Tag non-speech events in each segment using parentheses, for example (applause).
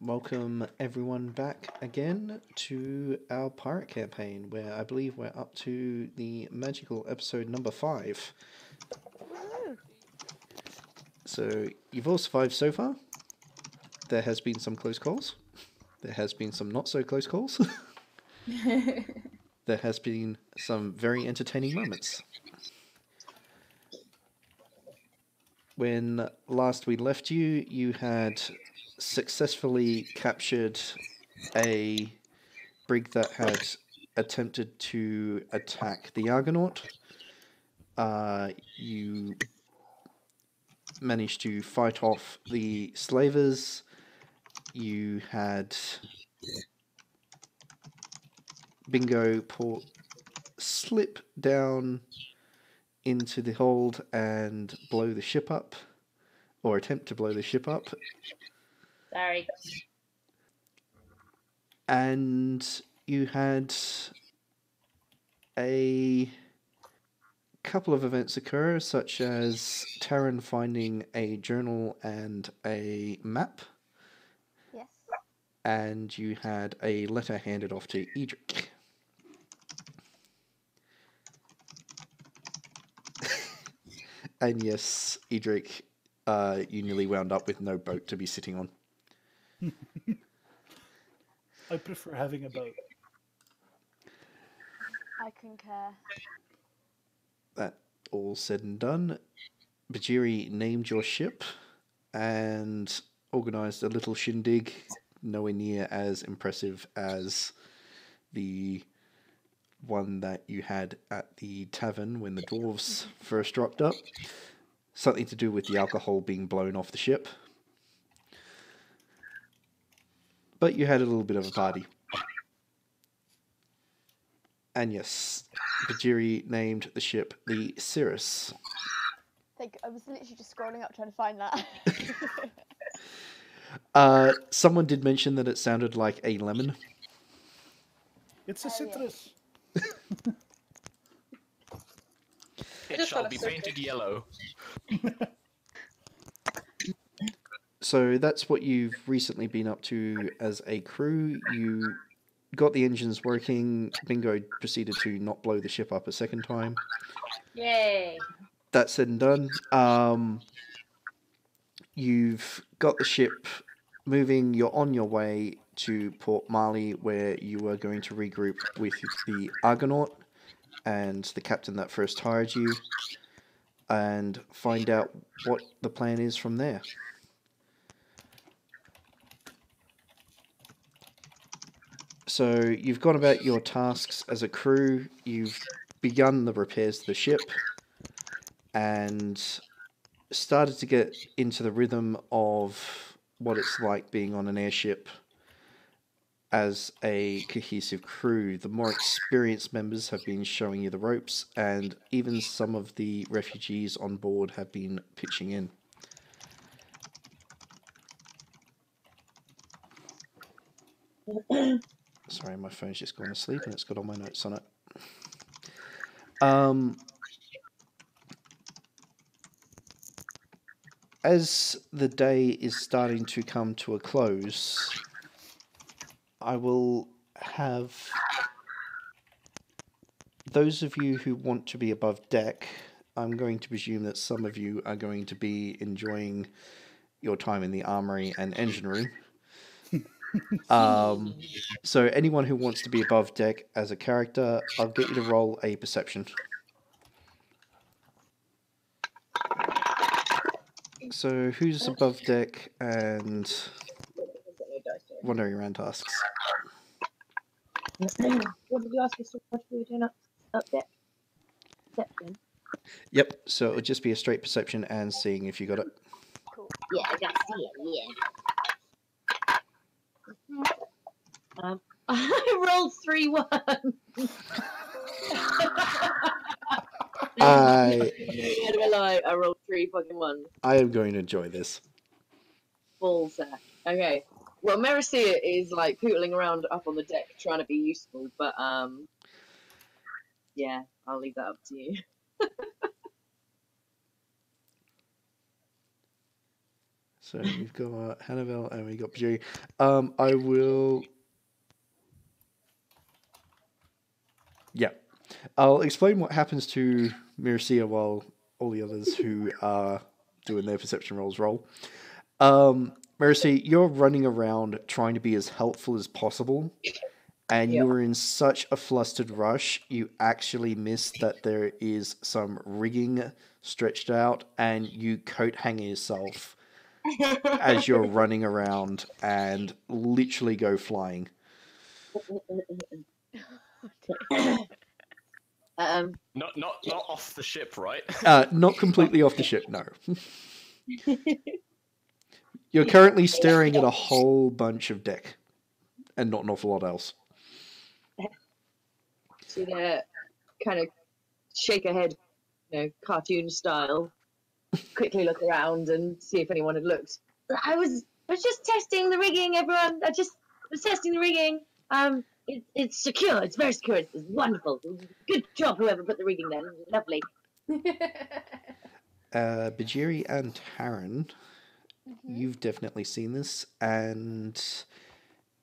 welcome everyone back again to our pirate campaign, where I believe we're up to the magical episode number five. So you've all survived so far. There has been some close calls. There has been some not so close calls. (laughs) there has been some very entertaining moments. When last we left you, you had successfully captured a brig that had attempted to attack the Argonaut. Uh, you managed to fight off the slavers. You had Bingo port slip down into the hold and blow the ship up, or attempt to blow the ship up. Sorry. And you had a couple of events occur, such as Tarin finding a journal and a map, Yes. and you had a letter handed off to Edric. (laughs) and yes, Edric, uh, you nearly wound up with no boat to be sitting on. (laughs) I prefer having a boat. I concur. that all said and done, Bhajiri named your ship and organized a little shindig, nowhere near as impressive as the one that you had at the tavern when the dwarves first dropped up. Something to do with the alcohol being blown off the ship. But you had a little bit of a party. And yes, Bhajiri named the ship the Cirrus. Think I was literally just scrolling up trying to find that. (laughs) Uh, someone did mention that it sounded like a lemon. It's a Oh, yeah. citrus. It just shall got a be circle. painted yellow. (laughs) So that's what you've recently been up to as a crew. You got the engines working. Bingo proceeded to not blow the ship up a second time. Yay. That said and done, um, you've got the ship moving. You're on your way to Port Mali, where you are going to regroup with the Argonaut and the captain that first hired you, and find out what the plan is from there. So you've gone about your tasks as a crew. You've begun the repairs to the ship, and started to get into the rhythm of what it's like being on an airship as a cohesive crew. The more experienced members have been showing you the ropes, and even some of the refugees on board have been pitching in. (clears throat) Sorry, my phone's just gone to sleep and it's got all my notes on it. Um, as the day is starting to come to a close, I will have those of you who want to be above deck. I'm going to presume that some of you are going to be enjoying your time in the armory and engine room. Um, so anyone who wants to be above deck as a character, I'll get you to roll a perception. So who's above deck and wandering around tasks? what did you ask us what we were doing up, up there? Perception. Yep. So it would just be a straight perception and seeing if you got it. Cool. Yeah, I got to see it, yeah. Um, (laughs) I rolled three ones. (laughs) I (laughs) I? I rolled three fucking ones. I am going to enjoy this. Full sack. Okay. Well, Merrisea is like pootling around up on the deck trying to be useful, but um, yeah, I'll leave that up to you. So we've got Hannibal and we've got Bhajiri. Um, I will. Yeah, I'll explain what happens to Merrisea while all the others who are doing their perception rolls roll. Um, Merrisea, you're running around trying to be as helpful as possible, and Yeah. you were in such a flustered rush, you actually missed that there is some rigging stretched out, and you coat hang yourself as you're running around and literally go flying. (laughs) um, Not not not off the ship, right? Uh, not completely off the ship, no. (laughs) You're currently staring at a whole bunch of deck, and not an awful lot else. to the kind of shake her head, you know, cartoon style. Quickly look around and see if anyone had looked. I was I was just testing the rigging, everyone. I just was testing the rigging. Um, it, it's secure. It's very secure. It's, it's wonderful. Good job, whoever put the rigging there. Lovely. (laughs) Uh, Bhajiri and Tarin, Mhm. you've definitely seen this, and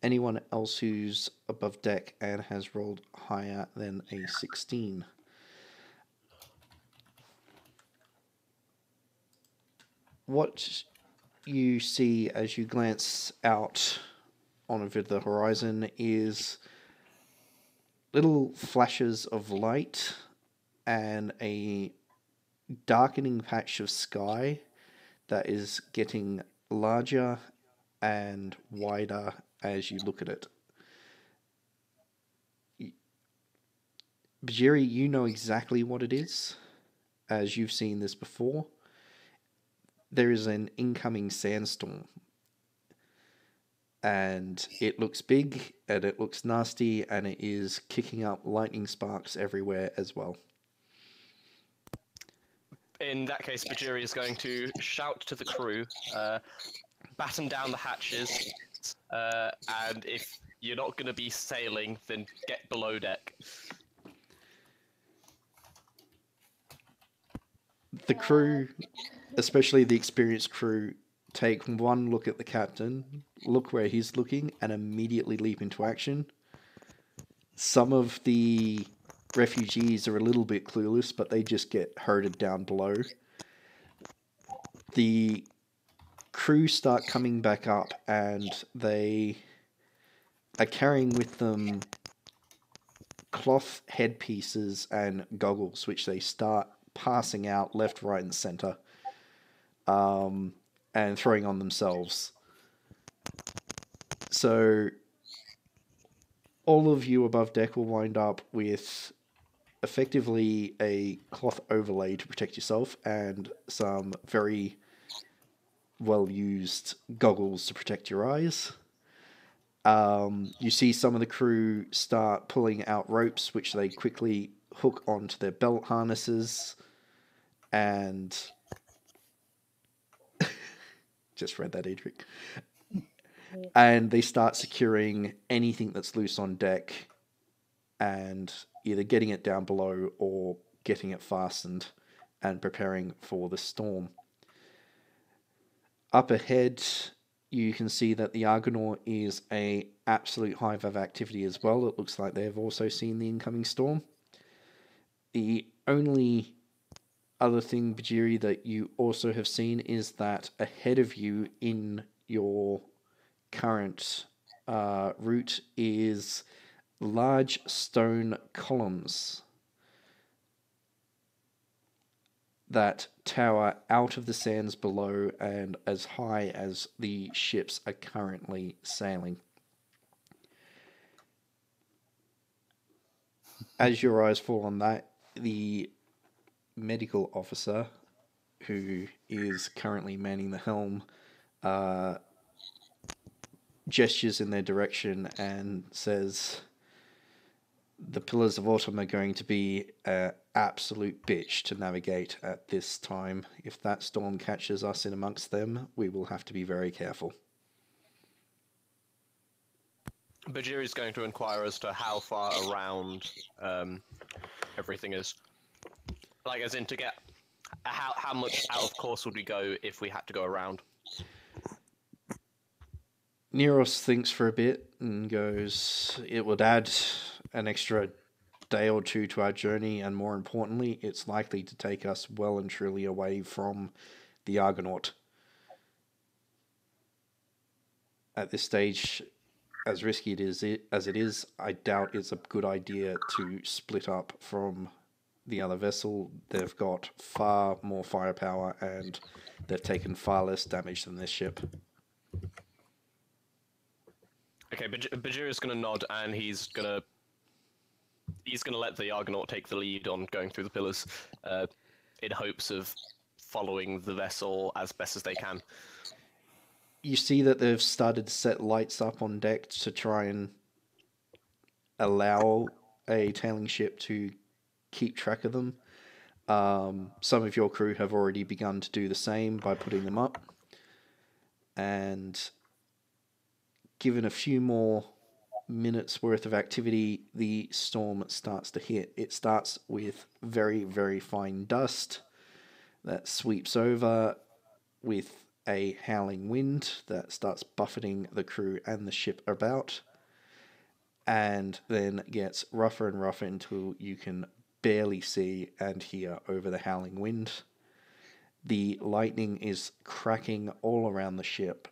anyone else who's above deck and has rolled higher than a 16. What you see as you glance out onto the horizon is little flashes of light and a darkening patch of sky that is getting larger and wider as you look at it. Bhajiri, you know exactly what it is, as you've seen this before. There is an incoming sandstorm. And it looks big and it looks nasty and it is kicking up lightning sparks everywhere as well. In that case, Bhajiri is going to shout to the crew, uh, batten down the hatches, uh, and if you're not going to be sailing, then get below deck. The crew, especially the experienced crew, take one look at the captain, look where he's looking, and immediately leap into action. Some of the refugees are a little bit clueless, but they just get herded down below. The crew start coming back up, and they are carrying with them cloth headpieces and goggles, which they start passing out left, right, and center, um, and throwing on themselves. So, all of you above deck will wind up with effectively a cloth overlay to protect yourself and some very well used goggles to protect your eyes. Um, you see some of the crew start pulling out ropes, which they quickly hook onto their belt harnesses, and (laughs) just read that, Edric. And they start securing anything that's loose on deck, and either getting it down below or getting it fastened and preparing for the storm. Up ahead, you can see that the Argonaut is a absolute hive of activity as well. It looks like they've also seen the incoming storm. The only other thing, Bhajiri, that you also have seen is that ahead of you in your current uh, route is large stone columns that tower out of the sands below and as high as the ships are currently sailing. As your eyes fall on that, the medical officer who is currently manning the helm uh, gestures in their direction and says, The Pillars of Autumn are going to be an absolute bitch to navigate at this time. If that storm catches us in amongst them, we will have to be very careful. Bhajiri is going to inquire as to how far around um, everything is. Like, as in to get how how much out of course would we go if we had to go around? Neros thinks for a bit and goes, It would add an extra day or two to our journey, and more importantly, it's likely to take us well and truly away from the Argonaut. At this stage, as risky it is as it is, I doubt it's a good idea to split up from the other vessel. They've got far more firepower and they've taken far less damage than this ship. Okay, Baj- Bajira's gonna nod and he's gonna he's gonna let the Argonaut take the lead on going through the pillars, uh, in hopes of following the vessel as best as they can. You see that they've started to set lights up on deck to try and allow a tailing ship to keep track of them. Um, some of your crew have already begun to do the same by putting them up. And given a few more minutes worth of activity, the storm starts to hit. It starts with very, very fine dust that sweeps over with a howling wind that starts buffeting the crew and the ship about, and then gets rougher and rougher until you can barely see and hear over the howling wind. The lightning is cracking all around the ship,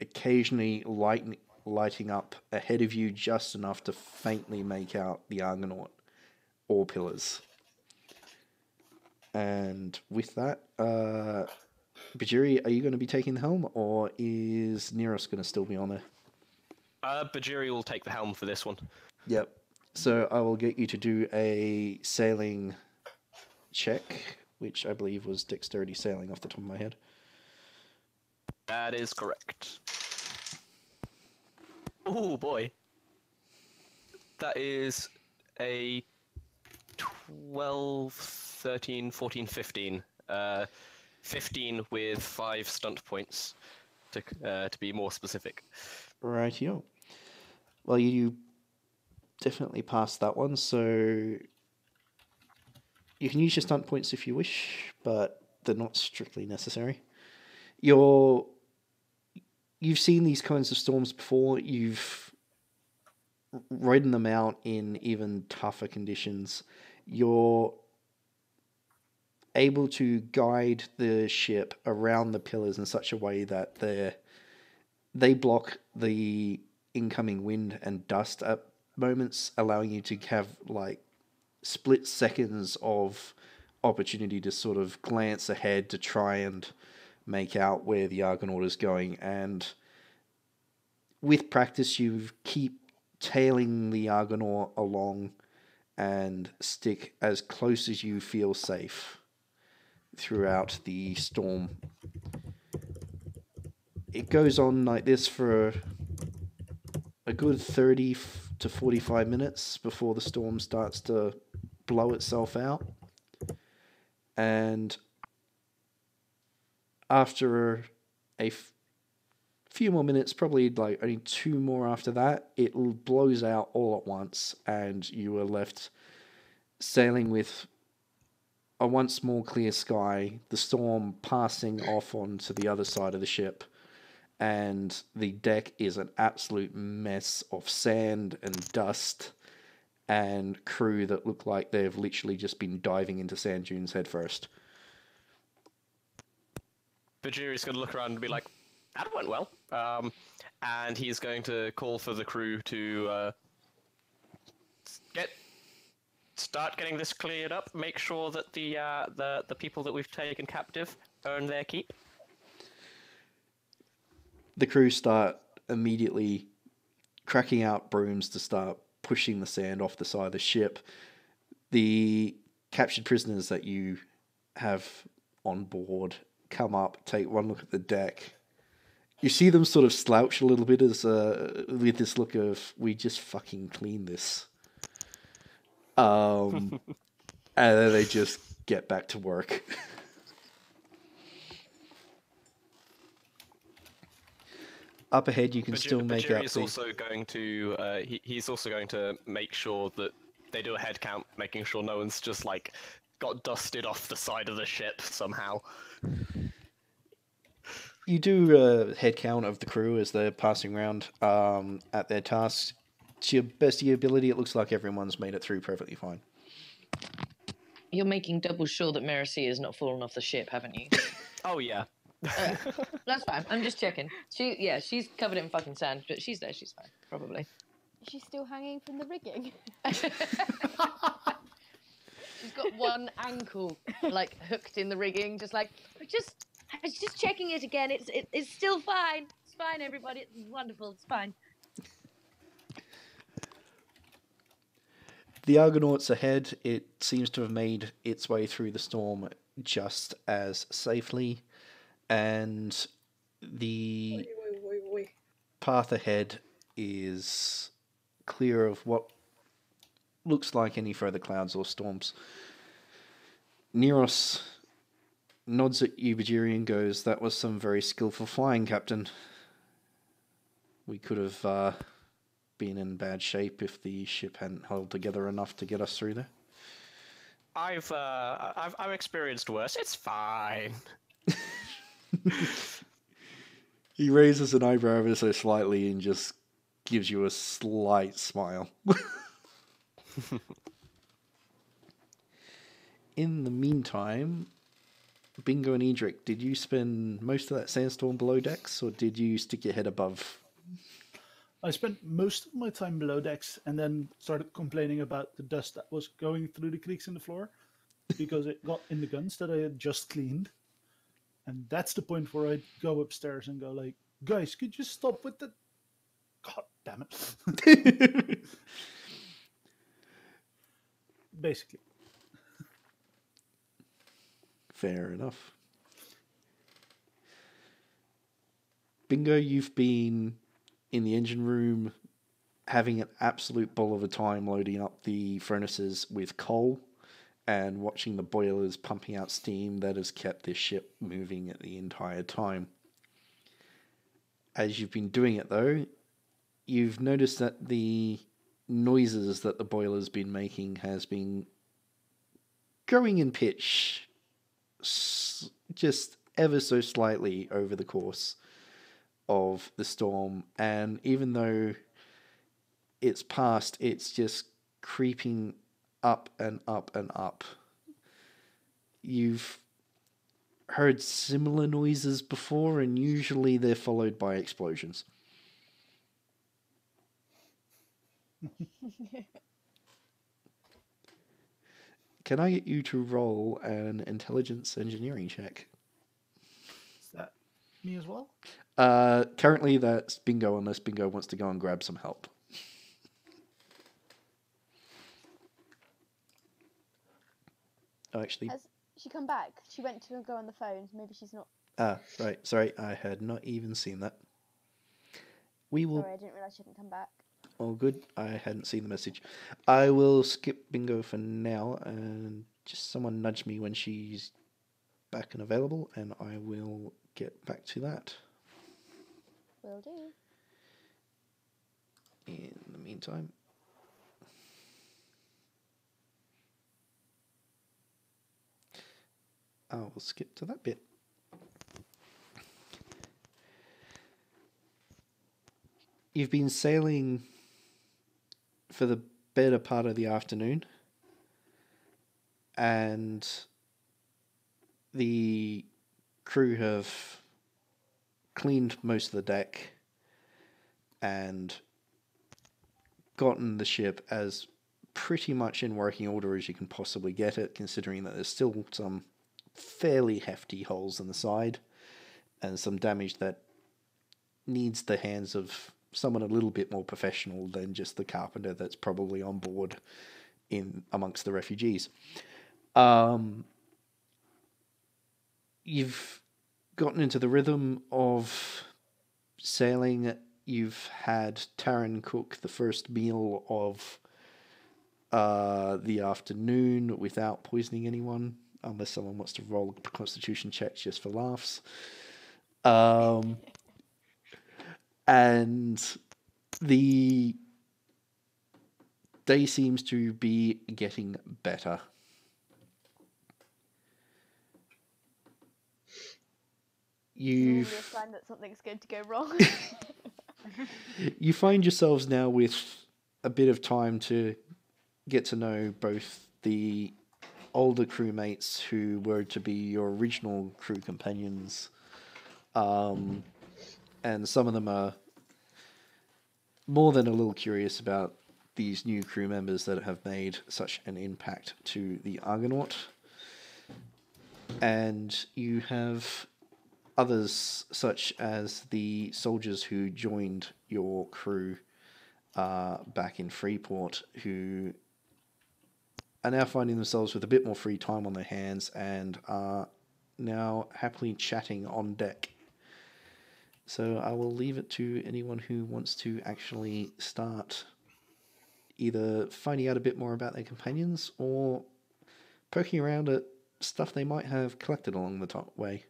occasionally lighting, lighting up ahead of you just enough to faintly make out the Argonaut or pillars. And with that, uh, Bhajiri, are you going to be taking the helm, or is Neros going to still be on there? Uh, Bhajiri will take the helm for this one. Yep. So I will get you to do a sailing check, which I believe was dexterity sailing off the top of my head. That is correct. Oh boy. That is a 12, 13, 14, 15. Uh, 15 with 5 stunt points, to, uh, to be more specific. Rightio. Well, you definitely passed that one, so you can use your stunt points if you wish, but they're not strictly necessary. You're you've seen these kinds of storms before. You've ridden them out in even tougher conditions. You're able to guide the ship around the pillars in such a way that they they block the incoming wind and dust at moments, allowing you to have like split seconds of opportunity to sort of glance ahead to try and make out where the Argonaut is going. And with practice, you keep tailing the Argonaut along and stick as close as you feel safe throughout the storm. It goes on like this for a good 30 to 45 minutes before the storm starts to blow itself out. And after a few more minutes, probably like only two more after that, it blows out all at once, and you are left sailing with a once more clear sky, the storm passing off onto the other side of the ship, and the deck is an absolute mess of sand and dust and crew that look like they've literally just been diving into sand dunes headfirst. Bhajiri's going to look around and be like, that went well. Um, and he's going to call for the crew to uh, get start getting this cleared up. Make sure that the uh, the the people that we've taken captive earn their keep. The crew start immediately cracking out brooms to start pushing the sand off the side of the ship. The captured prisoners that you have on board come up, take one look at the deck. You see them sort of slouch a little bit as uh, with this look of we just fucking clean this. Um, (laughs) and then they just get back to work. Up ahead, you can Bajir- still make out Bhajiri's the also going to uh, he, he's also going to make sure that they do a head count, making sure no one's just like got dusted off the side of the ship somehow. you do a head count of the crew as they're passing around um, at their tasks. To your best of your ability, it looks like everyone's made it through perfectly fine. You're making double sure that Mercy is not fallen off the ship, haven't you? (laughs) Oh yeah. Uh, That's fine. I'm just checking. She, yeah, she's covered in fucking sand, but she's there. She's fine, probably. She's still hanging from the rigging? (laughs) (laughs) she's got one ankle like hooked in the rigging, just like "I just, I was just checking it again. It's, it, it's still fine. It's fine, everybody. It's wonderful. It's fine. The Argonauts ahead, it seems to have made its way through the storm just as safely, and the path ahead is clear of what looks like any further clouds or storms. Neros nods at you, and goes, That was some very skillful flying, Captain. We could have uh, been in bad shape if the ship hadn't held together enough to get us through there. I've uh, I've I've experienced worse. It's fine. (laughs) He raises an eyebrow ever so slightly and just gives you a slight smile. (laughs) In the meantime, Bingo and Edric, did you spend most of that sandstorm below decks, or did you stick your head above? I spent most of my time below decks and then started complaining about the dust that was going through the creaks in the floor because it got in the guns that I had just cleaned. And that's the point where I'd go upstairs and go like, guys, could you stop with the God damn it. (laughs) Basically. Fair enough. Bingo, you've been in the engine room having an absolute ball of a time loading up the furnaces with coal and watching the boilers pumping out steam that has kept this ship moving at the entire time. As you've been doing it though, you've noticed that the noises that the boiler's been making has been growing in pitch just ever so slightly over the course of the storm. And even though it's past it's just creeping up and up and up. You've heard similar noises before and usually they're followed by explosions. (laughs) Can i get you to roll an intelligence engineering check me as well? Uh, currently that's Bingo unless Bingo wants to go and grab some help. Oh, actually, Has she come back? She went to go on the phone. Maybe she's not. ah, right. Sorry, I had not even seen that. We will. Sorry, I didn't realise she hadn't come back. All good. I hadn't seen the message. I will skip Bingo for now and just someone nudge me when she's back and available, and I will get back to that. Will do. In the meantime. I will skip to that bit. You've been sailing for the better part of the afternoon, and the crew have cleaned most of the deck and gotten the ship as pretty much in working order as you can possibly get it, considering that there's still some fairly hefty holes in the side and some damage that needs the hands of someone a little bit more professional than just the carpenter that's probably on board in amongst the refugees. Um, you've gotten into the rhythm of sailing. You've had Tarin cook the first meal of uh, the afternoon without poisoning anyone, unless someone wants to roll a constitution check just for laughs. Um, and the day seems to be getting better. You've sign that something's going to go wrong. (laughs) (laughs) you find yourselves now with a bit of time to get to know both the older crewmates who were to be your original crew companions, um, and some of them are more than a little curious about these new crew members that have made such an impact to the Argonaut. And you have others, such as the soldiers who joined your crew uh, back in Freeport, who are now finding themselves with a bit more free time on their hands and are now happily chatting on deck. So I will leave it to anyone who wants to actually start either finding out a bit more about their companions or poking around at stuff they might have collected along the way.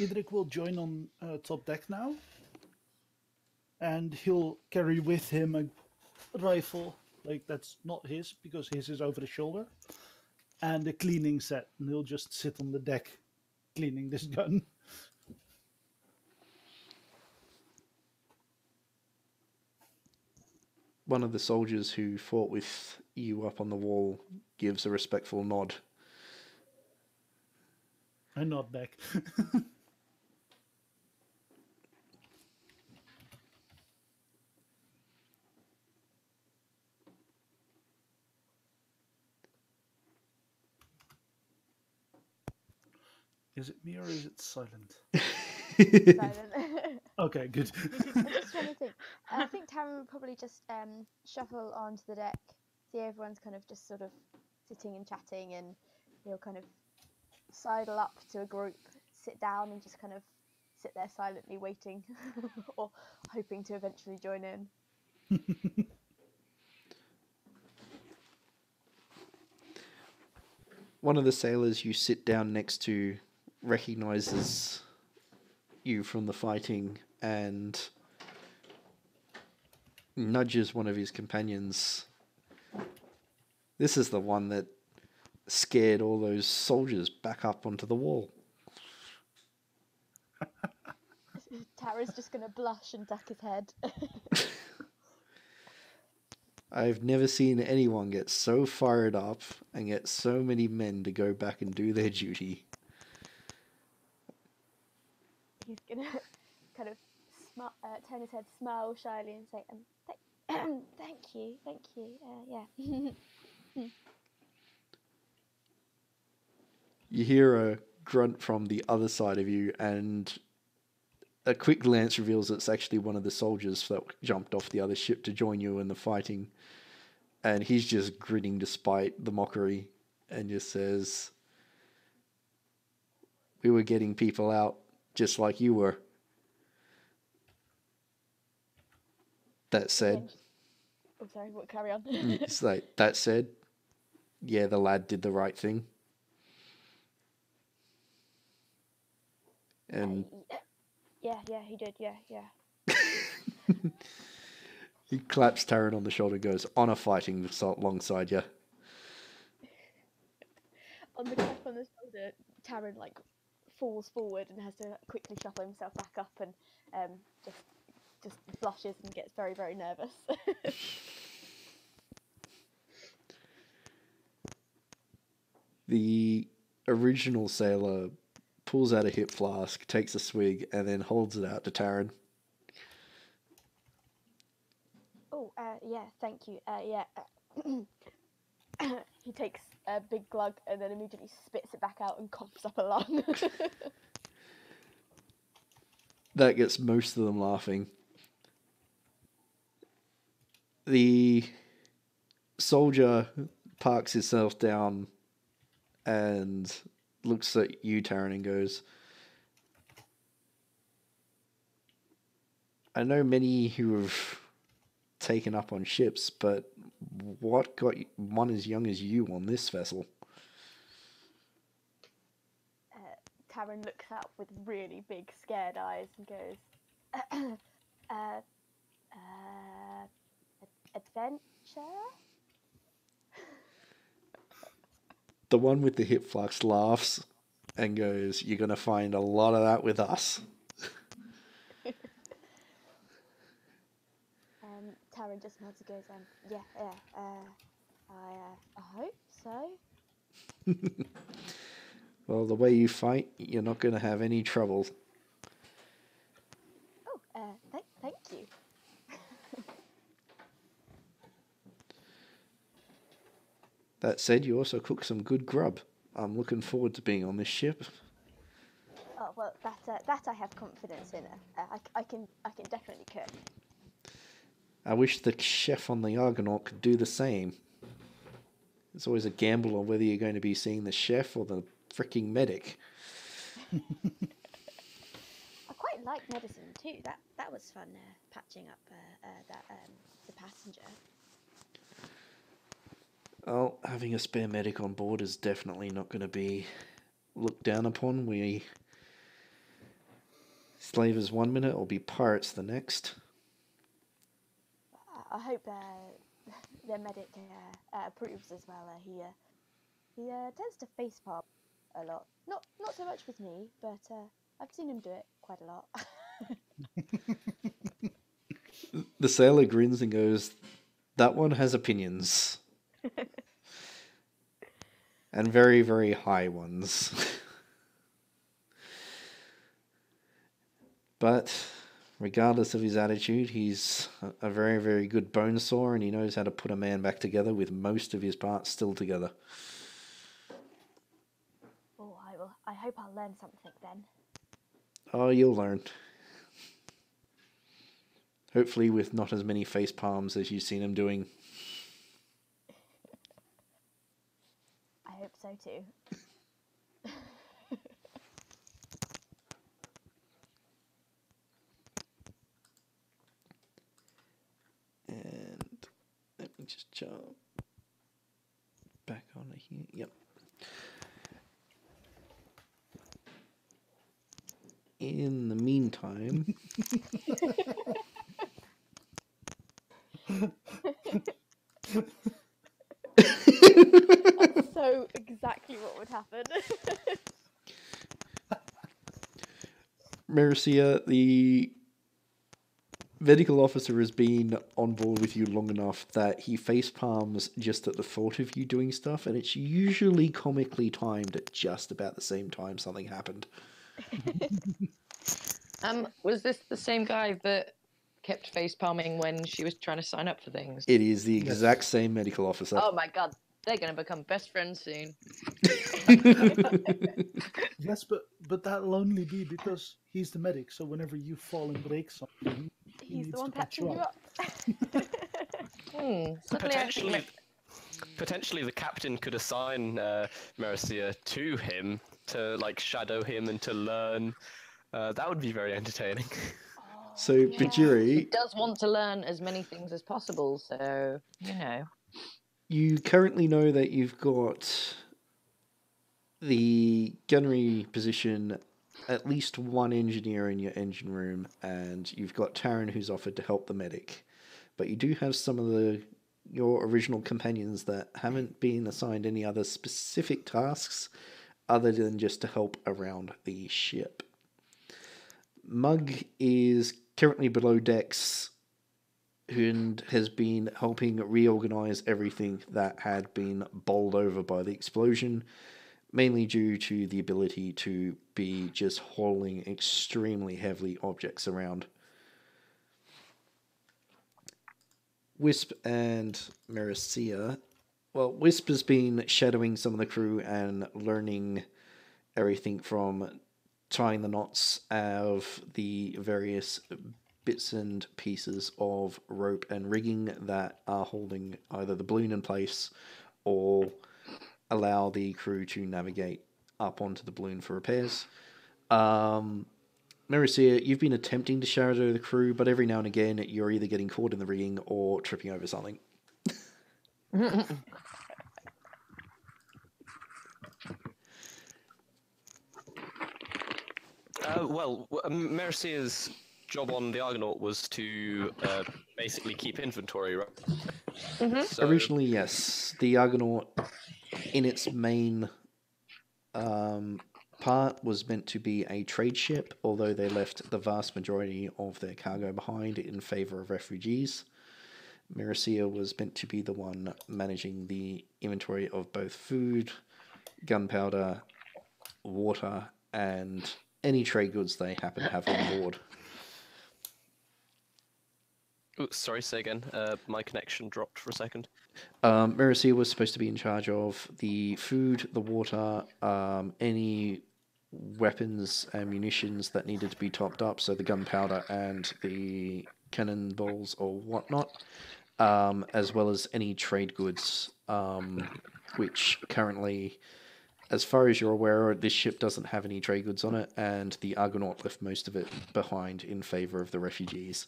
Edric will join on uh, top deck now, and he'll carry with him a rifle like that's not his because his is over the shoulder, and a cleaning set, and he'll just sit on the deck cleaning this (laughs) gun. One of the soldiers who fought with you up on the wall gives a respectful nod. I nod back. (laughs) Is it me or is it silent? Silent. (laughs) Okay, good. I'm just trying to (laughs) think. I think Tarin would probably just um, shuffle onto the deck, see everyone's kind of just sort of sitting and chatting, and he'll kind of sidle up to a group, sit down, and just kind of sit there silently waiting (laughs) or hoping to eventually join in. One of the sailors you sit down next to recognizes you from the fighting and nudges one of his companions. This is the one that scared all those soldiers back up onto the wall. (laughs) Tara's just going to blush and duck his head. (laughs) I've never seen anyone get so fired up and get so many men to go back and do their duty. He's to (laughs) kind of uh, turn his head, smile shyly, and say, um, th- (clears throat) "Thank you, thank you. Uh, yeah." (laughs) You hear a grunt from the other side of you, and a quick glance reveals it's actually one of the soldiers that jumped off the other ship to join you in the fighting. And he's just grinning despite the mockery and just says, We were getting people out just like you were. That said, Again, Oh, sorry. What? Carry on. Mm, (laughs) it's like, that said, yeah, the lad did the right thing. And yeah, yeah, he did. Yeah, yeah. (laughs) He claps Tarin on the shoulder and goes, Honor fighting alongside you. (laughs) On the clap on the shoulder, Tarin like falls forward and has to quickly shuffle himself back up and um, just just blushes and gets very very nervous. (laughs) The original sailor pulls out a hip flask, takes a swig, and then holds it out to Tarin. oh, uh, yeah, thank you. Uh, yeah. (coughs) he takes a big glug and then immediately spits it back out and (laughs) coughs up a lung. (laughs) That gets most of them laughing. The soldier parks himself down and looks at you, Tarin, and goes, I know many who have taken up on ships, but what got one as young as you on this vessel? Tarin looks up with really big scared eyes and goes, (clears throat) uh, uh, adventure? the one with the hip flux laughs and goes, "You're gonna find a lot of that with us." Um, Tarin just nods and goes, um, yeah, yeah, uh, I, uh, I hope so. (laughs) Well, the way you fight, you're not gonna have any trouble. Oh, uh, thank, thank you. (laughs) That said, you also cook some good grub. I'm looking forward to being on this ship. Oh well, that uh, that I have confidence in. Uh, I, I can I can definitely cook. I wish the chef on the Argonaut could do the same. It's always a gamble on whether you're going to be seeing the chef or the freaking medic. (laughs) I quite like medicine too. That that was fun uh, patching up uh, uh, that um, the passenger. Well, having a spare medic on board is definitely not going to be looked down upon. We slavers one minute or be pirates the next. I- hope uh, (laughs) the medic uh, uh, approves as well. He uh, he uh, tends to face palm a lot. Not not so much with me, but uh, I've seen him do it quite a lot. (laughs) The sailor grins and goes, That one has opinions. (laughs) and very, very high ones. but regardless of his attitude, he's a- very, very good bone saw and he knows how to put a man back together with most of his parts still together. oh, I will. I hope I'll learn something then. Oh, you'll learn. Hopefully, with not as many face palms as you've seen him doing. I hope so too. And let me just jump back on here. Yep. In the meantime, so exactly what would happen. Merrisea, the medical officer has been on board with you long enough that he face palms just at the thought of you doing stuff, and it's usually comically timed at just about the same time something happened. (laughs) Um, was this the same guy that kept face palming when she was trying to sign up for things? It is the exact same medical officer. Oh my god, they're gonna become best friends soon. (laughs) Yes, but but that'll only be because he's the medic. So whenever you fall and break something, he He's needs the one patching you you up. up. (laughs) Hmm, suddenly Potentially, potentially the captain could assign uh, Merrisea to him to like shadow him and to learn. Uh, that would be very entertaining. (laughs) So, he Bhajiri, does want to learn as many things as possible, so you know. you currently know that you've got the gunnery position, at least one engineer in your engine room, and you've got Tarin who's offered to help the medic. But you do have some of the your original companions that haven't been assigned any other specific tasks other than just to help around the ship. Mug is currently below decks and has been helping reorganize everything that had been bowled over by the explosion, mainly due to the ability to be just hauling extremely heavy objects around. Whisp and Merrisea. Well, Whisp has been shadowing some of the crew and learning everything from tying the knots of the various bits and pieces of rope and rigging that are holding either the balloon in place or allow the crew to navigate up onto the balloon for repairs. Um, you've been attempting to shadow the crew, but every now and again you're either getting caught in the rigging or tripping over something. (laughs) Uh, well, w- um, Mercia's job on the Argonaut was to uh, basically keep inventory, right? Mhm. So, Originally, yes, the Argonaut in its main um, part was meant to be a trade ship, although they left the vast majority of their cargo behind in favor of refugees. Merrisea was meant to be the one managing the inventory of both food, gunpowder, water, and any trade goods they happen to have on board. Ooh, sorry, say again. Uh, my connection dropped for a second. Um, was supposed to be in charge of the food, the water, um, any weapons and munitions that needed to be topped up, so the gunpowder and the cannonballs or whatnot, um, as well as any trade goods, um, which currently, as far as you're aware, this ship doesn't have any trade goods on it, and the Argonaut left most of it behind in favor of the refugees.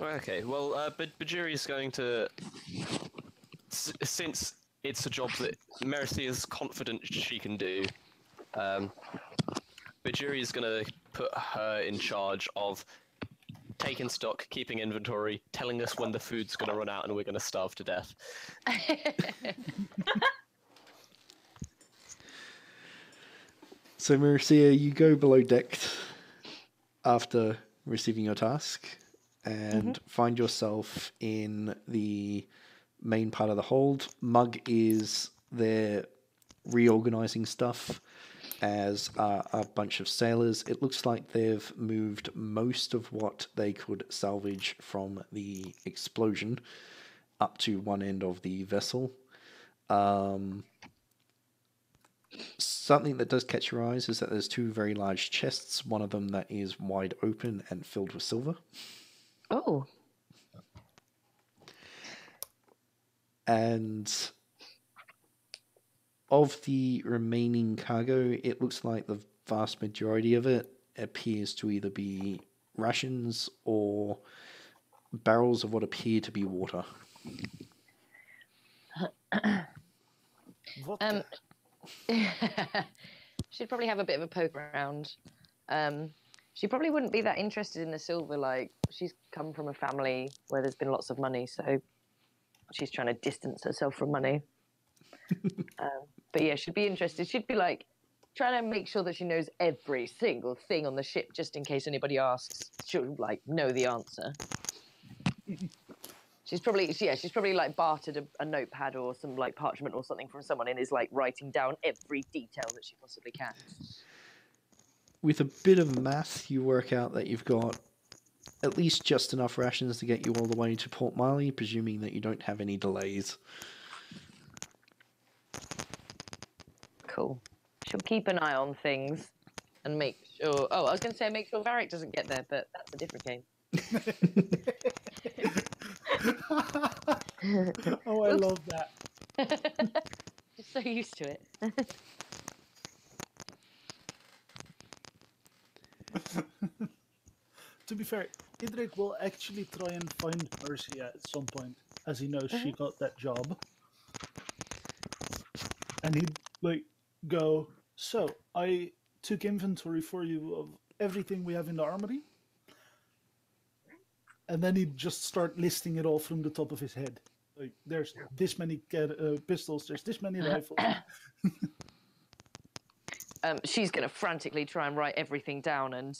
Okay, well, uh, but Bhajiri is going to, since it's a job that Mercy is confident she can do, um, Bhajiri is going to put her in charge of taking stock, keeping inventory, telling us when the food's going to run out and we're going to starve to death. (laughs) So, Merrisea, you go below deck after receiving your task and find yourself in the main part of the hold. Mug is there reorganizing stuff, as are a bunch of sailors. It looks like they've moved most of what they could salvage from the explosion up to one end of the vessel. Um, Something that does catch your eyes is that there's two very large chests, one of them that is wide open and filled with silver. Oh, And of the remaining cargo, it looks like the vast majority of it appears to either be rations or barrels of what appear to be water. What Um, the- (laughs) she'd probably have a bit of a poke around. Um, she probably wouldn't be that interested in the silver. Like she's come from a family where there's been lots of money, so she's trying to distance herself from money. (laughs) um, but yeah, she'd be interested. She'd be like trying to make sure that she knows every single thing on the ship, just in case anybody asks. She'll like know the answer. (laughs) She's probably yeah, she's probably like bartered a, a notepad or some like parchment or something from someone and is like writing down every detail that she possibly can. With a bit of math, you work out that you've got at least just enough rations to get you all the way to Port Mali, presuming that you don't have any delays. Cool. She'll keep an eye on things and make sure. Oh, I was going to say make sure Varric doesn't get there, but that's a different game. (laughs) oh, I love that. (laughs) Just so used to it. (laughs) (laughs) To be fair, Idrik will actually try and find Mercy at some point, as he knows she got that job. And he'd like go, so I took inventory for you of everything we have in the armory. And then he'd just start listing it all from the top of his head. Like, there's this many uh, pistols, there's this many rifles. (laughs) Um, she's going to frantically try and write everything down and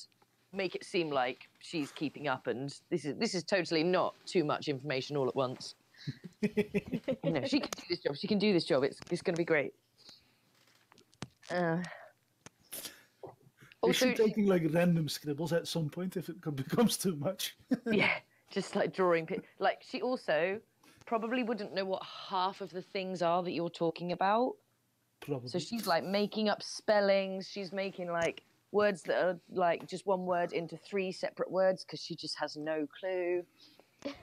make it seem like she's keeping up. And this is this is totally not too much information all at once. (laughs) you know, she can do this job. She can do this job. It's it's going to be great. Uh, Is also, she taking like random scribbles at some point if it (laughs) becomes too much? (laughs) yeah, just like drawing. Like she also probably wouldn't know what half of the things are that you're talking about. Probably. So she's like making up spellings. She's making like words that are like just one word into three separate words because she just has no clue. (laughs)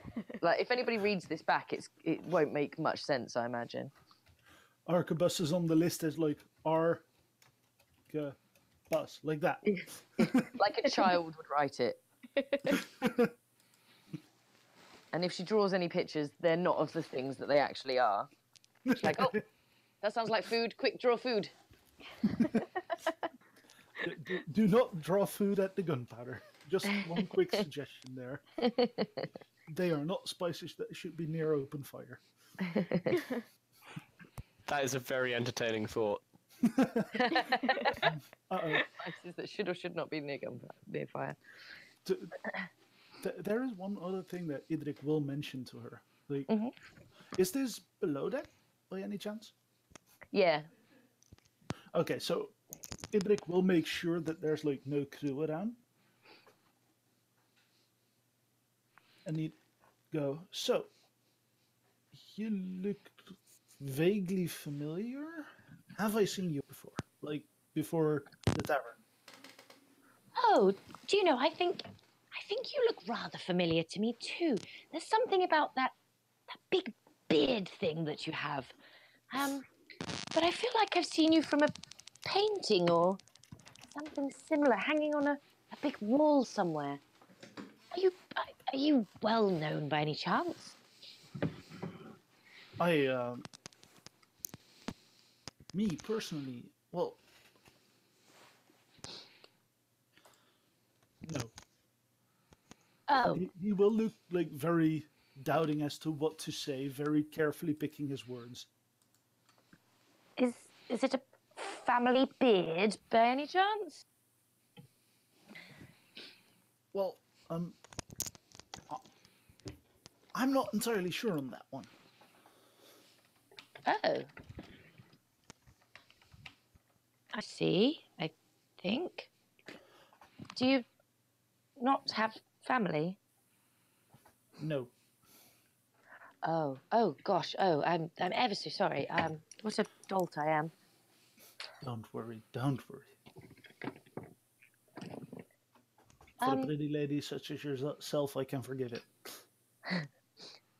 like if anybody reads this back, it's it won't make much sense. I imagine. Arquebus is on the list as like R bus, like that. (laughs) Like a child would write it. (laughs) and if she draws any pictures, they're not of the things that they actually are. She's like, oh, that sounds like food. Quick, draw food. (laughs) D- do, do not draw food at the gunpowder. Just one quick (laughs) suggestion there. They are not spices that should be near open fire. (laughs) That is a very entertaining thought. Uh-oh. That should or should not be near gunfire, near fire. T- th- there is one other thing that Idrik will mention to her. Like, Mhm. is this below deck by any chance? Yeah. Okay, so Idrik will make sure that there's like no crew around. And he'd go, so you look vaguely familiar. Have I seen you before? Like before the tavern? Oh, do you know? I think, I think you look rather familiar to me too. There's something about that, that big beard thing that you have. Um, but I feel like I've seen you from a painting or something similar, hanging on a, a big wall somewhere. Are you, are you well known by any chance? I, um, me personally, well, no. Oh, He, he will look like very doubting as to what to say, very carefully picking his words. Is it a family beard by any chance? Well, um, I'm not entirely sure on that one. Oh. I see, I think. Do you not have family? No. Oh, oh gosh, oh, I'm I'm ever so sorry. Um, what a dolt I am. Don't worry, don't worry. For Um, a pretty lady such as yourself, I can forgive it. (laughs)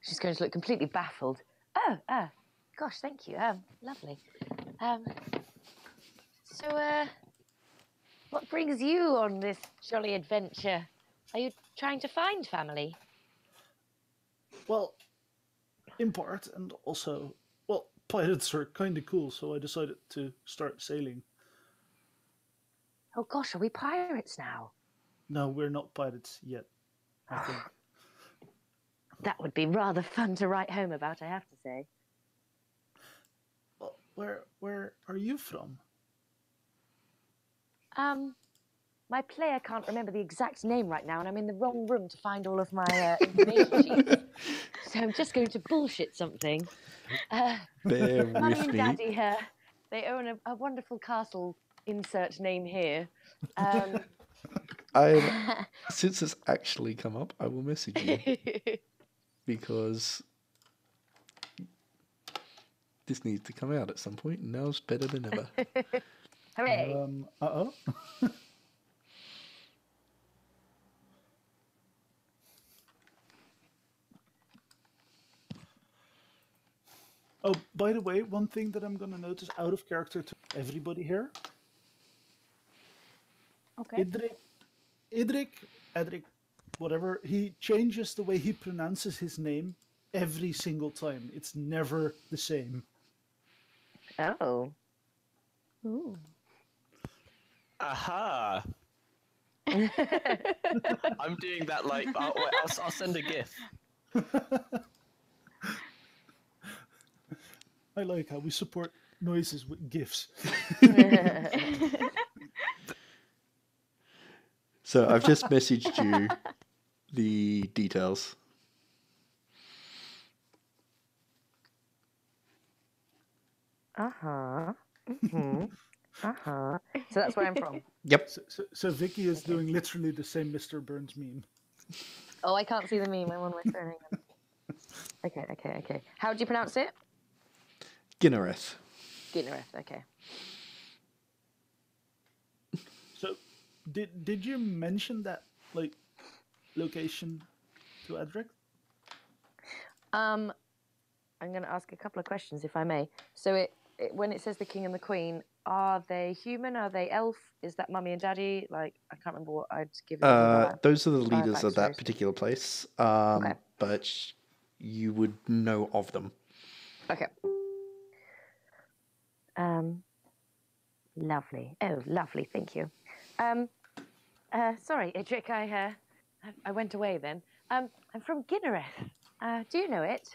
She's going to look completely baffled. Oh, ah, gosh, thank you. Um, lovely. Um, so, uh, what brings you on this jolly adventure? Are you trying to find family? Well, in part, and also, pirates are kind of cool, so I decided to start sailing. Oh gosh, are we pirates now? No, we're not pirates yet. I think. That would be rather fun to write home about, I have to say. well, where where are you from? Um, my player can't remember the exact name right now, and I'm in the wrong room to find all of my uh, information sheets. (laughs) So I'm just going to bullshit something. Uh, Bear (laughs) Mummy and. Daddy here, they own a, a wonderful castle. Insert name here. Um, (laughs) I (laughs) since it's actually come up, I will message you because this needs to come out at some point. And now's better than ever. hooray! Um, uh oh. Oh, by the way, one thing that I'm gonna notice out of character to everybody here, Okay. Idrik, Idrik, Edric, whatever, he changes the way he pronounces his name every single time. It's never the same. Oh. Ooh. Aha! (laughs) I'm doing that like I'll, I'll, I'll send a GIF. (laughs) I like how we support noises with gifs. (laughs) So I've just messaged you the details. Uh huh. hmm Uh huh. So that's where I'm from. Yep. So, so, so Vicky is doing literally the same Mr. Burns meme. Oh, I can't see the meme. I'm on my phone. Hang on. Okay, okay, okay. How do you pronounce it? Ginnereth. Ginnereth. Okay. (laughs) So, did did you mention that like location to Edric? Um, I'm going to ask a couple of questions, if I may. So, it, it when it says the king and the queen, are they human? Are they elf? Is that mummy and daddy? Like, I can't remember what I'd given. you Uh, those are the leaders of that particular place. Um, Okay. But you would know of them. Okay. Um, lovely. Oh, lovely. Thank you. Um, uh, sorry, Idric, I, uh, I, I went away then. Um, I'm from Ginnereth. Uh, do you know it?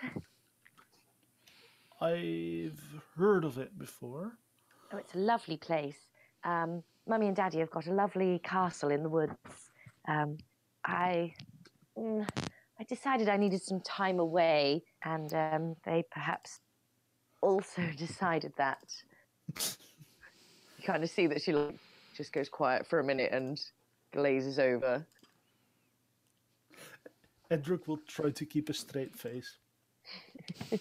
I've heard of it before. Oh, it's a lovely place. Um, Mummy and Daddy have got a lovely castle in the woods. Um, I, mm, I decided I needed some time away, and um, they perhaps also (laughs) decided that. you kind of see that she like, just goes quiet for a minute and glazes over. Edric will try to keep a straight face. (laughs)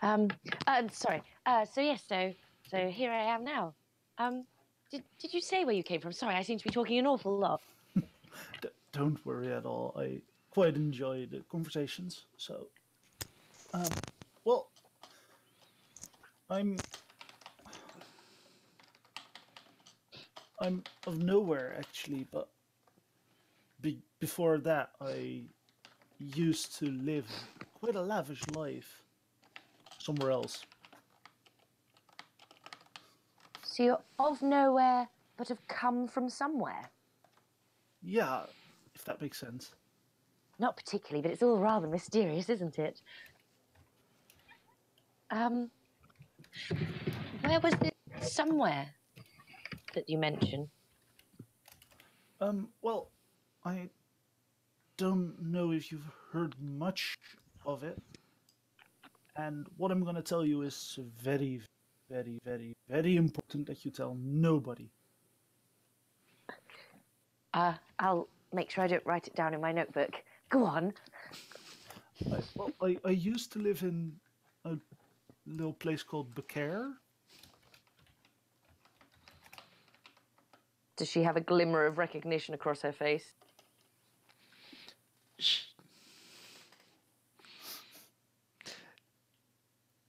Um, uh, sorry. Uh, so yes, so so here I am now. Um, did did you say where you came from? Sorry, I seem to be talking an awful lot. (laughs) D- don't worry at all. I quite enjoy the conversations. So, um, I'm I'm of nowhere actually, but be- before that, I used to live quite a lavish life somewhere else. So you're of nowhere, but have come from somewhere. Yeah, if that makes sense. Not particularly, but it's all rather mysterious, isn't it? Um, where was the somewhere that you mentioned? Um, well, I don't know if you've heard much of it. And what I'm going to tell you is very, very, very, very important that you tell nobody. Uh, I'll make sure I don't write it down in my notebook. Go on. I, well, I, I used to live in a little place called Becaire. Does she have a glimmer of recognition across her face?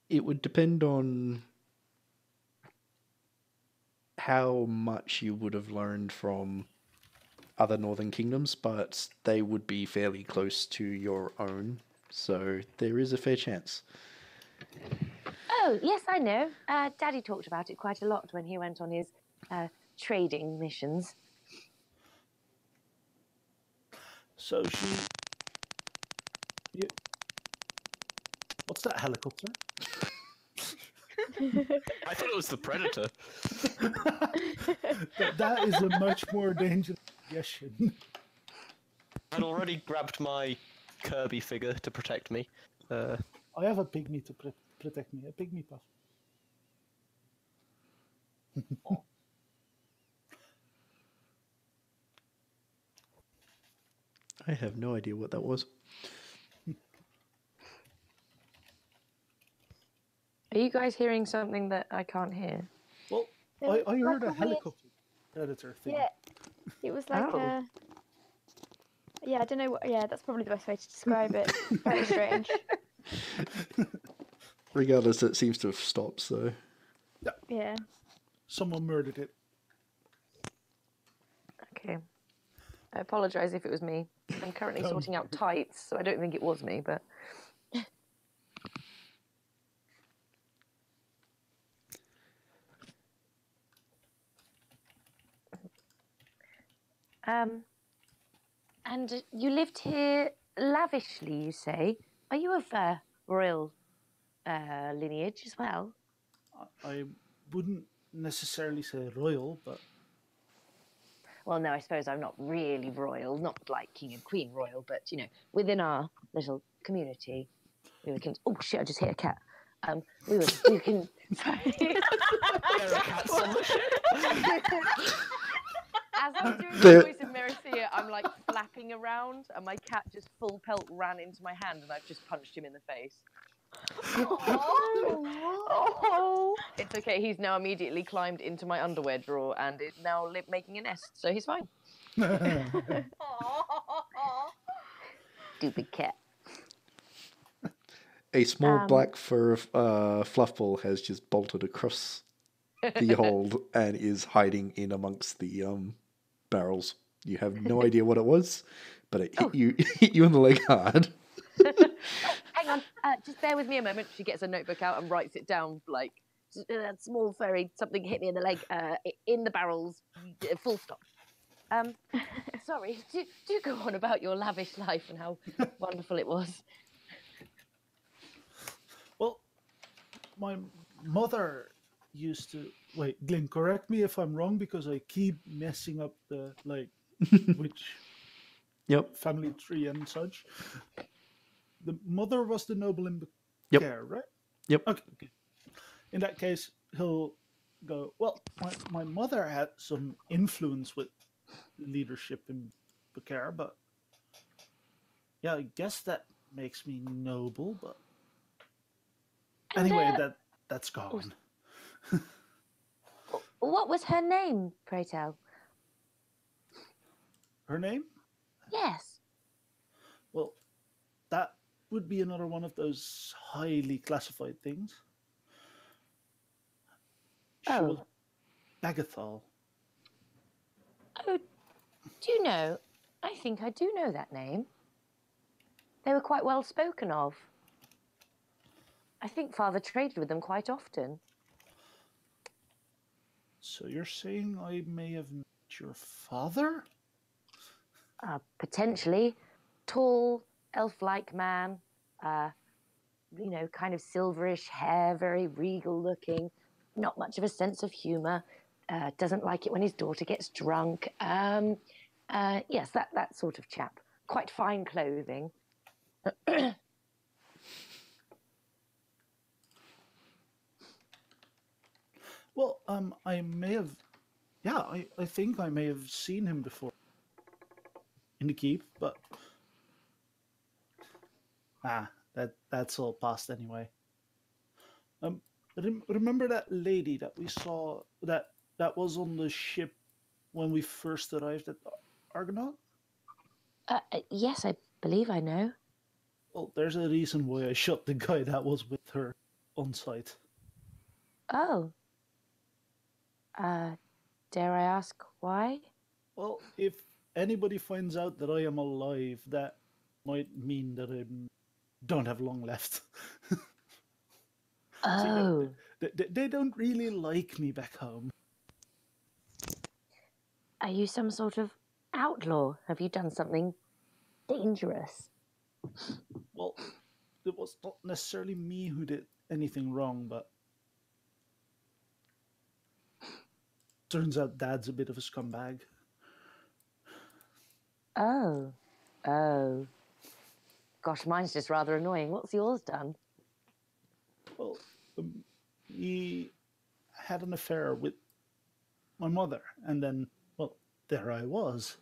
It would depend on how much you would have learned from other northern kingdoms, but they would be fairly close to your own, so there is a fair chance. Oh, yes, I know. Uh, Daddy talked about it quite a lot when he went on his uh, trading missions. So she. You... What's that helicopter? (laughs) I thought it was the predator. (laughs) That- that is a much more dangerous suggestion. I'd already grabbed my Kirby figure to protect me. Uh, I have a pygmy to pr- protect me, a pygmy puff. I have no idea what that was. Are you guys hearing something that I can't hear? Well, There I, was I like heard a a weird- helicopter predator thing. Yeah, it was like Oh. a. Yeah, I don't know what. Yeah, that's probably the best way to describe it. Very strange. (laughs) Regardless, it seems to have stopped, so. Yeah. Someone murdered it. Okay. I apologise if it was me. I'm currently (laughs) Um, sorting out tights, so I don't think it was me, but Um, and you lived here lavishly, you say? Are you of uh, royal uh, lineage as well? I, I wouldn't necessarily say royal, but Well, no, I suppose I'm not really royal, not like king and queen royal, but you know, within our little community, we were. Con- oh shit! I just hit a cat. Um, we were. We can. Sorry. there are cats on the ship. as I'm doing The- the voice of Merrisea, I'm like flapping around, and my cat just full pelt ran into my hand, and I've just punched him in the face. Oh. (laughs) It's okay. He's now immediately climbed into my underwear drawer and is now li- making a nest, so he's fine. (laughs) Stupid cat. A small Um, black fur uh, fluff ball has just bolted across the (laughs) hold and is hiding in amongst the um, barrels. You have no idea what it was, but it hit Oh. you hit you in the leg hard. Hang on. Uh, just bear with me a moment. She gets a notebook out and writes it down like S- uh, small furry something hit me in the leg. Uh, in the barrels. uh, Full stop. Um, (laughs) sorry. Do, do go on about your lavish life and how (laughs) wonderful it was. well, my mother used to wait. Glenn, correct me if I'm wrong because I keep messing up the like (laughs) which Yep. family tree and such. The mother was the noble in Yep. care, right? Yep. Okay, okay. In that case, he'll go, Well, my, my mother had some influence with leadership in Becar, but yeah, I guess that makes me noble, but And, anyway, uh, that that's gone. (laughs) What was her name, pray tell? Her name? Yes. Well, that would be another one of those highly classified things. Oh. Bagathol. Oh, do you know? I think I do know that name. They were quite well spoken of. I think Father traded with them quite often. So you're saying I may have met your father? Uh, potentially. Tall, elf like man. Uh, you know, kind of silverish hair, very regal looking. Not much of a sense of humour. Uh, doesn't like it when his daughter gets drunk. Um, uh, yes, that, that sort of chap. Quite fine clothing. (clears throat) Well, um, I may have. Yeah, I, I think I may have seen him before in the keep, but ah, that that's all past anyway. Um, rem- remember that lady that we saw that that was on the ship when we first arrived at Argonaut? Uh, uh, yes, I believe I know. Well, there's a reason why I shot the guy that was with her on site. Oh. Uh, dare I ask why? Well, if anybody finds out that I am alive, that might mean that I don't have long left. (laughs) Oh. They, they- they don't really like me back home. Are you some sort of outlaw? Have you done something dangerous? Well, it was not necessarily me who did anything wrong, but turns out Dad's a bit of a scumbag. Oh. Oh. Gosh, mine's just rather annoying. What's yours done? Well, um, he had an affair with my mother, and then, well, there I was.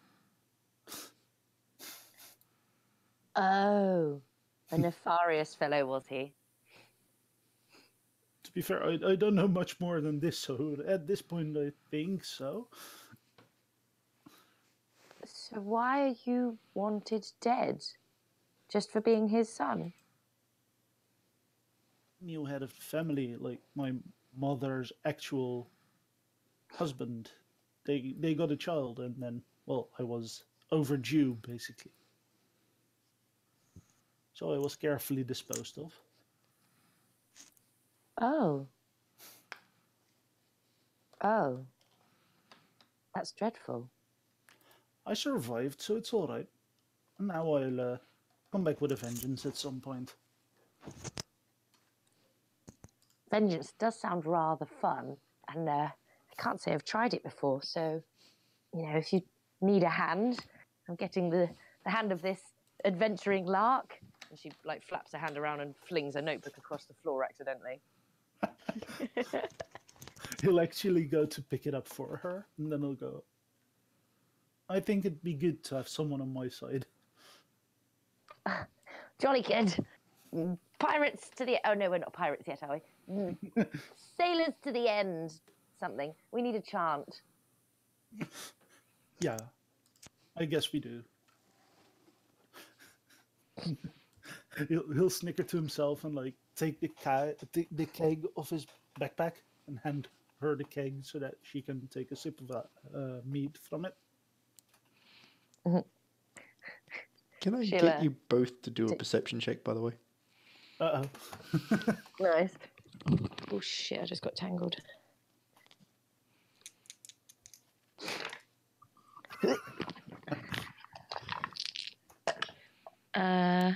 Oh. A (laughs) nefarious fellow, was he? To be fair, I, I don't know much more than this, so at this point, I think so. So why are you wanted dead? Just for being his son? New head of the family, like my mother's actual husband, they they got a child, and then, well, I was overdue, basically. So I was carefully disposed of. Oh. Oh. That's dreadful. I survived, so it's all right. And now I'll uh, come back with a vengeance at some point. Vengeance does sound rather fun, and uh, I can't say I've tried it before. So, you know, if you need a hand, I'm getting the, the hand of this adventuring lark. And she like flaps her hand around and flings a notebook across the floor accidentally. (laughs) (laughs) He'll actually go to pick it up for her, and then he'll go. I think it'd be good to have someone on my side. (laughs) Jolly. Mm, Pirates to the oh no, we're not pirates yet, are we? (laughs) Sailors to the end. Something. We need a chant. Yeah, I guess we do. (laughs) he'll, he'll snicker to himself and like take the, ca- the the keg off his backpack and hand her the keg so that she can take a sip of that uh, mead from it. Can I Sheila. get you both to do a perception check, by the way? Uh oh. (laughs) nice. Oh shit! I just got tangled. uh.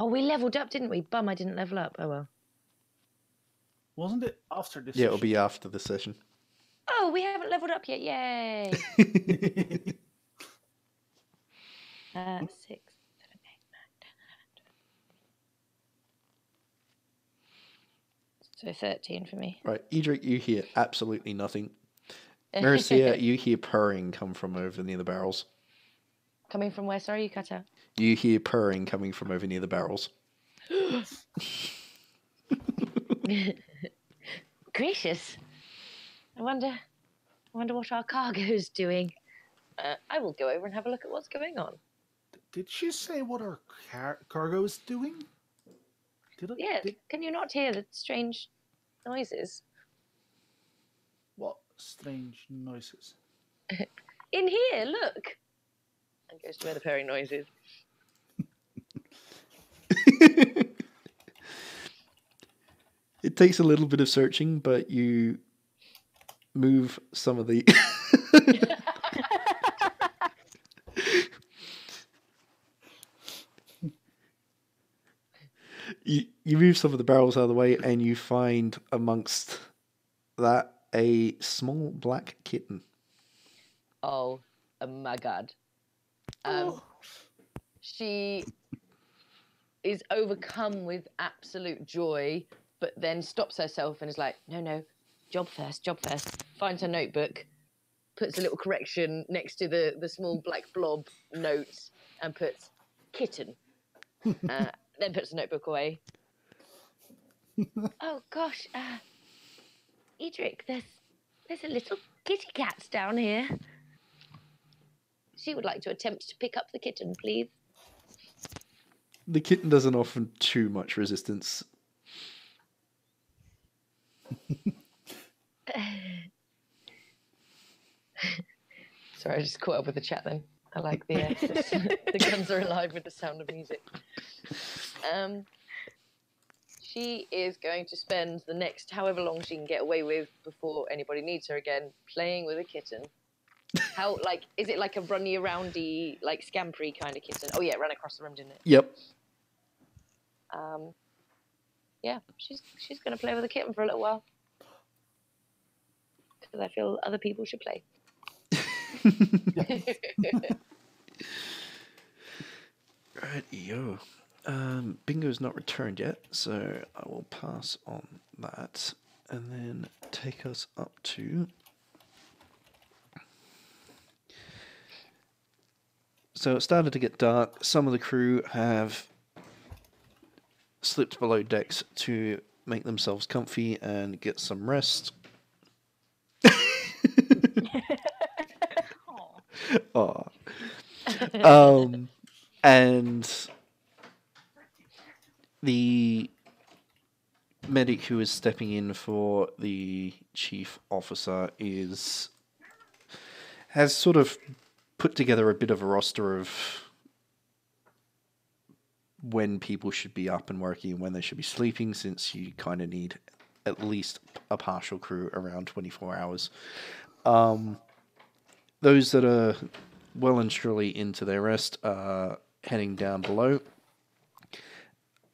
Oh, we leveled up, didn't we? Bum, I didn't level up. Oh well. Wasn't it after this? Yeah, it'll be after the session. Oh, we haven't leveled up yet. Yay! (laughs) Uh, six, seven, eight, nine, ten, eleven, twelve. So thirteen for me. Right, Edric, you hear absolutely nothing. (laughs) Merrisea, you hear purring come from over near the barrels. Coming from where? Sorry, you cut out. You hear purring coming from over near the barrels. (laughs) Gracious. I wonder. I wonder what our cargo's doing. Uh, I will go over and have a look at what's going on. Did she say what our car- cargo is doing? Did I? Yeah. Did, Can you not hear the strange noises what strange noises? (laughs) in here? Look. And goes to where the purring noise is. (laughs) It takes a little bit of searching, but you move some of the. (laughs) you, you move some of the barrels out of the way, and you find amongst that a small black kitten. Oh, oh my god. Um, She is overcome with absolute joy, but then stops herself and is like, no, no, job first, job first. Finds her notebook, puts a little correction next to the, the small black blob notes, and puts kitten. uh, (laughs) then puts the notebook away. (laughs) oh gosh, uh, Edric, there's there's a little kitty cat down here. She would like to attempt to pick up the kitten, please. The kitten doesn't offer too much resistance. Sorry, I just caught up with the chat then. I like the uh, (laughs) the guns are alive with the sound of music. Um, she is going to spend the next however long she can get away with before anybody needs her again, playing with a kitten. How like is it like a runny aroundy like scampery kind of kitten? Oh yeah, it ran across the room, didn't it? Yep. Um, yeah, she's she's going to play with a kitten for a little while because I feel other people should play. (laughs) Right, yo. Um, Bingo's not returned yet, so I will pass on that and then take us up to. So it started to get dark. Some of the crew have slipped below decks to make themselves comfy and get some rest. (laughs) Aw. um, and the medic who is stepping in for the chief officer is has sort of put together a bit of a roster of when people should be up and working and when they should be sleeping since you kind of need at least a partial crew around 24 hours um, those that are well and truly into their rest are heading down below.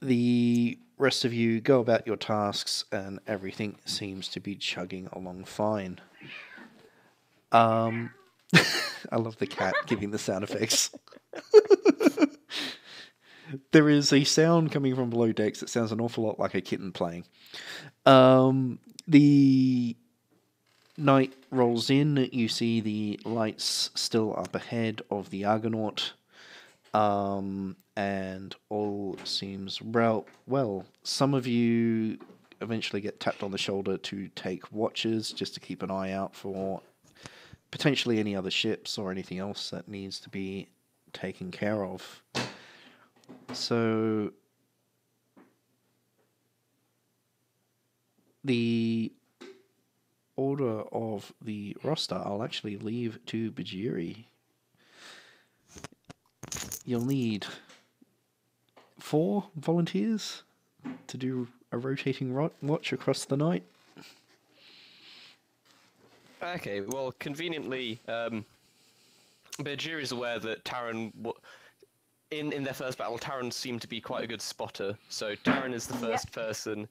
The rest of you go about your tasks, and everything seems to be chugging along fine. Um, (laughs) I love the cat giving the sound effects. (laughs) there is a sound coming from below decks that sounds an awful lot like a kitten playing. Um, the night rolls in, you see the lights still up ahead of the Argonaut, um, and all seems well. Well, some of you eventually get tapped on the shoulder to take watches just to keep an eye out for potentially any other ships or anything else that needs to be taken care of. So the order of the roster, I'll actually leave to Bhajiri. You'll need four volunteers to do a rotating ro- watch across the night. Okay, well, conveniently, um, is aware that Tarin in in their first battle, Tarin seemed to be quite a good spotter. So Tarin is the first person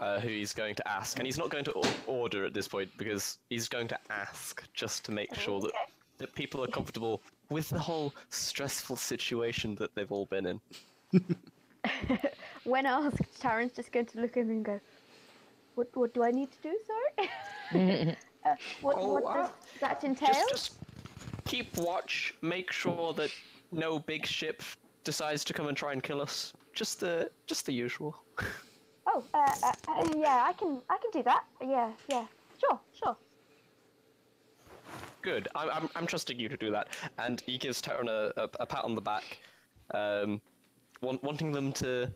uh, who he's going to ask, and he's not going to order at this point because he's going to ask just to make sure that that people are comfortable with the whole stressful situation that they've all been in. (laughs) When asked, Tarin's just going to look at him and go, "What? What do I need to do? Sorry. (laughs) uh, what? Oh, what uh, does that entail? Just just keep watch, make sure that no big ship decides to come and try and kill us. Just the just the usual. (laughs) Oh, uh, uh, uh, yeah, I can, I can do that. Yeah, yeah, sure, sure. Good. I'm, I'm, I'm trusting you to do that. And he gives Tarin a, a, a pat on the back, um, want, wanting them to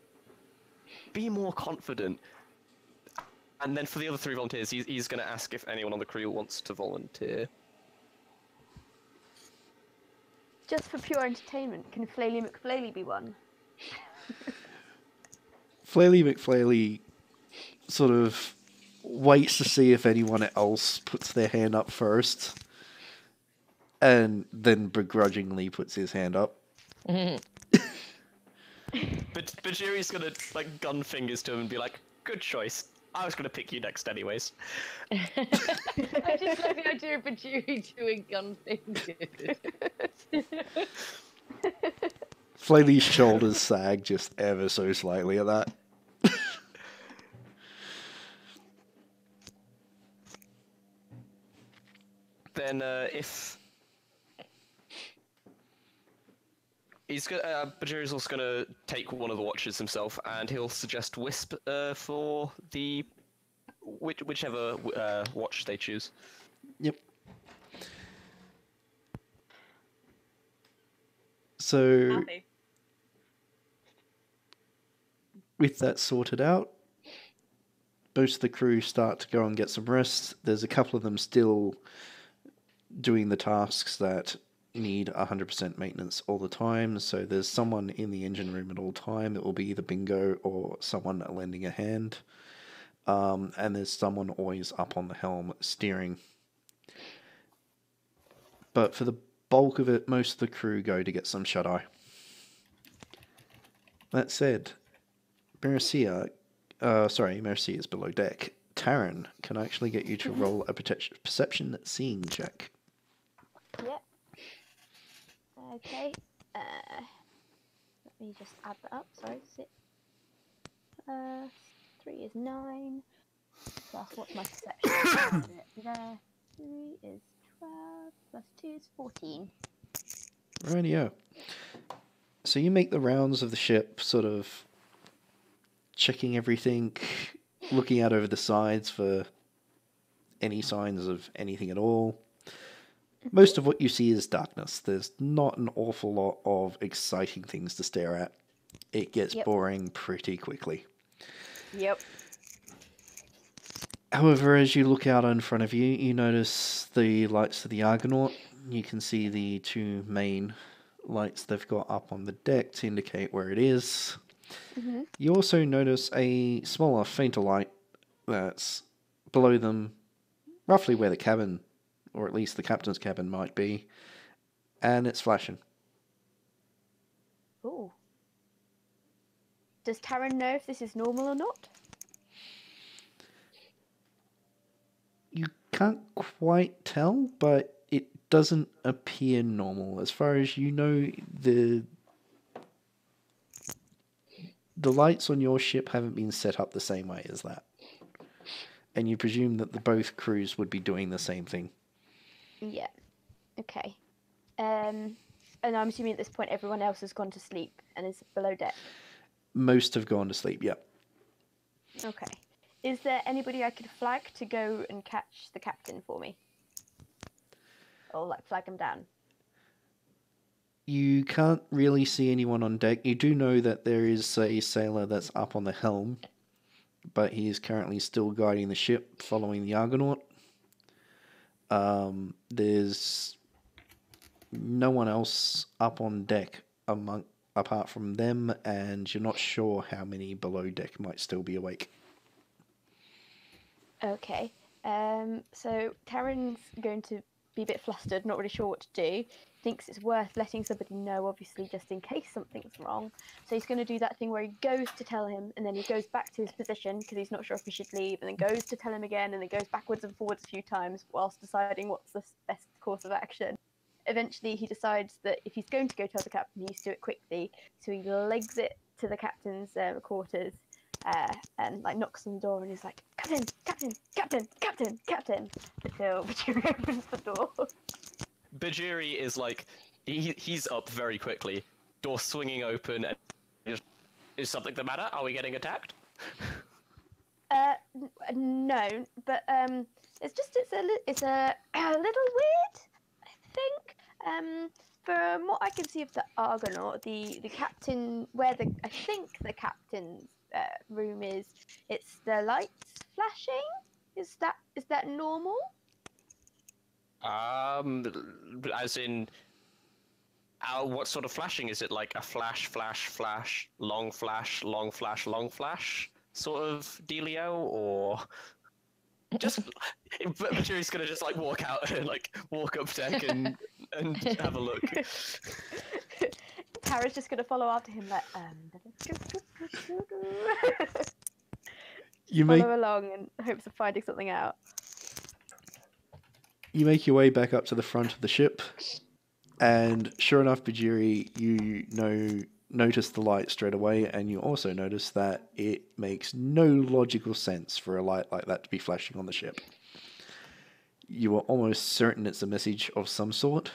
be more confident. And then for the other three volunteers, he's, he's going to ask if anyone on the crew wants to volunteer. Just for pure entertainment, can Flaley McFlaley be one? Flaley McFlaley sort of waits to see if anyone else puts their hand up first, and then begrudgingly puts his hand up. (laughs) But Bhajiri's going to like gun fingers to him and be like, "Good choice. I was going to pick you next, anyways." (laughs) I just love the idea of Bhajiri doing gun fingers. Flaley's shoulders sag just ever so slightly at that. (laughs) then uh, if he's go- uh, Bhajiri's also going to take one of the watches himself, and he'll suggest Whisp uh, for the which, whichever uh, watch they choose. Yep. So, Happy. with that sorted out, most of the crew start to go and get some rest. There's a couple of them still doing the tasks that need 100% maintenance all the time. So there's someone in the engine room at all time. It will be either bingo or someone lending a hand. Um, and there's someone always up on the helm steering. But for the bulk of it, most of the crew go to get some shut eye. That said, Merrisea, uh, sorry, Merrisea is below deck. Tarin can I actually get you to roll a perce- perception seeing check. Yep. Okay. Uh, let me just add that up. Sorry, six. Uh, three is nine. Plus, what's my perception? (coughs) there. Three is twelve. Plus two is fourteen. Rightio. So you make the rounds of the ship, sort of checking everything, looking out over the sides for any signs of anything at all. Most of what you see is darkness. There's not an awful lot of exciting things to stare at. It gets Yep. boring pretty quickly. Yep. However, as you look out in front of you, you notice the lights of the Argonaut. You can see the two main lights they've got up on the deck to indicate where it is. Mm-hmm. You also notice a smaller, fainter light that's below them, roughly where the cabin, or at least the captain's cabin, might be, and it's flashing. Ooh. Does Tarin know if this is normal or not? You can't quite tell, but it doesn't appear normal. As far as you know, the the lights on your ship haven't been set up the same way as that. And you presume that the both crews would be doing the same thing. Yeah. Okay. Um, and I'm assuming at this point everyone else has gone to sleep and is below deck. Most have gone to sleep, yep. Okay. Is there anybody I could flag to go and catch the captain for me? Or like flag him down? You can't really see anyone on deck. You do know that there is a sailor that's up on the helm, but he is currently still guiding the ship following the Argonaut. Um, there's no one else up on deck among apart from them, and you're not sure how many below deck might still be awake. Okay. Um, so Tarin's going to be a bit flustered, not really sure what to do. Thinks it's worth letting somebody know, obviously, just in case something's wrong. So he's going to do that thing where he goes to tell him, and then he goes back to his position because he's not sure if he should leave, and then goes to tell him again, and then goes backwards and forwards a few times whilst deciding what's the best course of action. Eventually, he decides that if he's going to go tell the captain, he needs to do it quickly. So he legs it to the captain's uh, quarters uh, and like knocks on the door and he's like, "Captain, captain, captain, captain, captain," until (laughs) Bhajiri (laughs) opens the door. Bhajiri is like he, he's up very quickly. Door swinging open. And just, is something the matter? Are we getting attacked? (laughs) Uh, no, but um, it's just it's a li- it's a, (clears throat) a little weird, I think. Um, from what I can see of the Argonaut, the the captain where the I think the captain's uh, room is, it's the lights flashing. Is that is that normal? Um, as in, uh, what sort of flashing is it? Like a flash, flash, flash, long flash, long flash, long flash sort of dealio, or just (laughs) but Bhajiri's gonna just like walk out and (laughs) like walk up deck and and have a look. Tarin's just gonna follow after him like um. (laughs) You make follow along in hopes of finding something out. You make your way back up to the front of the ship, and sure enough, Bhajiri, you know notice the light straight away, and you also notice that it makes no logical sense for a light like that to be flashing on the ship. You are almost certain it's a message of some sort.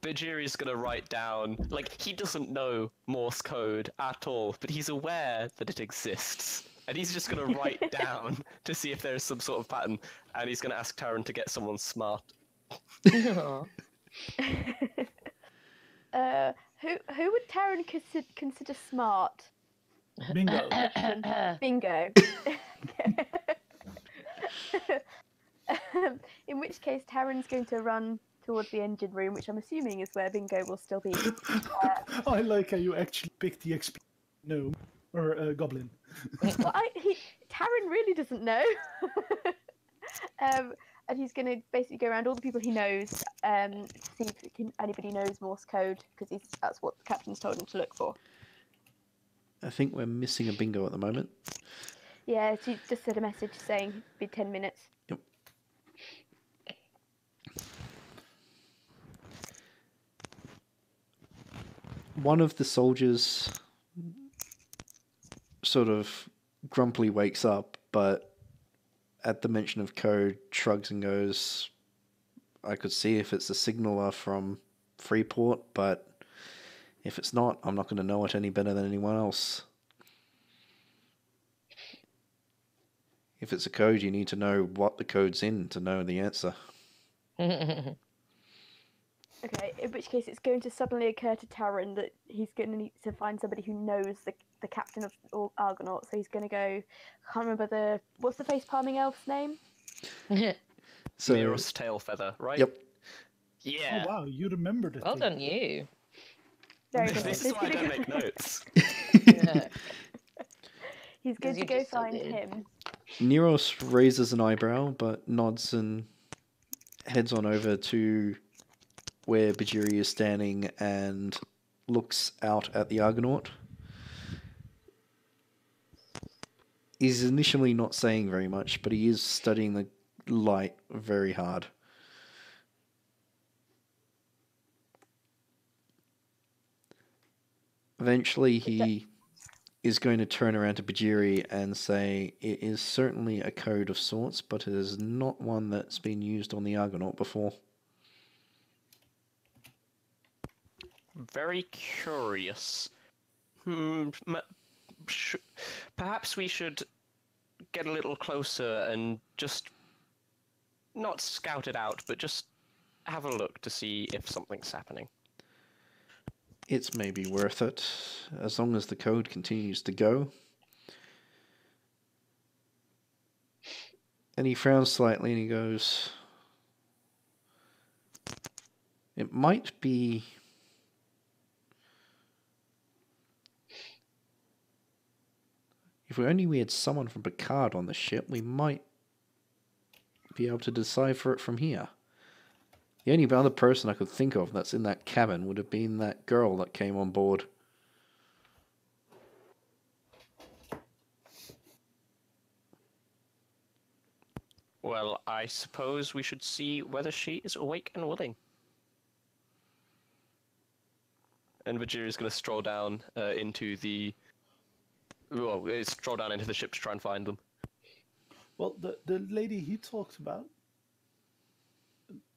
Bhajiri's gonna write down like he doesn't know Morse code at all, but he's aware that it exists. And he's just gonna (laughs) write down to see if there's some sort of pattern, and he's gonna ask Tarin to get someone smart. (laughs) Uh, who who would Tarin consider, consider smart? Bingo. (coughs) Bingo. (laughs) um, in which case, Tarin's going to run towards the engine room, which I'm assuming is where Bingo will still be. (coughs) I like how you actually picked the XP gnome or uh, goblin. well, (laughs) I, he, Tarin really doesn't know. (laughs) um, and he's going to basically go around all the people he knows um, to see if can, anybody knows Morse code, because that's what the captain's told him to look for. I think we're missing a bingo at the moment. Yeah, she just sent a message saying it'd be 10 minutes. Yep. One of the soldiers sort of grumpily wakes up, but at the mention of code, shrugs and goes, I could see if it's a signaler from Freeport, but if it's not, I'm not going to know it any better than anyone else. If it's a code, you need to know what the code's in to know the answer. (laughs) Okay, in which case it's going to suddenly occur to Tarin that he's going to need to find somebody who knows the, the captain of Ar- Argonaut. So he's going to go. I can't remember the what's the face palming elf's name. (laughs) So, Miros tail feather, right? yep. Yeah. Oh wow, you remembered it. well done, you. Very good. This is he's why I gonna don't go- make notes. Yeah. (laughs) (laughs) He's going to go just so find did. him. Neros raises an eyebrow, but nods and heads on over to where Bhajiri is standing and looks out at the Argonaut. He's initially not saying very much, but he is studying the light very hard. Eventually, he is going to turn around to Bhajiri and say it is certainly a code of sorts, but it is not one that's been used on the Argonaut before. Very curious. Hmm. sh- perhaps we should get a little closer and just not scout it out, but just have a look to see if something's happening. It's maybe worth it, as long as the code continues to go. And he frowns slightly and he goes, It might be. If we only we had someone from Bacard on the ship, we might be able to decipher it from here. The only other person I could think of that's in that cabin would have been that girl that came on board. Well, I suppose we should see whether she is awake and willing. And Bhajiri is going to stroll down uh, into the. Well, uh, stroll down into the ship to try and find them. Well, the, the lady he talked about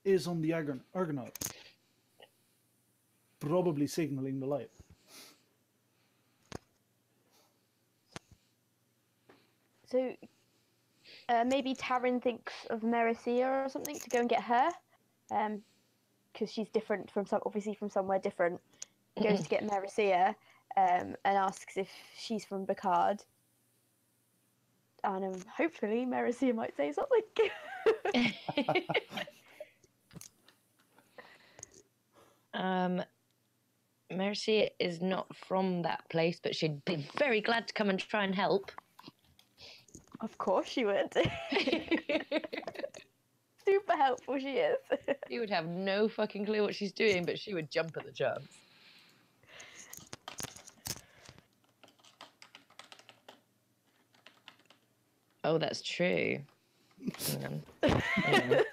is on the Argon- Argonaut. Probably signaling the light. So uh, maybe Tarin thinks of Merrisea or something to go and get her, um, because she's different from some, obviously from somewhere different. Goes to get (laughs) Merrisea, um, and asks if she's from Bacard. And um, hopefully Merrisea might say something. (laughs) um, Mercy is not from that place, but she'd be very glad to come and try and help. of course she would. (laughs) Super helpful she is. You would have no fucking clue what she's doing, but she would jump at the chance. Oh, that's true. Hang on. Hang on.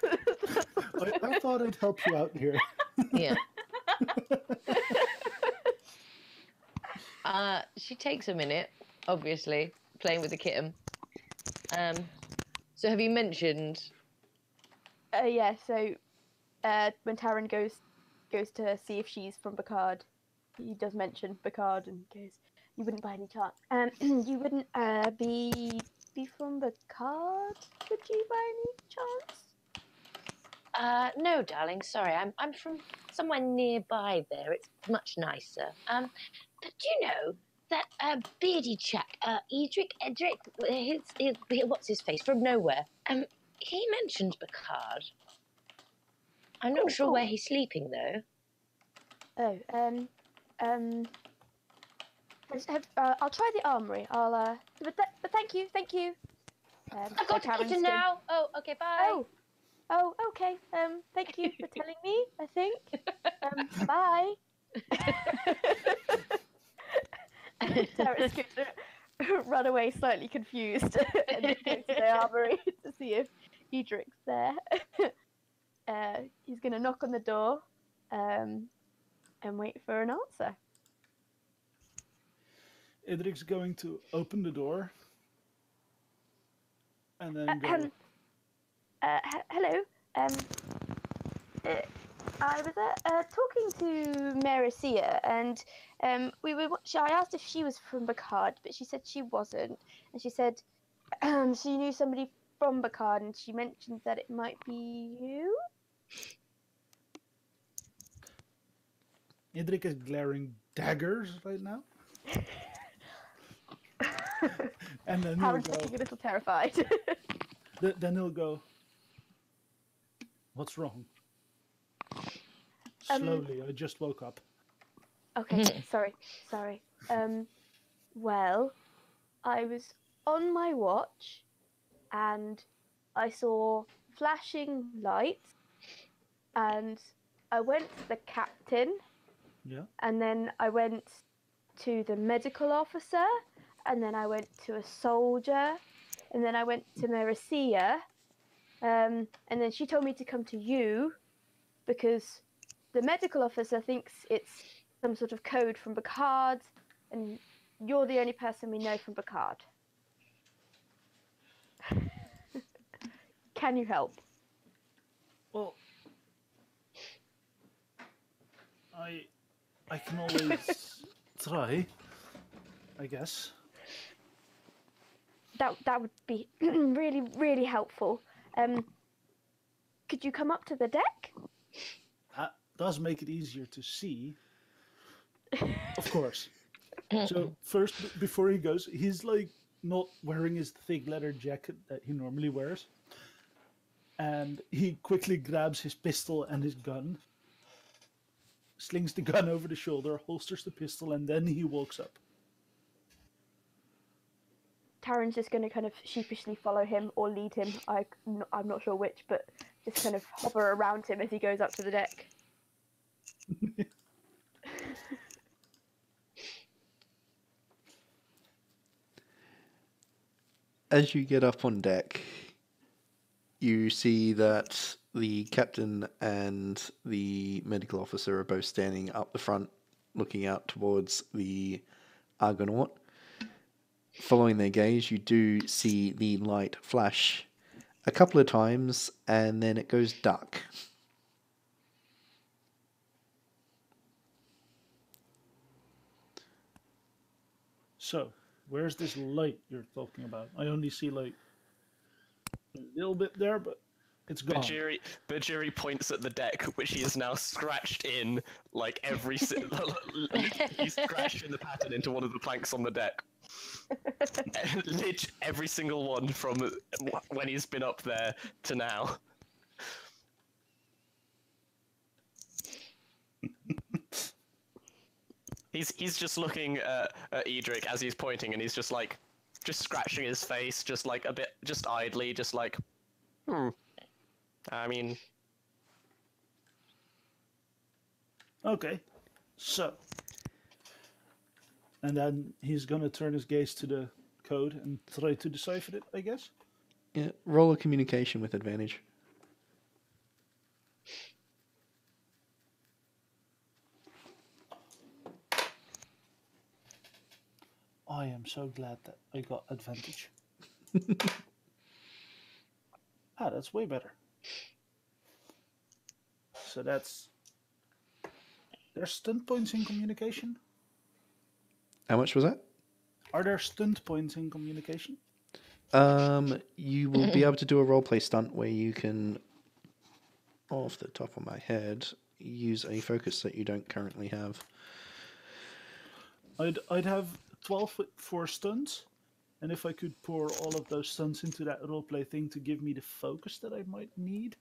I, I thought I'd help you out here. Yeah. (laughs) uh, she takes a minute, obviously, playing with the kitten. Um, so have you mentioned? Uh, yeah, so uh, when Tarin goes goes to see if she's from Bacard, he does mention Bacard and goes, "You wouldn't by any chance, um, (clears throat) you wouldn't uh, be be from Bacard, would you by any chance?" Uh, no, darling. Sorry, I'm I'm from somewhere nearby. There, it's much nicer. Um, but do you know that uh, beardy chap, uh, Edric, Edric, his, his, what's his face from nowhere? Um, he mentioned Bacard. I'm not Oh, sure oh. where he's sleeping though. Oh, um, um, have- uh, I'll try the armory. I'll uh, but, th- but thank you, thank you. Um, I've got the kitten going- now. Oh, okay, bye. Oh, oh, okay. Um, thank you for telling me. I think. Um, (laughs) bye. (laughs) To (laughs) run away slightly confused and then go to the armory to see if Edric's there. uh, he's going to knock on the door um, and wait for an answer. Edric's going to open the door and then Uh, go. um, uh, he- hello. Um, uh, I was uh, uh, talking to Merrisea, and um, we were. she- I asked if she was from Bacard, but she said she wasn't, and she said um, (clears throat) she knew somebody from Bacard, and she mentioned that it might be you. Edric is glaring daggers right now. (laughs) (laughs) and then he'll Tarin's go. looking a little terrified. (laughs) th- then he'll go. What's wrong? Um, Slowly, I just woke up. Okay, sorry, sorry. Um, well, I was on my watch, and I saw flashing lights, and I went to the captain, Yeah. and then I went to the medical officer, and then I went to a soldier, and then I went to Merrisea, um, and then she told me to come to you, because the medical officer thinks it's some sort of code from Bacard, and you're the only person we know from Bacard. (laughs) Can you help? Well, I, I can always (laughs) try. I guess. That that would be (clears throat) really really helpful. Um, could you come up to the deck? That does make it easier to see. Of course. so first, before he goes, he's like not wearing his thick leather jacket that he normally wears, and he quickly grabs his pistol and his gun, slings the gun over the shoulder, holsters the pistol, and then he walks up. Tarin's just going to kind of sheepishly follow him or lead him. I, I'm not sure which, but just kind of hover around him as he goes up to the deck. (laughs) As you get up on deck, you see that the captain and the medical officer are both standing up the front, looking out towards the Argonaut. Following their gaze, you do see the light flash a couple of times and then it goes dark. So, where's this light you're talking about? I only see like a little bit there, but it's gone. Bhajiri, Bhajiri points at the deck, which he is now scratched in, like every. si- (laughs) he's scratched in the pattern into one of the planks on the deck. (laughs) Lit every single one from when he's been up there to now. (laughs) he's he's just looking at, at Edric as he's pointing, and he's just like, just scratching his face, just like a bit, just idly, just like, hmm. I mean, Okay, so. And then he's gonna turn his gaze to the code and try to decipher it, I guess. Yeah, roll a communication with advantage. I am so glad that I got advantage. (laughs) ah, that's way better. So that's. There's stunt points in communication? How much was that? Are there stunt points in communication? Um, you will be able to do a roleplay stunt where you can, off the top of my head, use a focus that you don't currently have. I'd I'd have twelve foot four stunts, and if I could pour all of those stunts into that roleplay thing to give me the focus that I might need,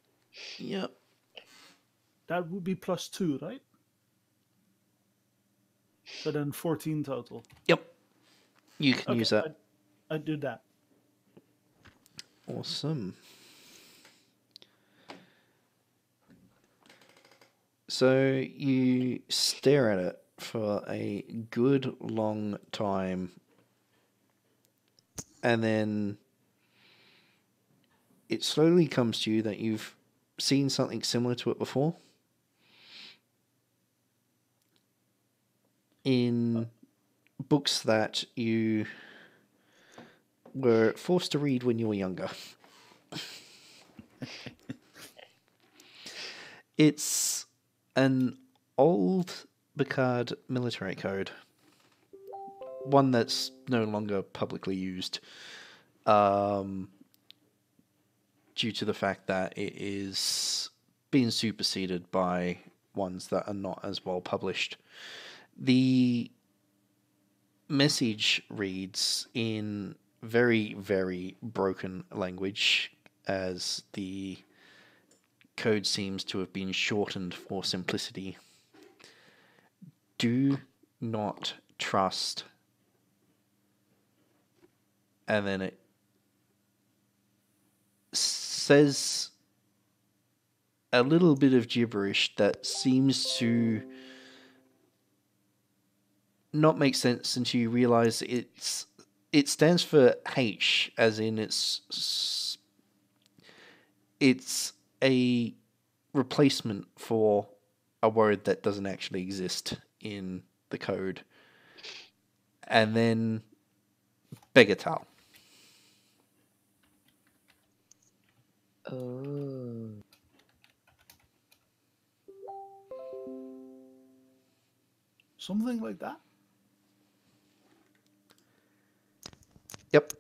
Yep. that would be plus two, right? So then fourteen total. Yep. You can Okay, use that. I'd, I'd do that. Awesome. So you stare at it for a good long time, and then it slowly comes to you that you've seen something similar to it before. In books that you were forced to read when you were younger. (laughs) it's an old Bacard military code, one that's no longer publicly used, um, due to the fact that it is being superseded by ones that are not as well published. The message reads in very, very broken language, as the code seems to have been shortened for simplicity. Do not trust. And then it says a little bit of gibberish that seems to not make sense until you realize it's it stands for H, as in it's it's a replacement for a word that doesn't actually exist in the code, and then Begatal. Oh. Something like that. Yep.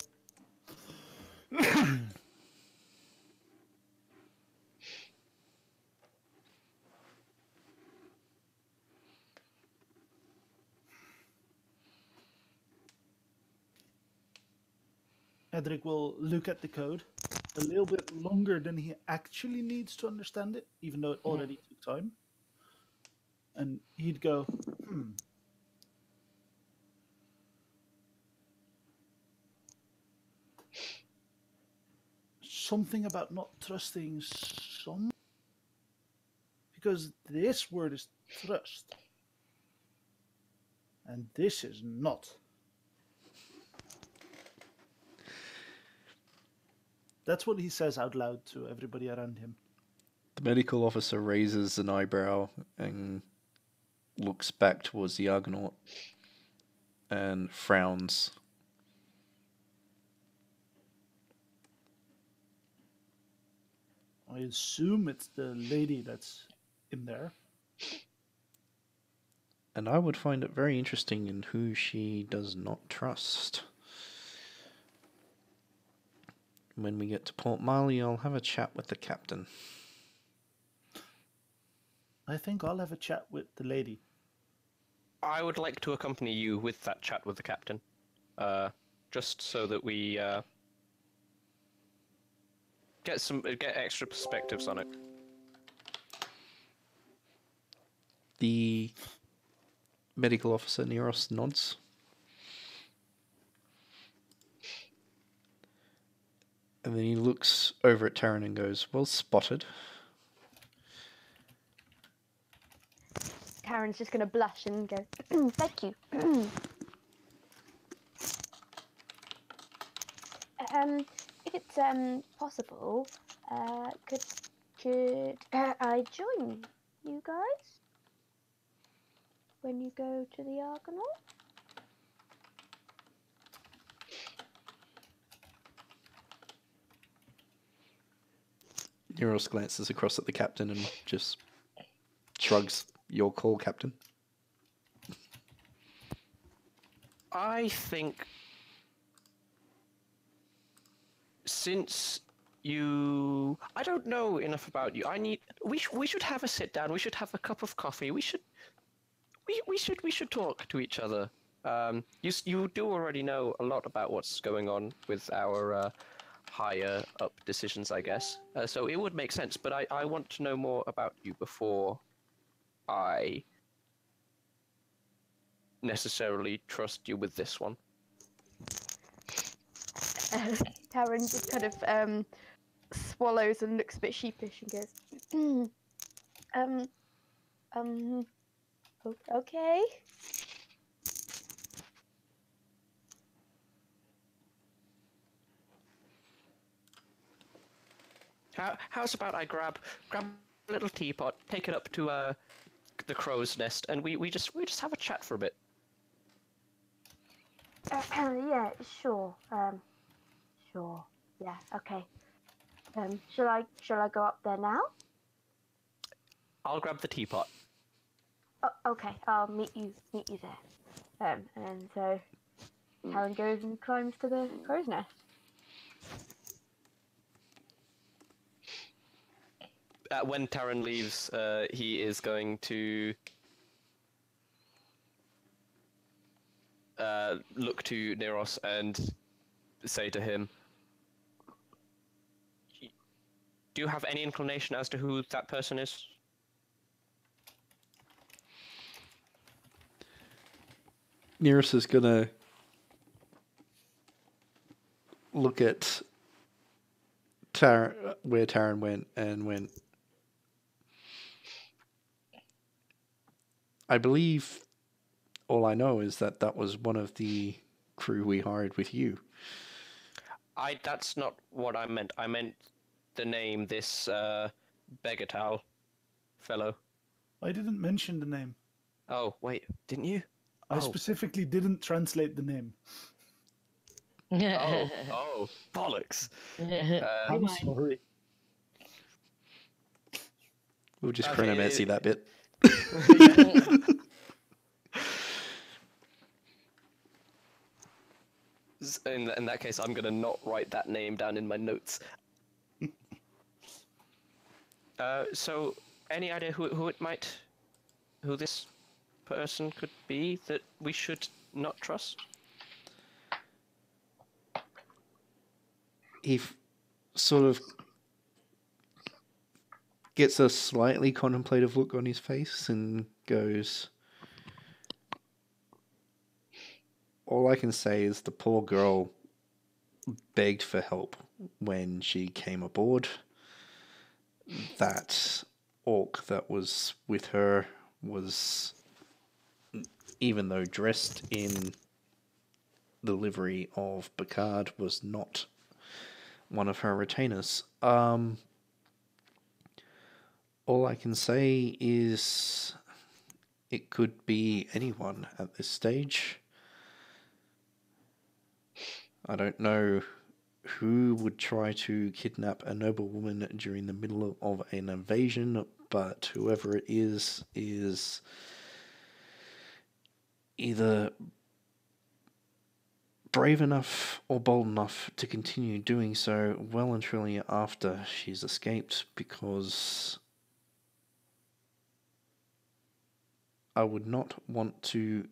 (laughs) Edric will look at the code a little bit longer than he actually needs to understand it, even though it already took time. And he'd go, hmm. something about not trusting some because this word is trust and this is not that's what he says out loud to everybody around him The medical officer raises an eyebrow and looks back towards the Argonaut and frowns. i assume it's the lady that's in there And I would find it very interesting in who she does not trust. When we get to Port Mali, I'll have a chat with the captain. i think i'll have a chat with the lady I would like to accompany you with that chat with the captain, uh, just so that we uh, get some get extra perspectives on it. The medical officer Neros nods. And then he looks over at Tarin and goes, Well spotted. Tarin's just going to blush and go, (clears throat) thank you. (clears throat) um, if it's um, possible, uh, could, could uh, I join you guys when you go to the Argonaut? Neros glances across at the captain and just shrugs. Your call, captain. I think since you I don't know enough about you. I need we sh- we should have a sit down. We should have a cup of coffee. We should we we should we should talk to each other. Um, you you do already know a lot about what's going on with our uh, higher up decisions, I guess. Uh, so it would make sense. But I I want to know more about you before I necessarily trust you with this one. (laughs) Tarin just kind of um, swallows and looks a bit sheepish and goes, "Mm, (clears throat) um, um, okay. How, how's about I grab grab a little teapot, take it up to uh, the crow's nest, and we, we just we just have a chat for a bit. Uh, yeah, sure. Um, sure. Yeah, okay. Um, shall I shall I go up there now? I'll grab the teapot. Oh, okay, I'll meet you meet you there. Um, and so Tarin goes and climbs to the crow's nest. Uh, when Tarin leaves, uh, he is going to uh, look to Neros and say to him, "Do you have any inclination as to who that person is?" Neros is gonna look at Tar- where Tarin went and went. I believe all I know is that that was one of the crew we hired with you. I. That's not what I meant. I meant the name this uh, Begatal fellow. I didn't mention the name. Oh wait, didn't you? I Oh. specifically didn't translate the name. Oh, (laughs) oh, bollocks! Uh, (laughs) I'm sorry. We'll just Okay, chronomancy it- that bit. S- (laughs) In, in that case, I'm gonna not write that name down in my notes. (laughs) uh, so, any idea who who it might, who this person could be that we should not trust? he f- sort of gets a slightly contemplative look on his face and goes, All I can say is the poor girl begged for help when she came aboard. That orc that was with her was, even though dressed in the livery of Bacard, was not one of her retainers. Um, all I can say is it could be anyone at this stage. I don't know who would try to kidnap a noblewoman during the middle of an invasion, but whoever it is is either brave enough or bold enough to continue doing so well and truly after she's escaped because I would not want to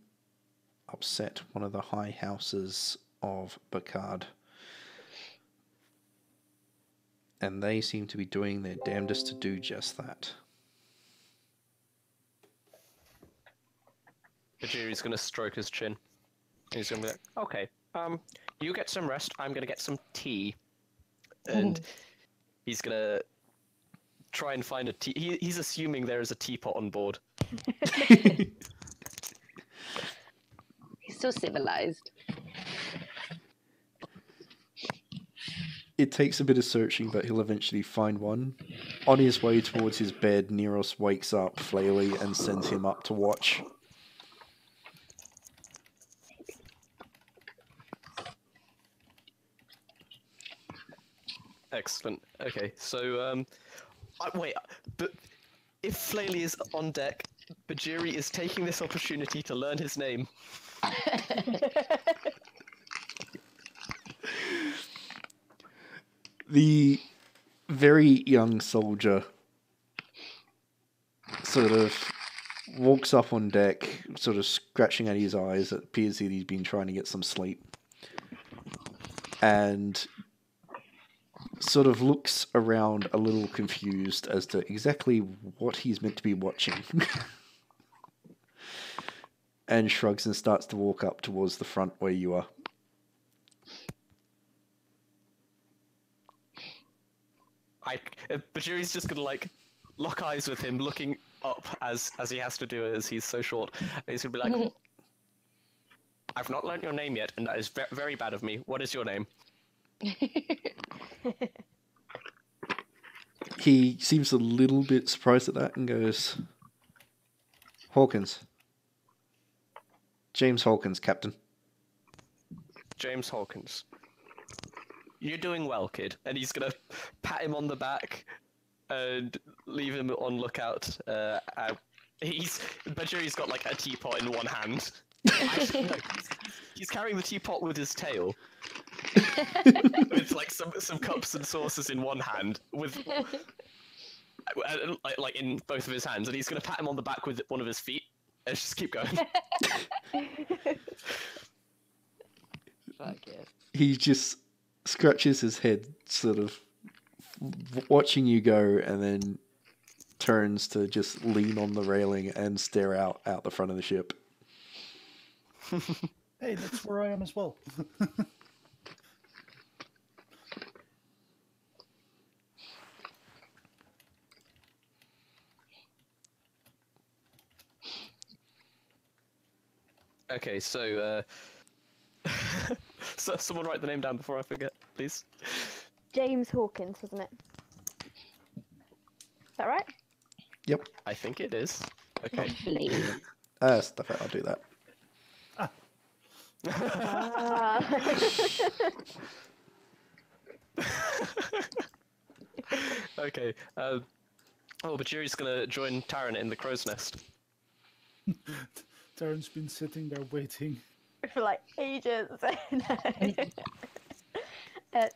upset one of the high houses of Bacard. And they seem to be doing their damnedest to do just that. Bhajiri's gonna stroke his chin. He's gonna be like, okay, um, you get some rest. I'm gonna get some tea, and (laughs) he's gonna try and find a tea. He, he's assuming there is a teapot on board. (laughs) He's so civilized. It takes a bit of searching, but he'll eventually find one. On his way towards his bed, Neros wakes up Flaily and sends him up to watch. Excellent. Okay, so um, I, wait, but if Flaley is on deck, Bhajiri is taking this opportunity to learn his name. (laughs) the very young soldier sort of walks up on deck, sort of scratching at his eyes. It appears that he's been trying to get some sleep. And sort of looks around a little confused as to exactly what he's meant to be watching. (laughs) and shrugs and starts to walk up towards the front where you are. I, uh, Bhajiri's just gonna like lock eyes with him, looking up as as he has to do as he's so short. And he's gonna be like, "I've not learnt your name yet, and that is ve- very bad of me. What is your name?" (laughs) He seems a little bit surprised at that and goes, Hawkins. James Hawkins, Captain. James Hawkins. You're doing well, kid. And he's gonna (laughs) pat him on the back and leave him on lookout. Uh, uh, he's Bhajiri's got like a teapot in one hand. (laughs) he's, he's carrying the teapot with his tail. with like some some cups and saucers in one hand, with uh, like, like in both of his hands, and he's gonna pat him on the back with one of his feet. Let's just keep going. Fuck yeah. He just scratches his head, sort of watching you go, and then turns to just lean on the railing and stare out out the front of the ship. (laughs) Hey, that's where I am as well. Okay, so, uh, (laughs) so someone write the name down before I forget, please. James Hawkins, wasn't it? Is that right? Yep. I think it is. Okay. Lovely. Uh, stuff it, I'll do that. Ah. (laughs) okay. Uh, oh, Bhajiri's gonna join Tarin in the crow's nest. (laughs) Tarin's been sitting there waiting. (laughs) for like ages. uh,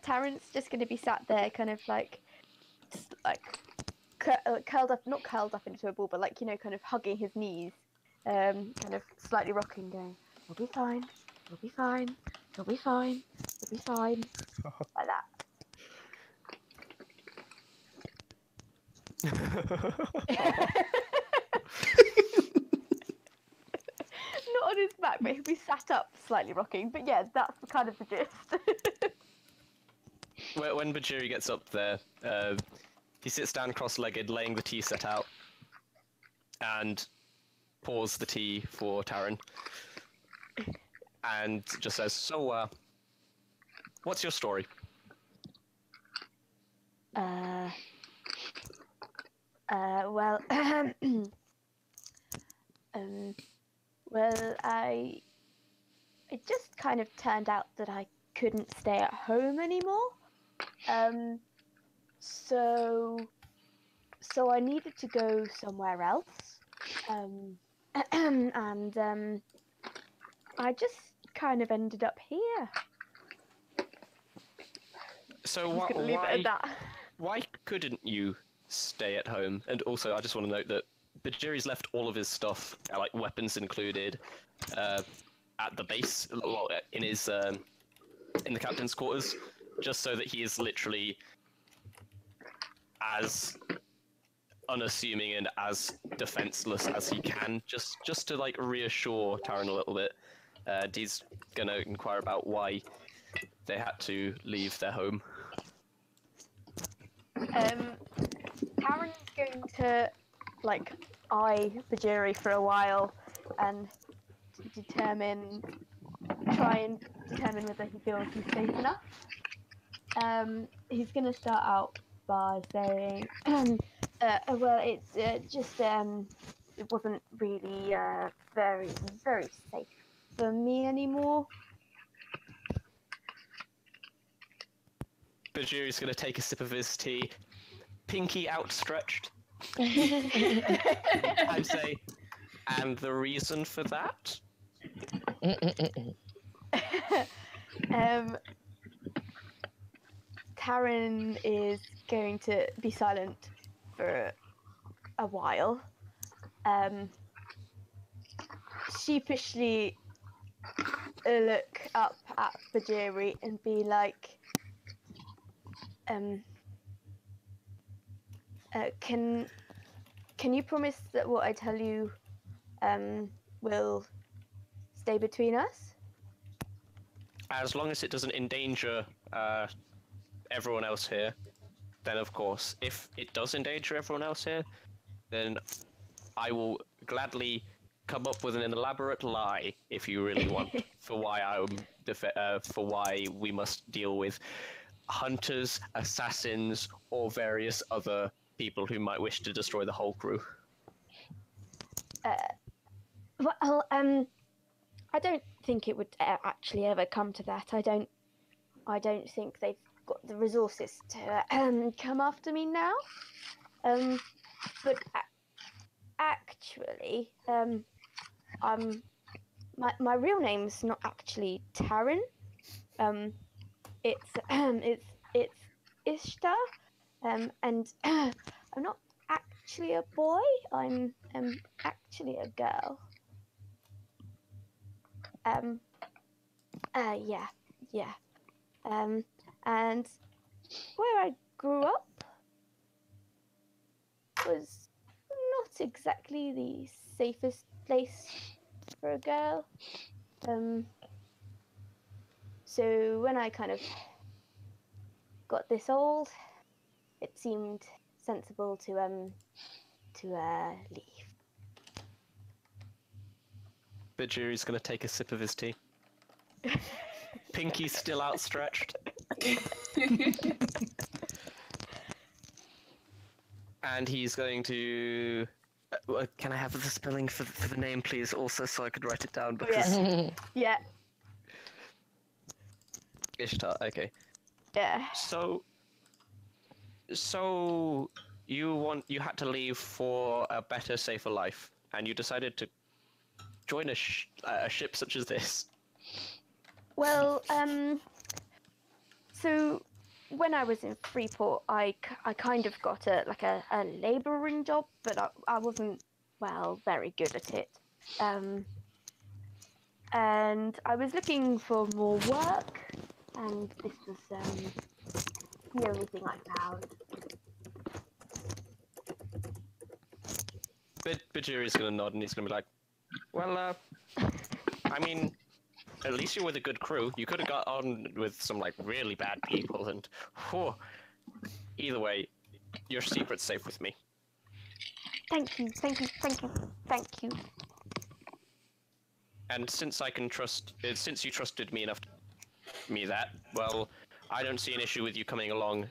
Tarin's just going to be sat there, kind of like, just like cur- uh, curled up, not curled up into a ball, but like you know, kind of hugging his knees, um, kind of slightly rocking, going, "We'll be fine. We'll be fine. We'll be fine. We'll be fine." (laughs) like that. (laughs) Not on his back, but he'll be sat up, slightly rocking. But yeah, that's the kind of the gist. when, when Bhajiri gets up there, uh, he sits down cross-legged, laying the tea set out, and pours the tea for Tarin, and just says, "So, uh, what's your story?" Uh, uh, well, (clears throat) um, well, I, it just kind of turned out that I couldn't stay at home anymore. Um, so, so I needed to go somewhere else. Um, (clears throat) and um, I just kind of ended up here. So, I'm wha- just gonna leave it why, why couldn't you stay at home? And also, I just want to note that Bhajiri's left all of his stuff, uh, like weapons included, uh, at the base, well, in his um, in the captain's quarters, just so that he is literally as unassuming and as defenseless as he can, just just to like reassure Tarin a little bit. Uh, he's gonna inquire about why they had to leave their home. Um, Tarin's going to like eye Bhajiri for a while and determine, try and determine whether he feels he's safe enough. Um, he's going to start out by saying, (clears throat) uh, uh, "Well, it's uh, just um, it wasn't really uh, very very safe for me anymore." Bhajiri's gonna take a sip of his tea, pinky outstretched, (laughs) and say, and the reason for that? (laughs) um, Tarin is going to be silent for a while. Um, sheepishly look up at Bhajiri and be like, um, uh, "Can can you promise that what I tell you um, will stay between us?" As long as it doesn't endanger uh, everyone else here, then of course. If it does endanger everyone else here, then I will gladly come up with an elaborate lie if you really want (laughs) for why I'm uh, for why we must deal with hunters, assassins, or various other people who might wish to destroy the whole crew. Well, um, I don't think it would uh, actually ever come to that. I don't, I don't think they've got the resources to um, come after me now. Um, but actually, um, I'm my my real name's not actually Tarin. Um, it's um, (clears throat) it's it's Ishtar. Um, and (clears throat) I'm not actually a boy. I'm um actually a girl. Um. Uh. Yeah. Yeah. Um. And where I grew up was not exactly the safest place for a girl. Um. So when I kind of got this old, it seemed sensible to um to uh leave. Bhajiri's gonna take a sip of his tea. (laughs) Pinky's still outstretched. (laughs) and he's going to. Uh, uh, can I have the spelling for, for the name, please, also, so I could write it down? Because (laughs) Yeah. Ishtar. Okay. Yeah. So. So you want you had to leave for a better, safer life, and you decided to join a sh- a ship such as this. Well, um, so when I was in Freeport, I, I kind of got a like a, a labouring job, but I, I wasn't well very good at it. Um, and I was looking for more work, and this was um, the only thing I found. But Bhajiri's gonna nod and he's gonna be like, "Well, uh, I mean, at least you're with a good crew. You could have got on with some like really bad people, and whew, either way, your secret's safe with me. Thank you, thank you, thank you, thank you. And since I can trust, uh, since you trusted me enough, to me that well, I don't see an issue with you coming along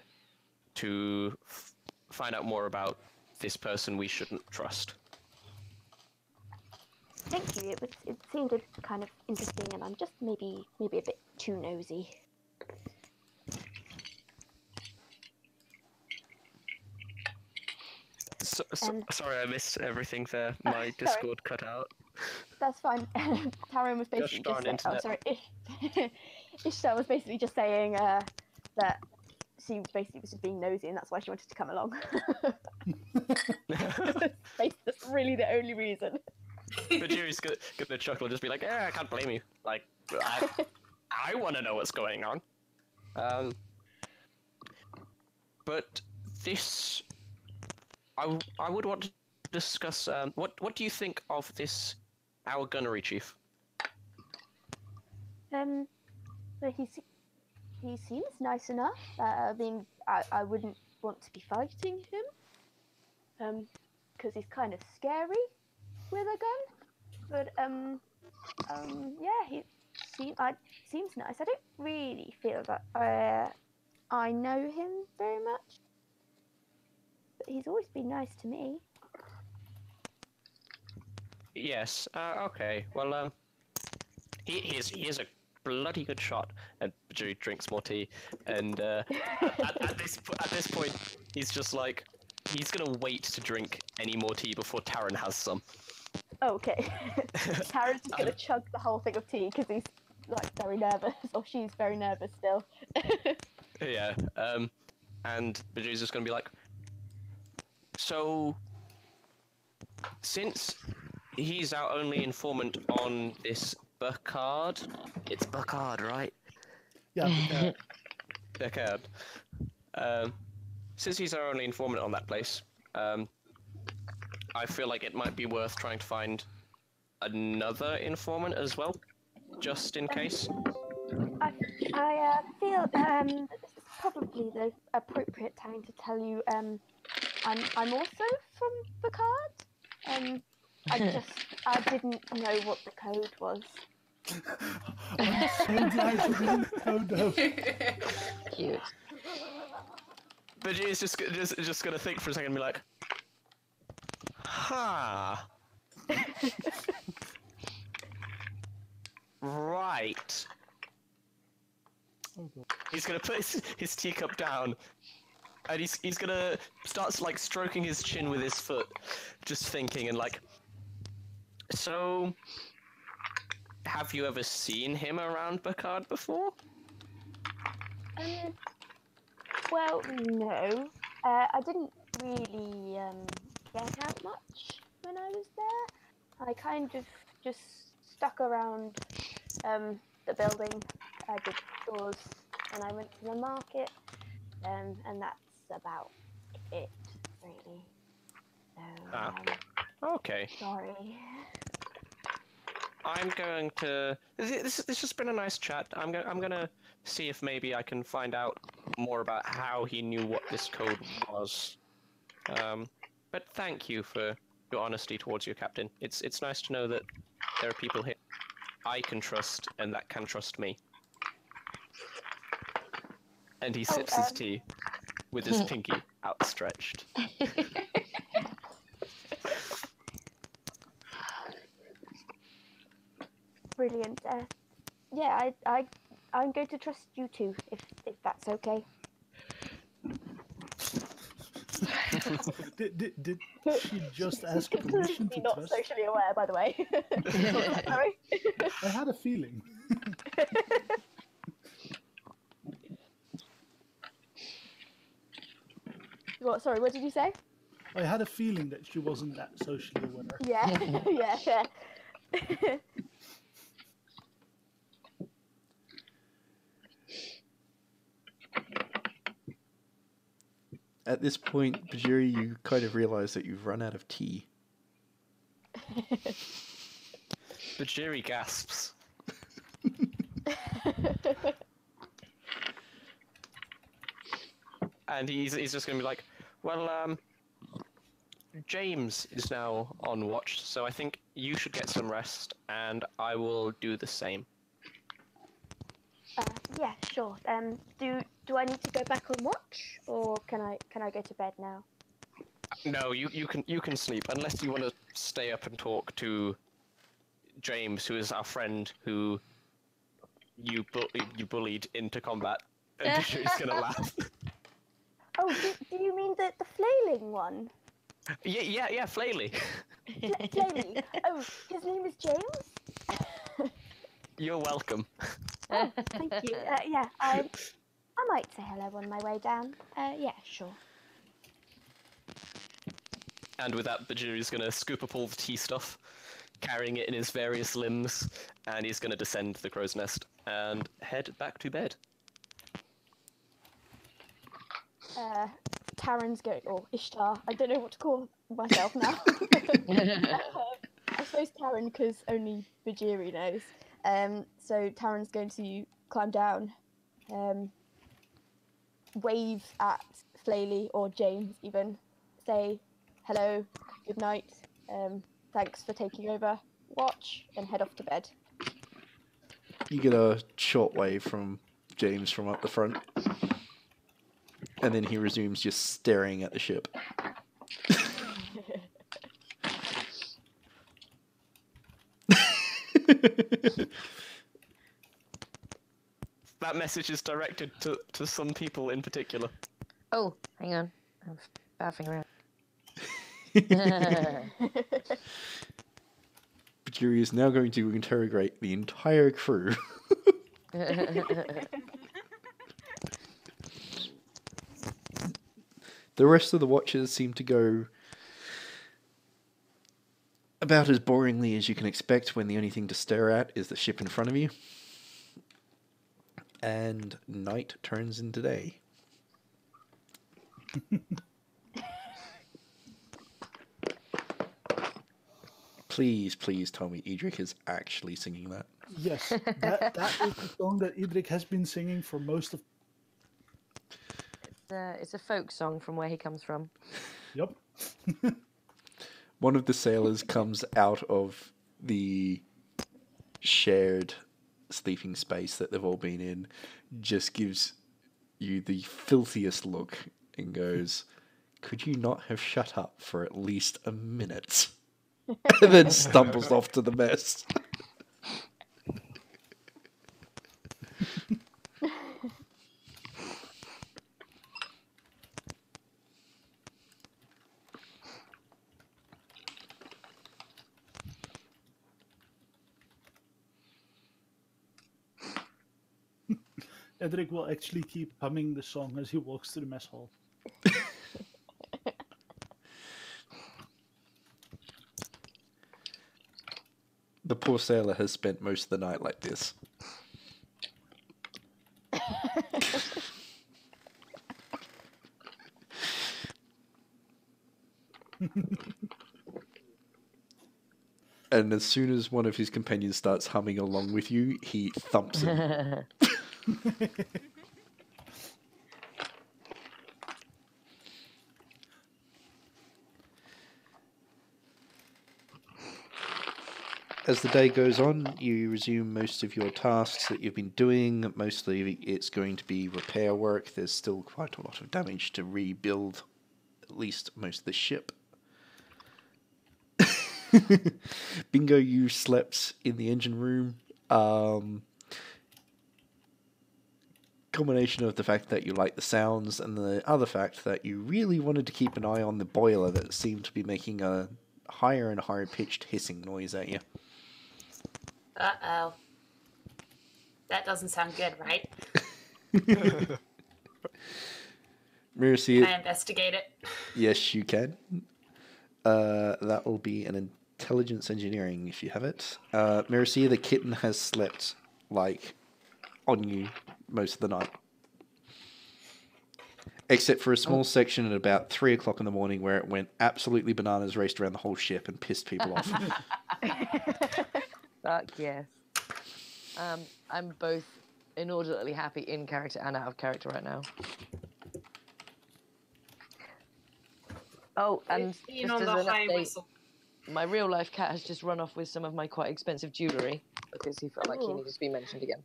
to f- find out more about this person we shouldn't trust. Thank you. It was it seemed kind of interesting and I'm just maybe maybe a bit too nosy. So, so, Um, sorry, I missed everything there. (laughs) My sorry. Discord cut out. That's fine. (laughs) Tarin was basically darn just saying, oh, sorry. (laughs) Ishtar was basically just saying uh, that she basically was just being nosy and that's why she wanted to come along. That's really the only reason. (laughs) but Jerry's gonna, gonna chuckle and just be like, "Yeah, I can't blame you. Like, I, I want to know what's going on." Um, but this, I, I would want to discuss. Um, what what do you think of this, our gunnery chief? Um, but he he seems nice enough. Uh, I mean, I, I wouldn't want to be fighting him. Um, because he's kind of scary with a gun. But um, um, yeah, he seem I seems nice. I don't really feel that uh, I know him very much. But he's always been nice to me. Yes. Uh, okay. Well, um, he he is he is a bloody good shot. And Jerry drinks more tea, and uh, (laughs) at, at this at this point, he's just like, he's gonna wait to drink any more tea before Tarin has some. Okay. (laughs) Tarin's just gonna chug the whole thing of tea because he's like very nervous, or she's very nervous still. (laughs) Yeah. Um, and Bhajiri's just gonna be like, so since he's our only informant on this Bacard, it's Bacard, right? Yeah, but, uh, (laughs) Bacard. Um, since he's our only informant on that place, um, I feel like it might be worth trying to find another informant as well, just in case. I, I uh, feel um, that this is probably the appropriate time to tell you um, I'm I'm also from the card. Um, I (laughs) just I didn't know what the code was. (laughs) I'm so glad you didn't (laughs) code up. Cute. Bhajiri's just, just just gonna think for a second and be like, huh. (laughs) right. He's gonna put his, his teacup down, and he's he's gonna start like stroking his chin with his foot, just thinking and like. So, have you ever seen him around Bacard before? Um, well, no, uh, I didn't really um, out much when I was there. I kind of just stuck around um, the building. I did tours and I went to the market, um, and that's about it, really. So, Ah. um, Okay. sorry. I'm going to. This this has been a nice chat. I'm going. I'm gonna see if maybe I can find out more about how he knew what this code was. Um, but thank you for your honesty towards your captain. It's it's nice to know that there are people here I can trust and that can trust me. And he Oh, sips his um, tea with his (laughs) pinky outstretched. Brilliant. Uh, yeah, I, I, I'm going to trust you too, if, if that's okay. (laughs) Did, did, did she just (laughs) ask permission Completely to not trust? socially aware, by the way. (laughs) Sorry. I had a feeling. What? Sorry. What did you say? I had a feeling that she wasn't that socially aware. Yeah. yeah. Yeah. at this point, Bhajiri, you kind of realize that you've run out of tea. Bhajiri gasps. (laughs) and he's, he's just going to be like, well, um, James is now on watch, so I think you should get some rest, and I will do the same. Uh, yeah, sure. Um, do do I need to go back and watch, or can I can I go to bed now? No, you, you can you can sleep unless you want to stay up and talk to James, who is our friend who you bu- you bullied into combat. (laughs) And he's gonna (laughs) laugh. Oh, do, do you mean the the flailing one? yeah, yeah, yeah, Flaley. Fla-. (laughs) Oh, his name is James. You're welcome. (laughs) Oh, thank you. Uh, yeah, I I might say hello on my way down. Uh, yeah, sure. And with that, Bhajiri's gonna scoop up all the tea stuff, carrying it in his various limbs, and he's gonna descend the crow's nest and head back to bed. Uh, Karen's going, or Ishtar. I don't know what to call myself now. (laughs) (laughs) I suppose Karen, because only Bhajiri knows. Um, so Tarin's going to climb down, um, wave at Flaley or James, even say hello, good night, um, thanks for taking over, watch, and head off to bed. You get a short wave from James from up the front. And then he resumes just staring at the ship. (laughs) That message is directed to, to some people in particular. Oh, hang on. I'm faffing around. (laughs) Bhajiri is now going to interrogate the entire crew. (laughs) The rest of the watches seem to go about as boringly as you can expect when the only thing to stare at is the ship in front of you. And night turns into day. (laughs) please, please tell me Edric is actually singing that. Yes, that, that is the song that Edric has been singing for most of. It's a, it's a folk song from where he comes from. Yep. (laughs) One of the sailors comes out of the shared sleeping space that they've all been in, just gives you the filthiest look and goes, Could you not have shut up for at least a minute? (laughs) and then stumbles off to the mess. (laughs) Edric will actually keep humming the song as he walks to the mess hall. The poor sailor has spent most of the night like this. (laughs) and as soon as one of his companions starts humming along with you, he thumps him. (laughs) (laughs) As the day goes on, you resume most of your tasks that you've been doing. Mostly it's going to be repair work. There's still quite a lot of damage to rebuild at least most of the ship. (laughs) Bingo, you slept in the engine room. Um, combination of the fact that you like the sounds and the other fact that you really wanted to keep an eye on the boiler that seemed to be making a higher and higher pitched hissing noise at you. Uh oh. That doesn't sound good, right? (laughs) Mercy, Can I investigate it? yes, you can. Uh, that will be an intelligence engineering if you have it. Uh, Merrisea, the kitten has slept like on you most of the night, except for a small section at about three o'clock in the morning where it went absolutely bananas, raced around the whole ship, and pissed people off. (laughs) Fuck yes. Um, I'm both inordinately happy in character and out of character right now. Oh, and just on as the an high update, my real life cat has just run off with some of my quite expensive jewellery because he felt like he needed to be mentioned again.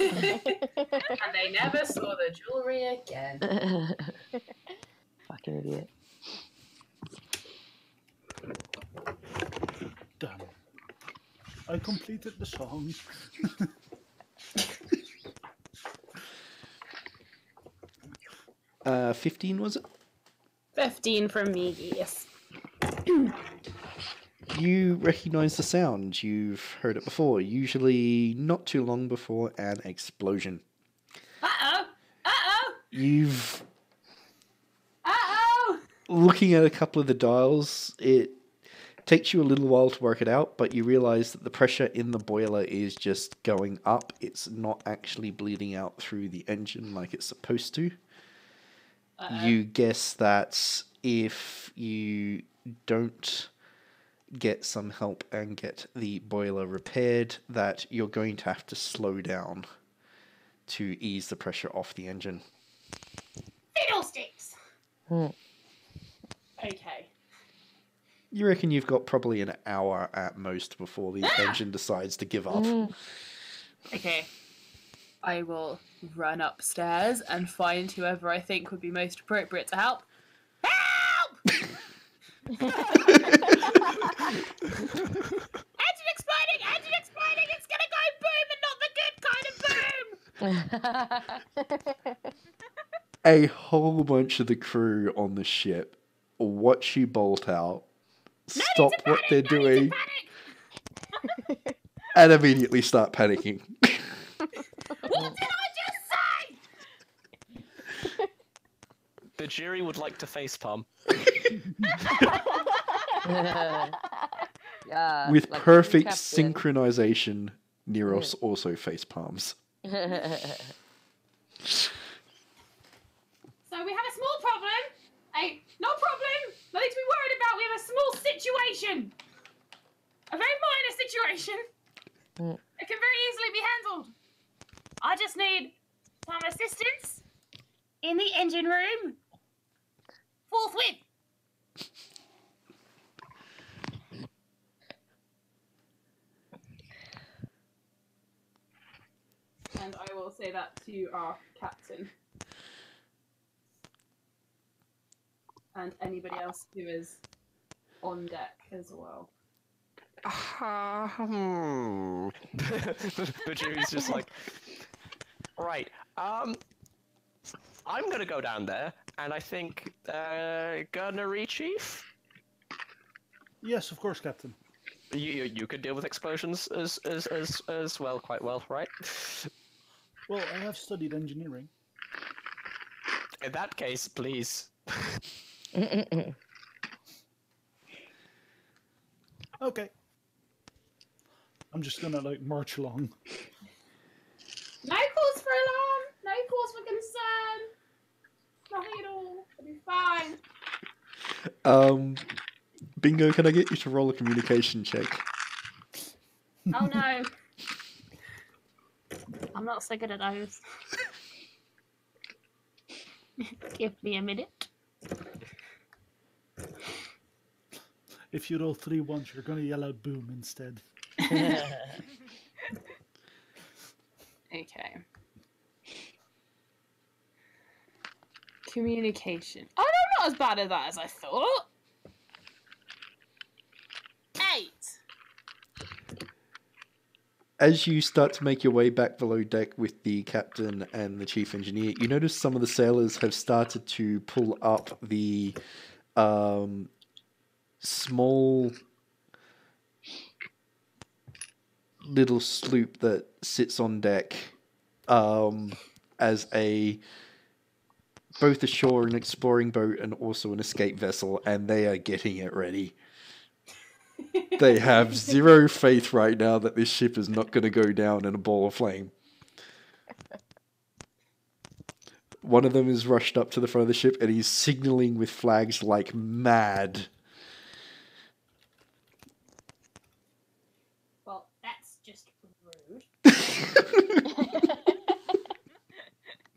And they never saw the jewelry again. (laughs) Fucking idiot. Done. I completed the song. Uh, 15 was it? 15 from me, yes. (clears throat) You recognize the sound. You've heard it before. Usually not too long before an explosion. Uh oh! Uh oh! You've Uh oh! looking at a couple of the dials, it takes you a little while to work it out, but you realize that the pressure in the boiler is just going up. It's not actually bleeding out through the engine like it's supposed to. You guess that if you don't get some help and get the boiler repaired, that you're going to have to slow down to ease the pressure off the engine. Fiddlesticks! Hmm. Okay. You reckon you've got probably an hour at most before the engine decides to give up. Okay. I will run upstairs and find whoever I think would be most appropriate to help. Help! (laughs) (laughs) engine exploding! Engine exploding! It's gonna go boom and not the good kind of boom! (laughs) A whole bunch of the crew on the ship watch you bolt out, stop what they're doing, (laughs) and immediately start panicking. (laughs) What did I just say? Bhajiri would like to facepalm. (laughs) yeah. With like perfect synchronization, Neros also face palms. (laughs) So we have a small problem. A no problem. Nothing to be worried about. We have a small situation. A very minor situation. Mm. It can very easily be handled. I just need some assistance in the engine room. Forthwith. And I will say that to our captain. And anybody else who is on deck as well. (laughs) Hmm. Bhajiri's just like, right. Um, I'm gonna go down there, and I think uh, gunnery chief. Yes, of course, Captain. You, you you could deal with explosions as as as as well, quite well, right? Well, I have studied engineering. In that case, please. (laughs) Okay. I'm just gonna like march along. No cause for alarm, no cause for concern. Nothing at all. It'll be fine. Um, Bingo, can I get you to roll a communication check? Oh no. I'm not so good at those. Give me a minute. If you roll three ones, you're gonna yell out boom instead. (laughs) Okay. Communication. Oh, no, not as bad at that as I thought. Eight. As you start to make your way back below deck with the captain and the chief engineer, you notice some of the sailors have started to pull up the um, small little sloop that sits on deck um, as a both a shore and exploring boat and also an escape vessel, and they are getting it ready. They have zero faith right now that this ship is not going to go down in a ball of flame. One of them is rushed up to the front of the ship and he's signaling with flags like mad. Well, that's just rude.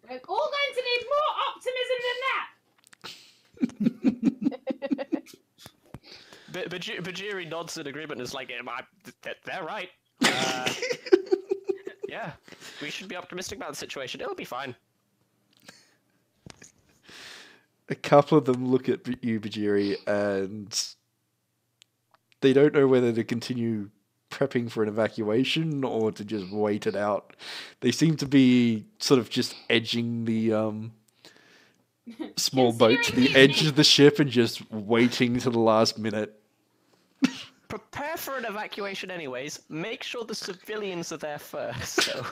We're all going to need more optimism than that. Baj- Bhajiri nods in agreement and is like, "Am I- they're right. (laughs) Uh, yeah, we should be optimistic about the situation. It'll be fine. A couple of them look at B- you, Bhajiri, and they don't know whether to continue prepping for an evacuation or to just wait it out. They seem to be sort of just edging the um, (laughs) small boat to the edge of the ship and just waiting to the last minute. Prepare for an evacuation, anyways. Make sure the civilians are there first. So.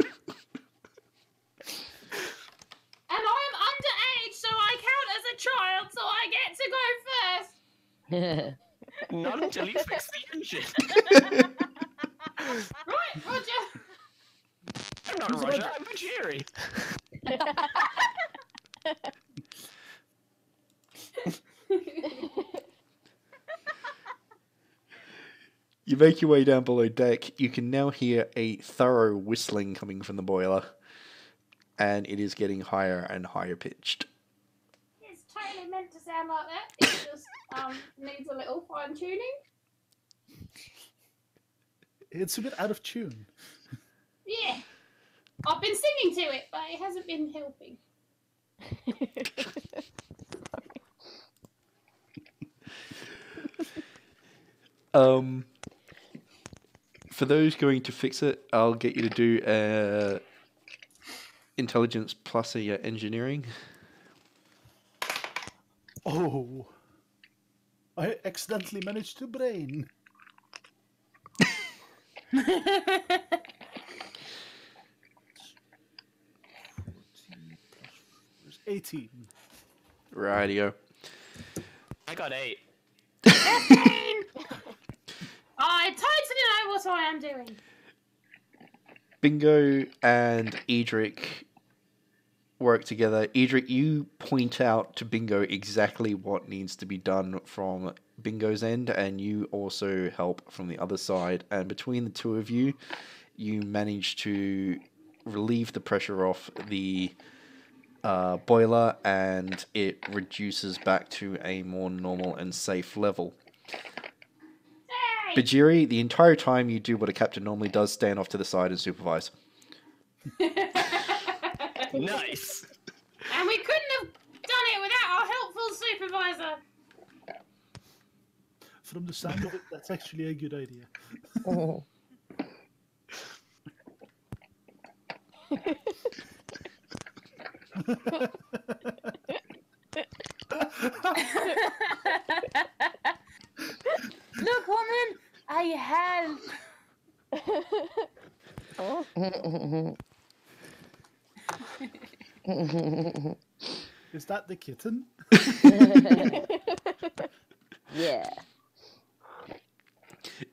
And I'm underage, so I count as a child, so I get to go first. (laughs) Not until you fix the engine. (laughs) Right, Roger. I'm not Roger, I'm Bhajiri. (laughs) You make your way down below deck. You can now hear a thorough whistling coming from the boiler, and it is getting higher and higher pitched. It's totally meant to sound like that. It just um, needs a little fine tuning. It's a bit out of tune. Yeah. I've been singing to it, but it hasn't been helping. (laughs) Um, for those going to fix it, I'll get you to do uh, intelligence plus a uh, engineering. Oh. I accidentally managed to brain. There's (laughs) 18. Radio. I got eight. (laughs) I totally know what I am doing. Bingo and Edric work together. Edric, you point out to Bingo exactly what needs to be done from Bingo's end, and you also help from the other side. And between the two of you, you manage to relieve the pressure off the uh, boiler, and it reduces back to a more normal and safe level. Hey! Bhajiri, the entire time you do what a captain normally does, stand off to the side and supervise. (laughs) Nice. And we couldn't have done it without our helpful supervisor. From the sound of it, that's actually a good idea. (laughs) Look, woman, I help. Is that the kitten? (laughs) yeah.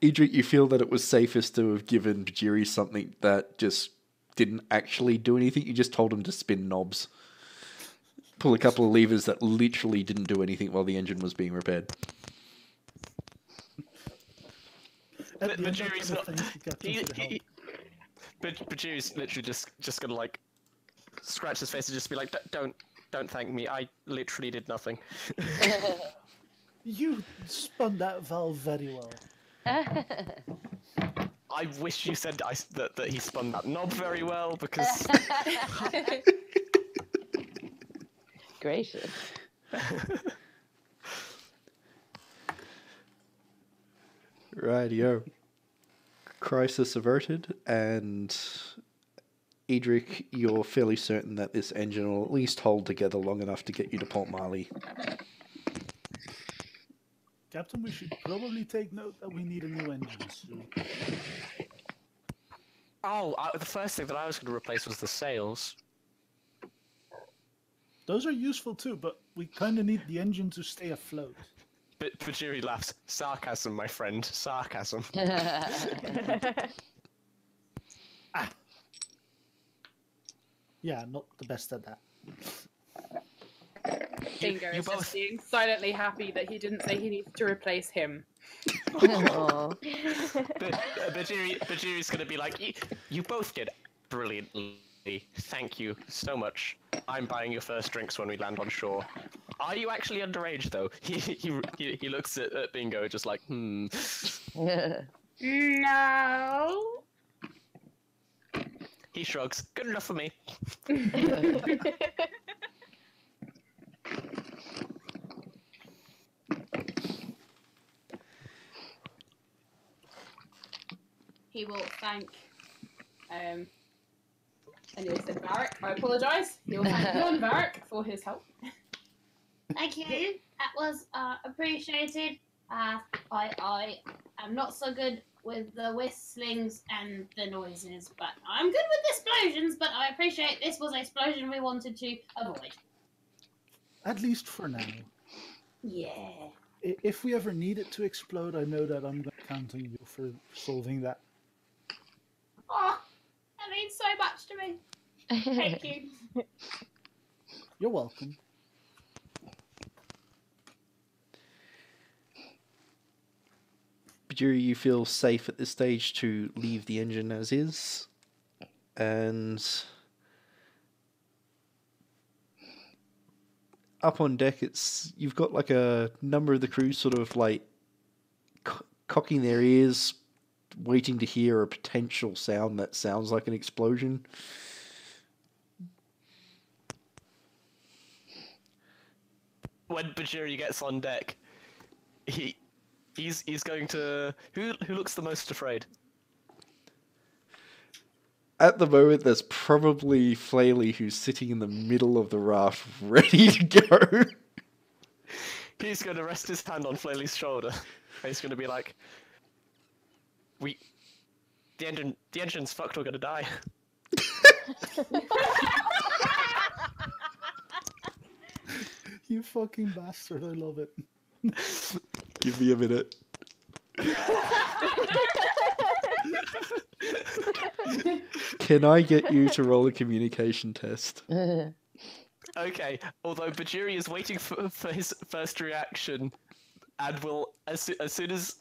Edric, you feel that it was safest to have given Bhajiri something that just didn't actually do anything. You just told him to spin knobs. Pull a couple of levers that literally didn't do anything while the engine was being repaired. At the but end, I Jerry's kinda not- thank He, for the help. he, but Bhajiri's literally just just gonna like scratch his face and just be like, "Don't- "Don't, don't thank me. I literally did nothing." (laughs) You spun that valve very well. (laughs) I wish you said I s that, that he spun that knob very well because (laughs) Gracious. Rightio. Crisis averted, and Edric, you're fairly certain that this engine will at least hold together long enough to get you to Port Mali. Captain, we should probably take note that we need a new engine soon. oh, I, the first thing that I was going to replace was the sails. Those are useful too, but we kind of need the engine to stay afloat. But Bhajiri laughs. Sarcasm, my friend. Sarcasm. (laughs) (laughs) Yeah, not the best at that. Bingo you is both- just being silently happy that he didn't say he needs to replace him. Aw. But uh, Bhajiri, Bhajiri's going to be like, you, you both did brilliantly thank you so much. I'm buying your first drinks when we land on shore. Are you actually underage, though? (laughs) He he he, he looks at, at Bingo just like, hmm. (laughs) No. He shrugs. Good enough for me. (laughs) He will thank. Um. And he'll say Varric. I apologise. He'll thank Bjorn (laughs) Varric for his help. Thank you. That was uh, appreciated. Uh, I I am not so good with the whistlings and the noises, but I'm good with explosions. But I appreciate this was an explosion we wanted to avoid. At least for now. Yeah. If we ever need it to explode, I know that I'm going to count on you for solving that. Oh, that means so much to me. Thank you. (laughs) You're welcome. Do you feel safe at this stage to leave the engine as is, and up on deck, it's you've got like a number of the crew sort of like co- cocking their ears, waiting to hear a potential sound that sounds like an explosion. When Bhajiri gets on deck, he he's he's going to who who looks the most afraid. At the moment, there's probably Flaley who's sitting in the middle of the raft, (laughs) ready to go. He's going to rest his hand on Flaley's shoulder. And he's going to be like, "We, the engine, the engine's fucked. We're going to die." You fucking bastard, I love it. Give me a minute. Can I get you to roll a communication test? Okay. Although Bhajiri is waiting for, for his first reaction, and will as, soo- as soon as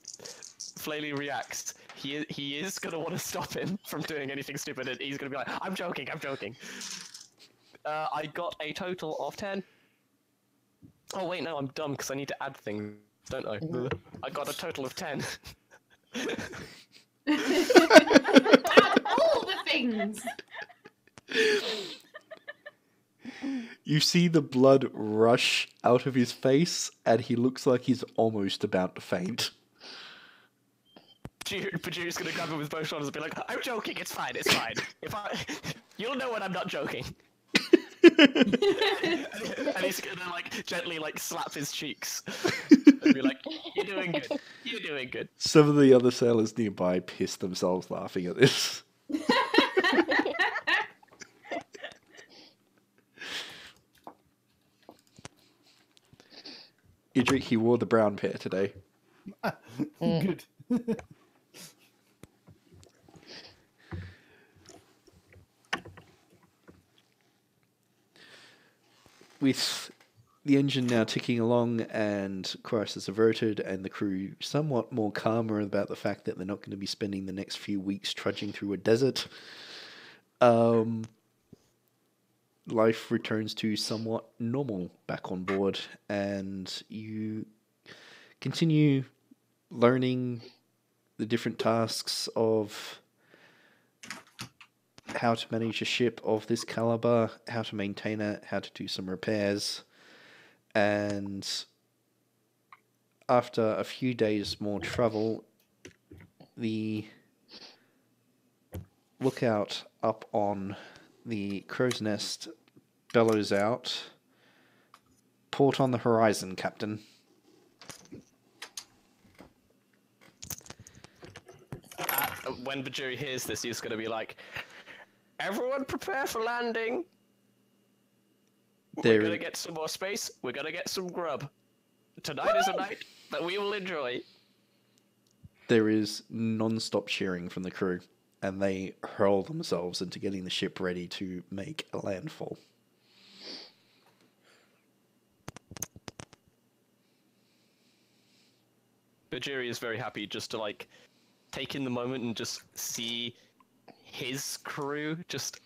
Flaley reacts, he he is gonna want to stop him (laughs) from doing anything stupid, and he's gonna be like, "I'm joking, I'm joking." Uh, I got a total of ten. Oh wait, no, I'm dumb because I need to add things, don't I? I got a total of ten. Add all the things. You see the blood rush out of his face, and he looks like he's almost about to faint. Bhajiri- Bhajiri's gonna grab him with both shoulders and be like, "I'm joking. It's fine. It's fine. If I, you'll know when I'm not joking." (laughs) and he's gonna like gently like slap his cheeks (laughs) and be like, "You're doing good. You're doing good." Some of the other sailors nearby piss themselves laughing at this. (laughs) Edric, he wore the brown pair today. Good. With the engine now ticking along and crisis averted and the crew somewhat more calmer about the fact that they're not going to be spending the next few weeks trudging through a desert um, life returns to somewhat normal back on board. And you continue learning the different tasks of how to manage a ship of this caliber, how to maintain it, how to do some repairs. And after a few days more travel, the lookout up on the crow's nest bellows out Port on the horizon, Captain. Uh, when Bhajiri hears this, he's gonna be like, "Everyone, prepare for landing. There We're gonna get some more space. We're gonna get some grub. Tonight is a night that we will enjoy." There is non stop cheering from the crew, and they hurl themselves into getting the ship ready to make a landfall. Bhajiri is very happy just to like take in the moment and just see his crew just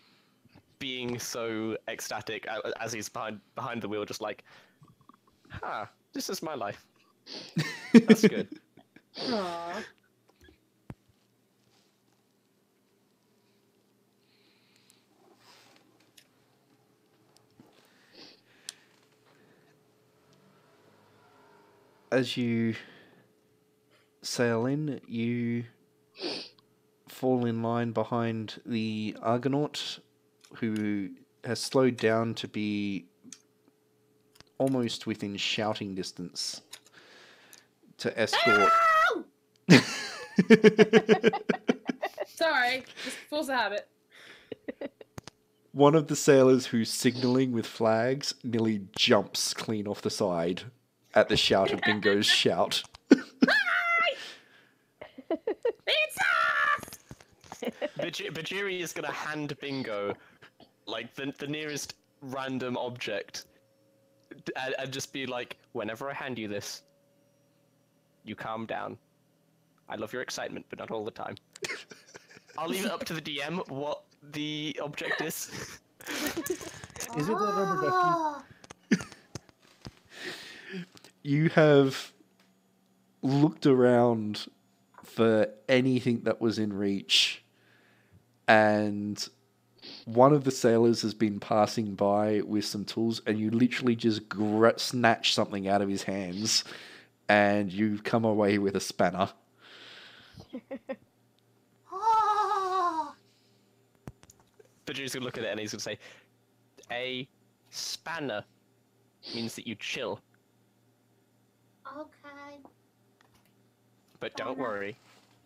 being so ecstatic as he's behind behind the wheel, just like, huh, this is my life. That's good. (laughs) Aww. As you sail in, you fall in line behind the Argonaut, who has slowed down to be almost within shouting distance to escort. (laughs) Sorry, just force a habit. One of the sailors who's signaling with flags nearly jumps clean off the side at the shout of Bingo's shout. (laughs) It's us! Baj- Bhajiri is gonna hand Bingo like the the nearest random object, d- and, and just be like, whenever I hand you this, you calm down. I love your excitement, but not all the time. (laughs) I'll leave it up to the DM what the object is. (laughs) Is it a rubber ducky? You have looked around for anything that was in reach, and one of the sailors has been passing by with some tools, and you literally just gra- snatch something out of his hands, and you come away with a spanner. oh. Bhajiri's gonna look at it and he's gonna say, "A spanner means that you chill, Okay. but don't worry,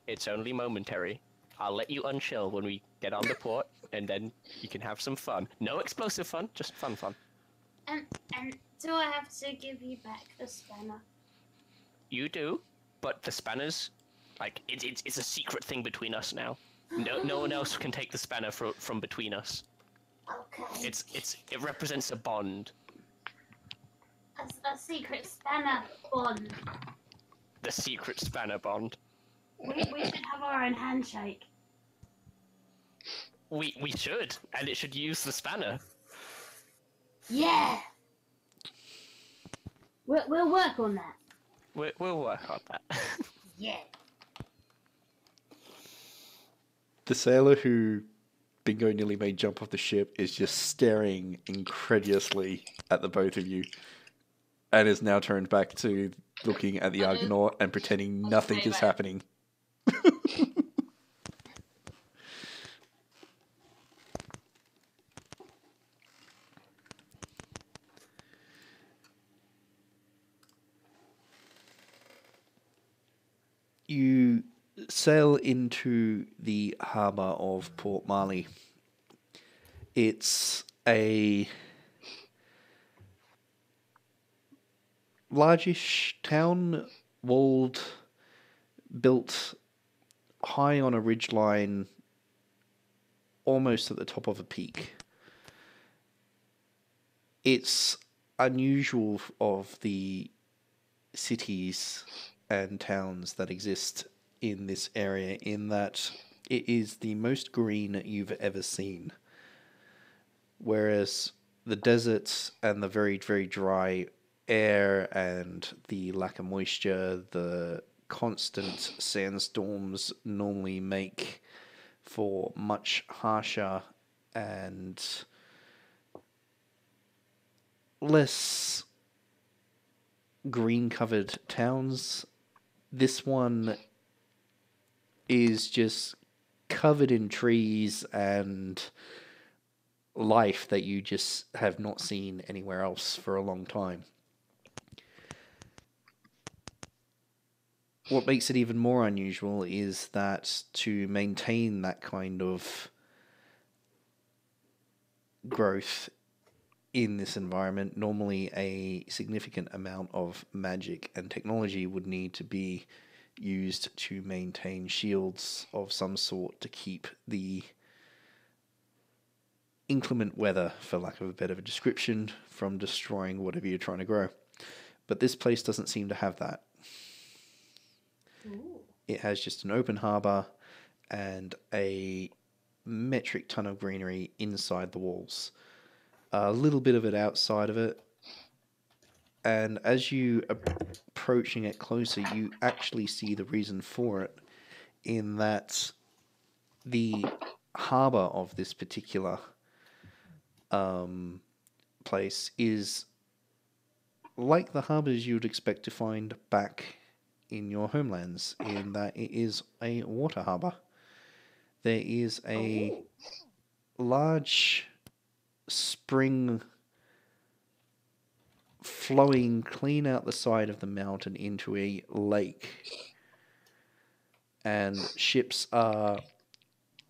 it's only momentary. I'll let you unchill when we get on the port, and then you can have some fun. No explosive fun, just fun fun. And and do I have to give you back the spanner? You do, but the spanners, like it's it's, it's a secret thing between us now. No no one else can take the spanner fro- from between us. Okay. It's it's it represents a bond. a, a secret spanner bond. The secret spanner bond. We, we should have our own handshake. We we should, and it should use the spanner. Yeah. We'll, we'll work on that. We, we'll work on that. (laughs) Yeah. The sailor who Bingo nearly made jump off the ship is just staring incredulously at the both of you, and is now turned back to looking at the Argonaut and pretending nothing is happening. (laughs) you sail into the harbour of Port Mali. It's a largish town, walled, built high on a ridge line, almost at the top of a peak. It's unusual of the cities and towns that exist in this area in that it is the most green you've ever seen. Whereas the deserts and the very, very dry air and the lack of moisture, the constant sandstorms normally make for much harsher and less green covered towns. This one is just covered in trees and life that you just have not seen anywhere else for a long time. What makes it even more unusual is that to maintain that kind of growth in this environment, normally a significant amount of magic and technology would need to be used to maintain shields of some sort to keep the inclement weather, for lack of a better description, from destroying whatever you're trying to grow. But this place doesn't seem to have that. It has just an open harbour and a metric ton of greenery inside the walls, a little bit of it outside of it. And as you ap- approaching it closer, you actually see the reason for it, in that the harbor of this particular um, place is like the harbors you would expect to find back in your homelands, in that it is a water harbor. There is a large spring flowing clean out the side of the mountain into a lake. And ships are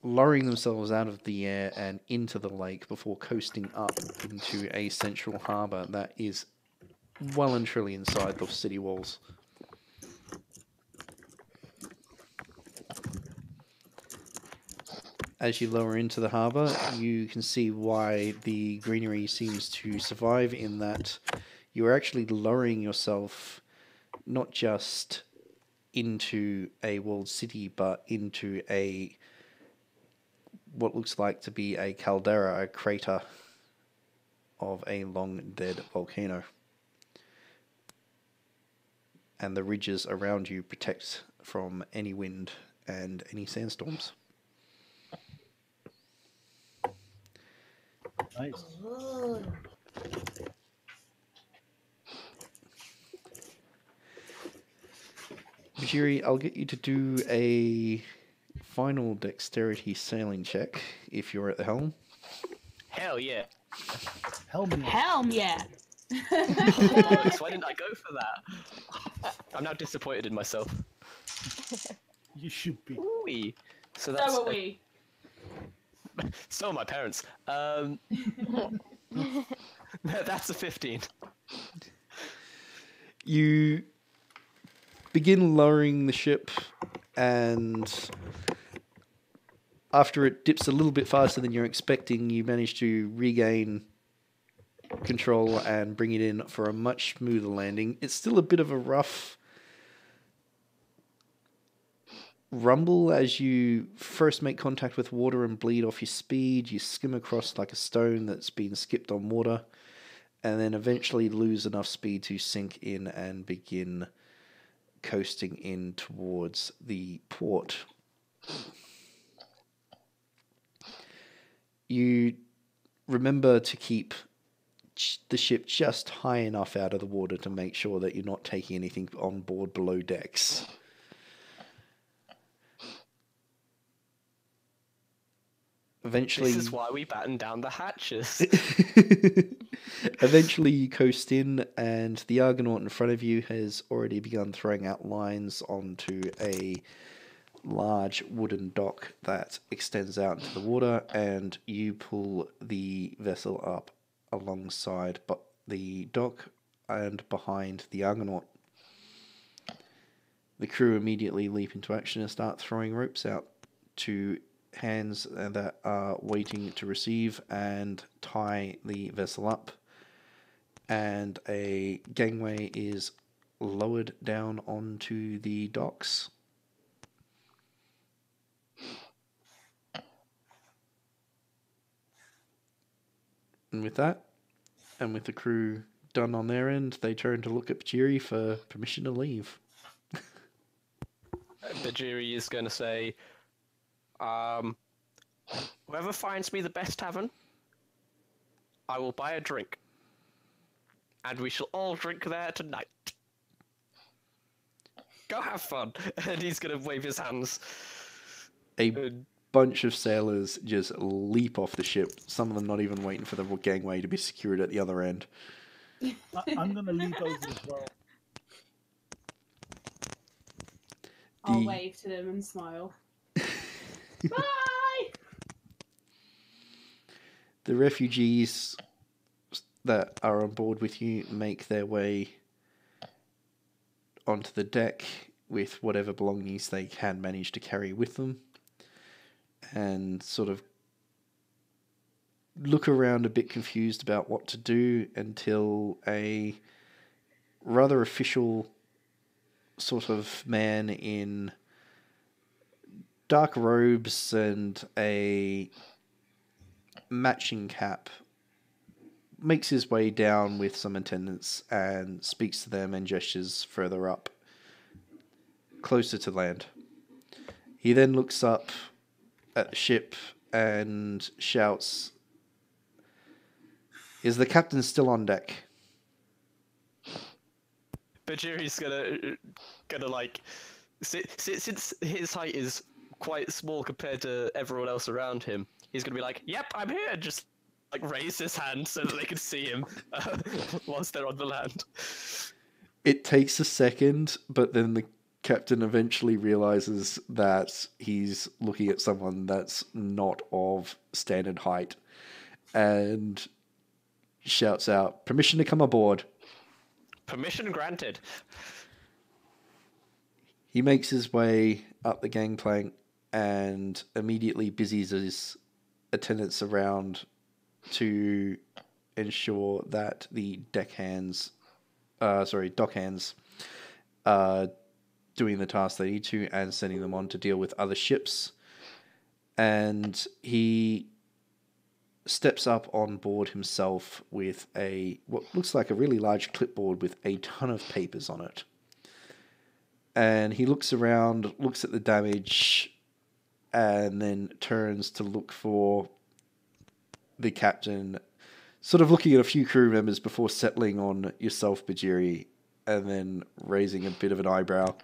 lowering themselves out of the air and into the lake before coasting up into a central harbour that is well and truly inside the city walls. As you lower into the harbour, you can see why the greenery seems to survive in that you are actually lowering yourself not just into a walled city, but into a what looks like to be a caldera, a crater of a long dead volcano. And the ridges around you protect from any wind and any sandstorms. Nice. Bhajiri, I'll get you to do a final dexterity sailing check if you're at the helm. Hell yeah. Helm. Helm, yeah. Bollocks, (laughs) why didn't I go for that? I'm now disappointed in myself. You should be. Ooh-wee. So that's So are a- we. (laughs) so my parents. Um, (laughs) that's a 15. You begin lowering the ship, and after it dips a little bit faster than you're expecting, you manage to regain control and bring it in for a much smoother landing. It's still a bit of a rough rumble as you first make contact with water and bleed off your speed. You skim across like a stone that's been skipped on water, and then eventually lose enough speed to sink in and begin coasting in towards the port. You remember to keep the ship just high enough out of the water to make sure that you're not taking anything on board below decks. Eventually, This is why we batten down the hatches. (laughs) Eventually, you coast in, and the Argonaut in front of you has already begun throwing out lines onto a large wooden dock that extends out into the water, and you pull the vessel up alongside but the dock and behind the Argonaut. The crew immediately leap into action and start throwing ropes out to hands that are waiting to receive and tie the vessel up. And a gangway is lowered down onto the docks. And with that, and with the crew done on their end, they turn to look at Bhajiri for permission to leave. (laughs) Bhajiri is going to say, um, whoever finds me the best tavern, I will buy a drink. And we shall all drink there tonight. Go have fun. (laughs) And he's going to wave his hands. A And bunch of sailors just leap off the ship, some of them not even waiting for the gangway to be secured at the other end. I, (laughs) I'm gonna leap over as well. I'll wave to them and smile. Bye! The refugees that are on board with you make their way onto the deck with whatever belongings they can manage to carry with them and sort of look around a bit confused about what to do until a rather official sort of man in dark robes and a matching cap, makes his way down with some attendants and speaks to them and gestures further up, closer to land. He then looks up at the ship and shouts, Is the captain still on deck? Bhajiri's gonna gonna like si- si- since his height is quite small compared to everyone else around him. He's gonna be like, "Yep, I'm here." Just like raise his hand so that they can see him (laughs) uh, whilst they're on the land. It takes a second, but then the captain eventually realizes that he's looking at someone that's not of standard height and shouts out, Permission to come aboard. Permission granted. He makes his way up the gangplank and immediately busies his attendants around to ensure that the deckhands, uh, sorry, dock hands, are doing the tasks they need to and sending them on to deal with other ships. And he steps up on board himself with a what looks like a really large clipboard with a ton of papers on it. And he looks around, looks at the damage, and then turns to look for the captain, sort of looking at a few crew members before settling on yourself, Bhajiri, and then raising a bit of an eyebrow.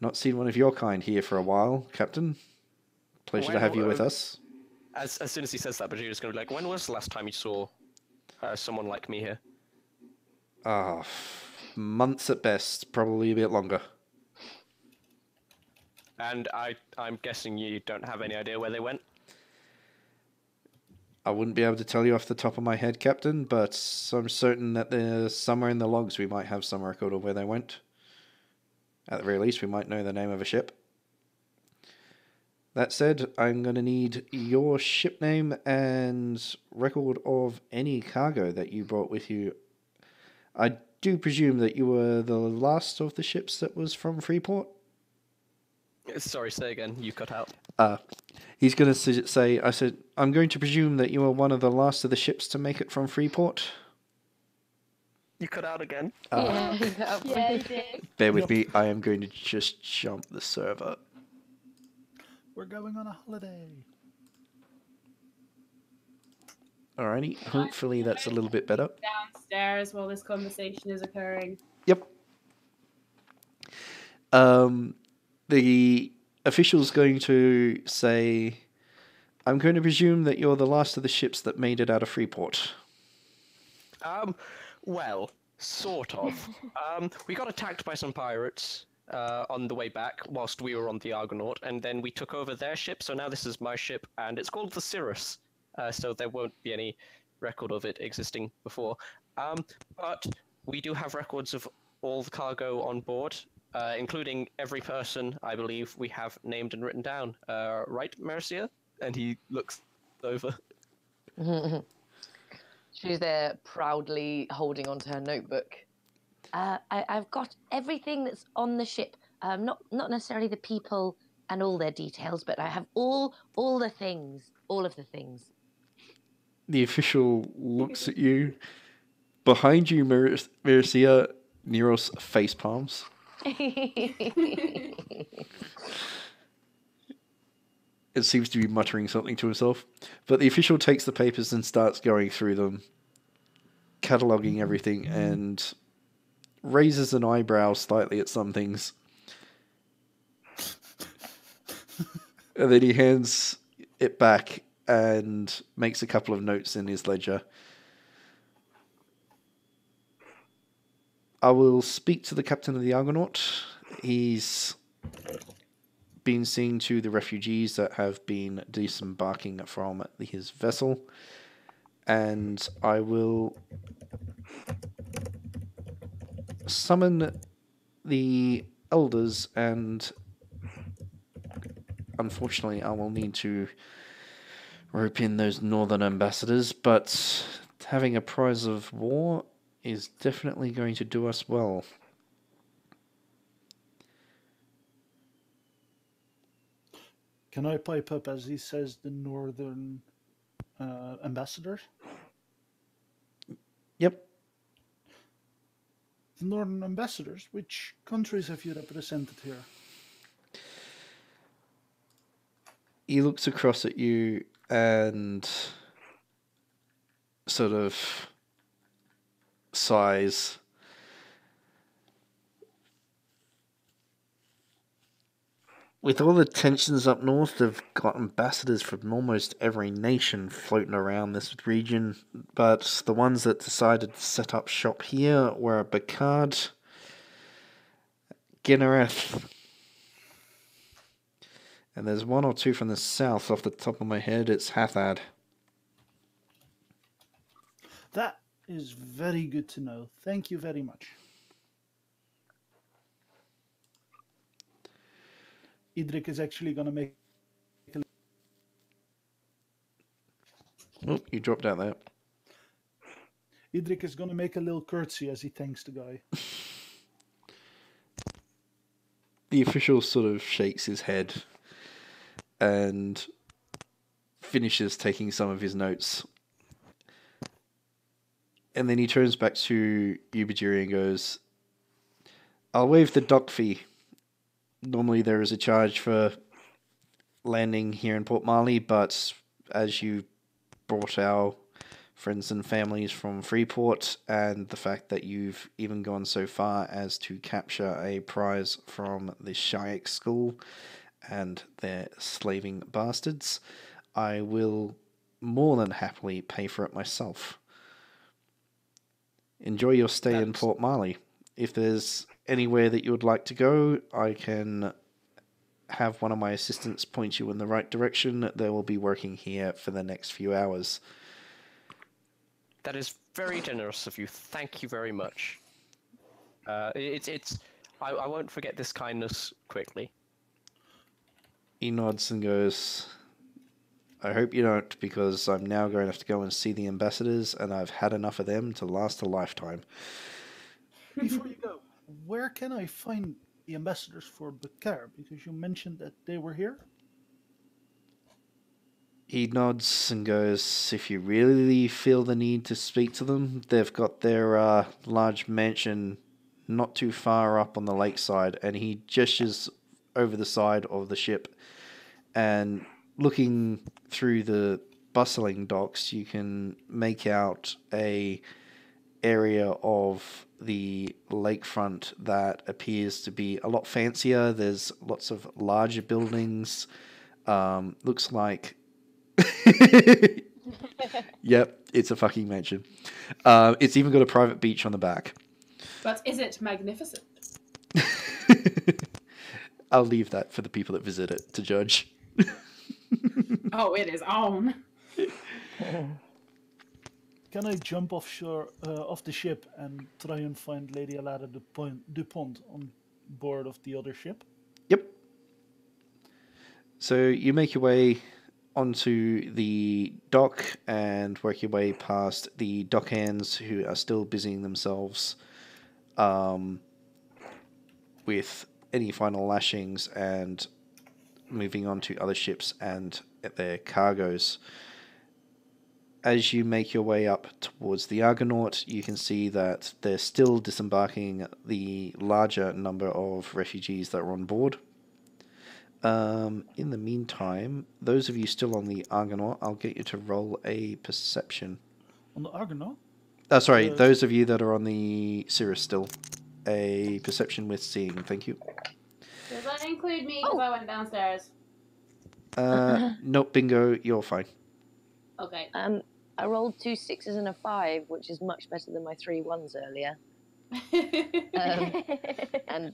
Not seen one of your kind here for a while, Captain. Pleasure to have you with us. As as soon as he says that, Bhajiri's gonna be like, "When was the last time you saw uh, someone like me here?" Ah, months at best, probably a bit longer. And I I'm guessing you don't have any idea where they went. I wouldn't be able to tell you off the top of my head, Captain, but I'm certain that there's somewhere in the logs we might have some record of where they went. At the very least, we might know the name of a ship. That said, I'm going to need your ship name and record of any cargo that you brought with you. I do presume that you were the last of the ships that was from Freeport? Uh, Sorry, say again. You cut out. Uh, he's going to say, I said, I'm going to presume that you were one of the last of the ships to make it from Freeport. You cut out again. Uh, Yeah, you did. Bear with me, I am going to just jump the server. We're going on a holiday. Alrighty, hopefully that's a little bit better. Downstairs while this conversation is occurring. Yep. Um, the official's going to say, I'm going to presume that you're the last of the ships that made it out of Freeport. Um, well, sort of. (laughs) um, we got attacked by some pirates uh, on the way back whilst we were on the Argonaut, and then we took over their ship. So now this is my ship, and it's called the Cirrus. Uh, so there won't be any record of it existing before. Um, but we do have records of all the cargo on board, uh, including every person I believe we have named and written down. Uh, right, Merrisea? And he looks over. (laughs) She's there proudly holding onto her notebook. Uh, I, I've got everything that's on the ship. Um, not not necessarily the people and all their details, but I have all all the things, all of the things. The official looks at you. Behind you, Mer- Merrisea, Neros face palms. It seems to be muttering something to himself. But the official takes the papers and starts going through them, cataloguing everything, and raises an eyebrow slightly at some things. and then he hands it back and makes a couple of notes in his ledger. I will speak to the captain of the Argonaut. He's been seeing to the refugees that have been disembarking from his vessel, and I will summon the elders, and unfortunately, I will need to rope in those northern ambassadors, but having a prize of war is definitely going to do us well. Can I pipe up as he says the northern uh, ambassadors? Yep. The northern ambassadors. Which countries have you represented here? He looks across at you and sort of sighs. With all the tensions up north, they've got ambassadors from almost every nation floating around this region, but the ones that decided to set up shop here were Bacard, Ginnereth, and there's one or two from the south off the top of my head. It's Hathad. That is very good to know. Thank you very much. Edric is actually going to make. a- Oh, you dropped out there. Edric is going to make a little curtsy as he thanks the guy. (laughs) The official sort of shakes his head and finishes taking some of his notes. And then he turns back to Ubajiri and goes, I'll waive the dock fee. Normally there is a charge for landing here in Port Mali, but as you brought our friends and families from Freeport, and the fact that you've even gone so far as to capture a prize from the Shayak school and their slaving bastards, I will more than happily pay for it myself. Enjoy your stay in That's- Port Mali. If there's anywhere that you would like to go, I can have one of my assistants point you in the right direction. They will be working here for the next few hours. That is very generous of you. Thank you very much. Uh, it's it's. I, I won't forget this kindness quickly. He nods and goes, I hope you don't, because I'm now going to have to go and see the ambassadors, and I've had enough of them to last a lifetime. Before you go, where can I find the ambassadors for Bacard? Because you mentioned that they were here. He nods and goes, If you really feel the need to speak to them, they've got their uh, large mansion not too far up on the lakeside, and he gestures over the side of the ship. And looking through the bustling docks, you can make out a area of the lakefront that appears to be a lot fancier. There's lots of larger buildings. Um, looks like (laughs) yep, it's a fucking mansion. Uh, it's even got a private beach on the back. But is it magnificent? (laughs) I'll leave that for the people that visit it to judge. (laughs) Oh, it is on. Can I jump offshore, uh, off the ship, and try and find Lady Alara Dupont, Dupont on board of the other ship? Yep. So you make your way onto the dock and work your way past the dockhands who are still busying themselves um, with any final lashings and moving on to other ships and their cargoes. As you make your way up towards the Argonaut, you can see that they're still disembarking the larger number of refugees that are on board. Um, in the meantime, those of you still on the Argonaut, I'll get you to roll a perception. On the Argonaut? Uh, sorry, Uh, those of you that are on the Cirrus still, a perception with seeing. Thank you. Does that include me because I went downstairs? Uh, (laughs) nope, bingo, you're fine. Okay. Um, I rolled two sixes and a five, which is much better than my three ones earlier. (laughs) Um, (laughs) and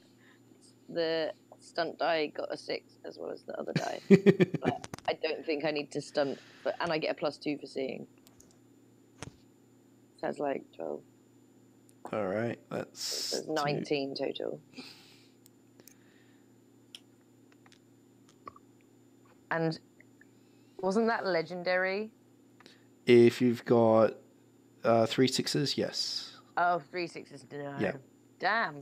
the stunt die got a six as well as the other die. but I don't think I need to stunt, but and I get a plus two for seeing. So that's like twelve. All right, that's there's two. nineteen total. And wasn't that legendary? If you've got uh, three sixes, yes. Oh, three sixes. No. Yeah. Damn.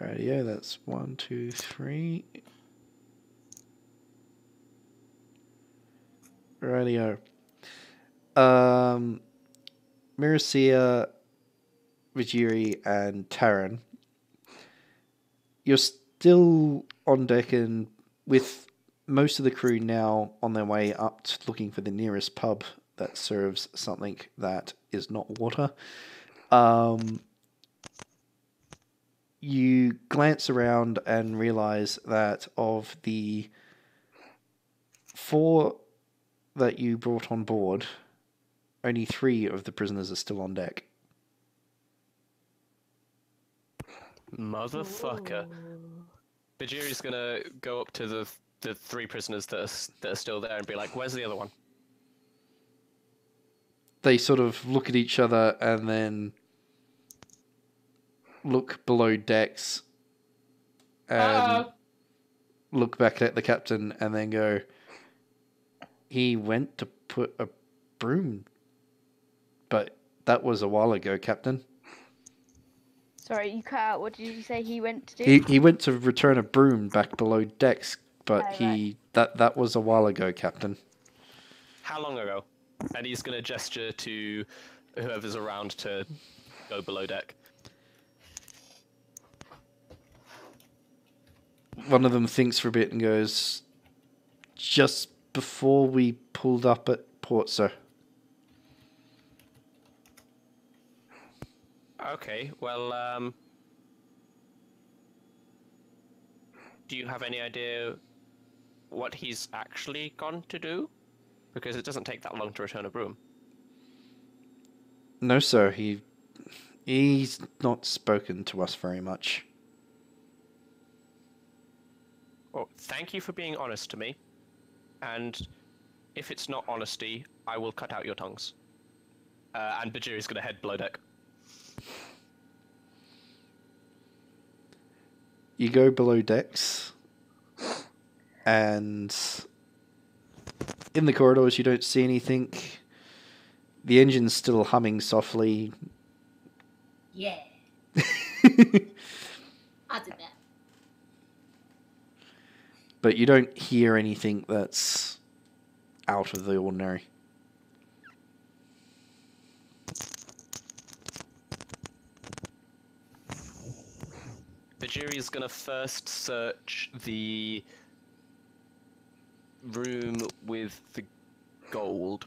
Right, yeah, that's one, two, three. Rightio. Um, Merrisea, Bhajiri, and Tarin. You're still on deck and with most of the crew now on their way up to looking for the nearest pub that serves something that is not water. Um, you glance around and realize that of the four that you brought on board, only three of the prisoners are still on deck. Motherfucker. Bhajiri's gonna go up to the the three prisoners that are, that are still there and be like, "Where's the other one?" They sort of look at each other and then look below decks and Uh-oh. look back at the captain and then go, He went to put a broom. But that was a while ago, Captain. Sorry, you cut out. What did you say he went to do? He he went to return a broom back below decks, but Oh, right. he that that was a while ago, Captain. How long ago? And he's gonna gesture to whoever's around to go below deck. One of them thinks for a bit and goes, Just before we pulled up at port, sir. Okay, well, um, do you have any idea what he's actually gone to do? Because it doesn't take that long to return a broom. No, sir. He he's not spoken to us very much. Well, thank you for being honest to me. And if it's not honesty, I will cut out your tongues. Uh, and Bhajiri's gonna head below deck. You go below decks, and in the corridors you don't see anything. The engine's still humming softly. Yeah. (laughs) I did that. but you don't hear anything that's out of the ordinary. Bhajiri's gonna first search the room with the gold.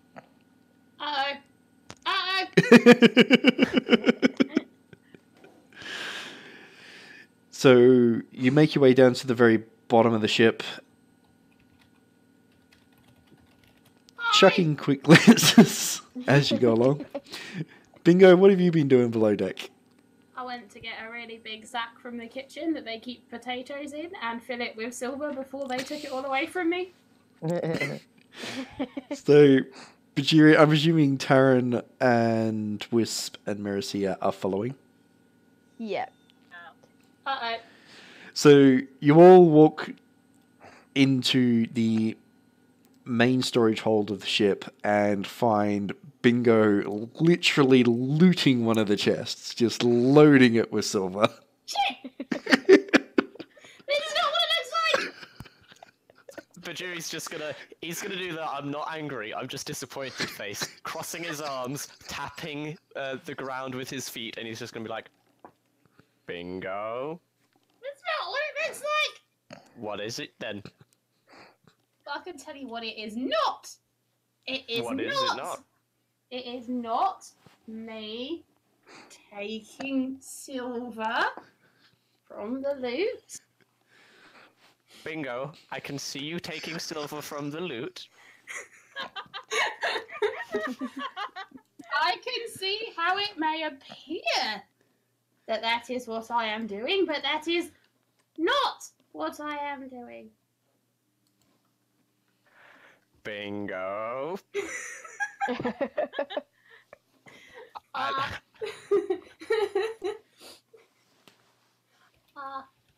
Uh oh. Uh oh. so you make your way down to the very bottom of the ship, chucking quick glances (laughs) as you go along. Bingo, what have you been doing below deck? I went to get a really big sack from the kitchen that they keep potatoes in and fill it with silver before they took it all away from me. (laughs) So, Bhajiri, I'm assuming Tarin and Whisp and Merrisea are following. Yeah. Uh oh. So you all walk into the main storage hold of the ship and find Bingo literally looting one of the chests, just loading it with silver. (laughs) (laughs) Shit! this is not what it looks like! Bhajiri's just gonna he's gonna do that I'm not angry, I'm just disappointed face, crossing his arms, tapping uh, the ground with his feet, and he's just gonna be like Bingo. That's not what it looks like! What is it then? I can tell you what it is not. It is What not. is it not? It is not me taking silver from the loot. Bingo, I can see you taking silver from the loot. I can see how it may appear that that is what I am doing, but that is not what I am doing. Bingo. Uh,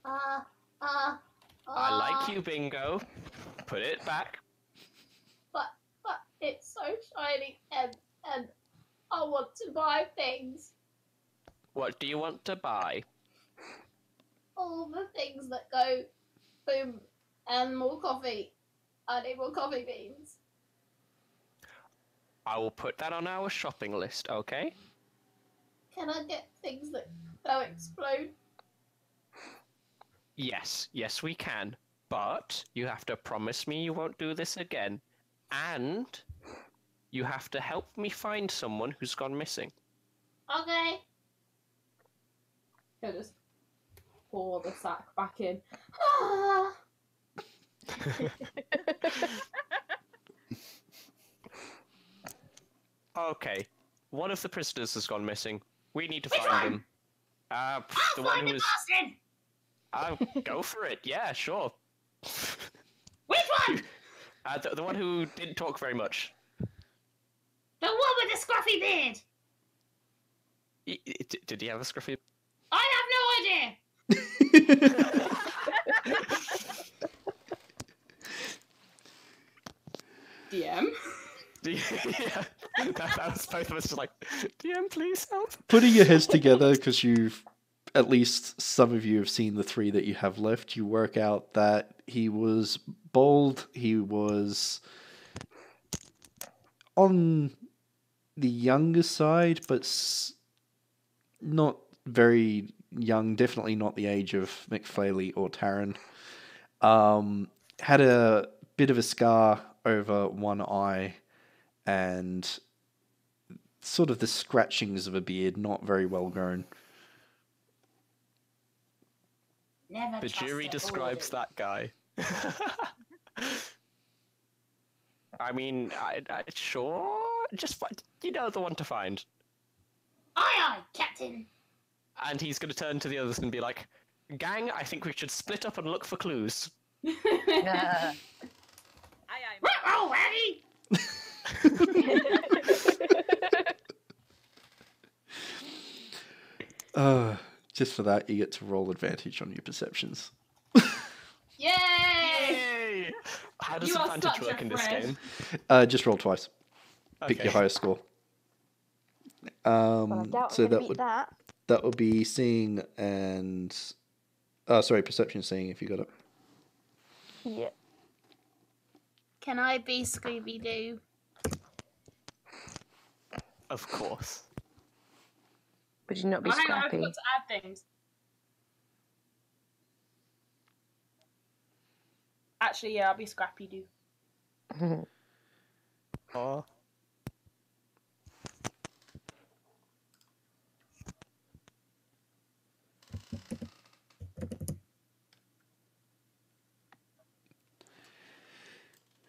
Uh, uh, uh, I uh, like you, Bingo. Put it back. But, but it's so shiny and, and I want to buy things. What do you want to buy? All the things that go boom and more coffee. I need more coffee beans. I will put that on our shopping list, okay? Can I get things that don't explode? Yes, yes, we can. But you have to promise me you won't do this again. And you have to help me find someone who's gone missing. Okay. He'll just pour the sack back in. Ah. (laughs) Okay, one of the prisoners has gone missing. We need to Which find one? him. Uh, I'll the one find who the was. bastard! Uh, (laughs) go for it. Yeah, sure. Which one? Uh, the, the one who didn't talk very much. The one with the scruffy beard. Y- y- d- Did he have a scruffy? I have no idea. DM. (laughs) yeah, that, that was both of us just like, DM, please help. Putting your heads together because you've at least some of you have seen the three that you have left. You work out that he was bald. He was on the younger side, but not very young. Definitely not the age of McFaley or Tarin. Um, had a bit of a scar over one eye, and sort of the scratchings of a beard, not very well grown. Never trust Bhajiri describes that guy. (laughs) I mean, I, I, sure, just you know the one to find. Aye, aye, Captain. And he's going to turn to the others and be like, "Gang, I think we should split up and look for clues." Yeah. Oh, Aggie! Uh, just for that, you get to roll advantage on your perceptions. Yay! Yay! How does You advantage work in this game? Uh, just roll twice. Pick your highest score. Um, Well, so that would that. that would be seeing and uh, sorry, perception seeing if you got it. Yeah. Can I be Scooby Doo? Of course. Would you not be Oh, hang on, I've scrappy? got to add things. Actually, yeah, I'll be Scrappy Doo. Oh. (laughs)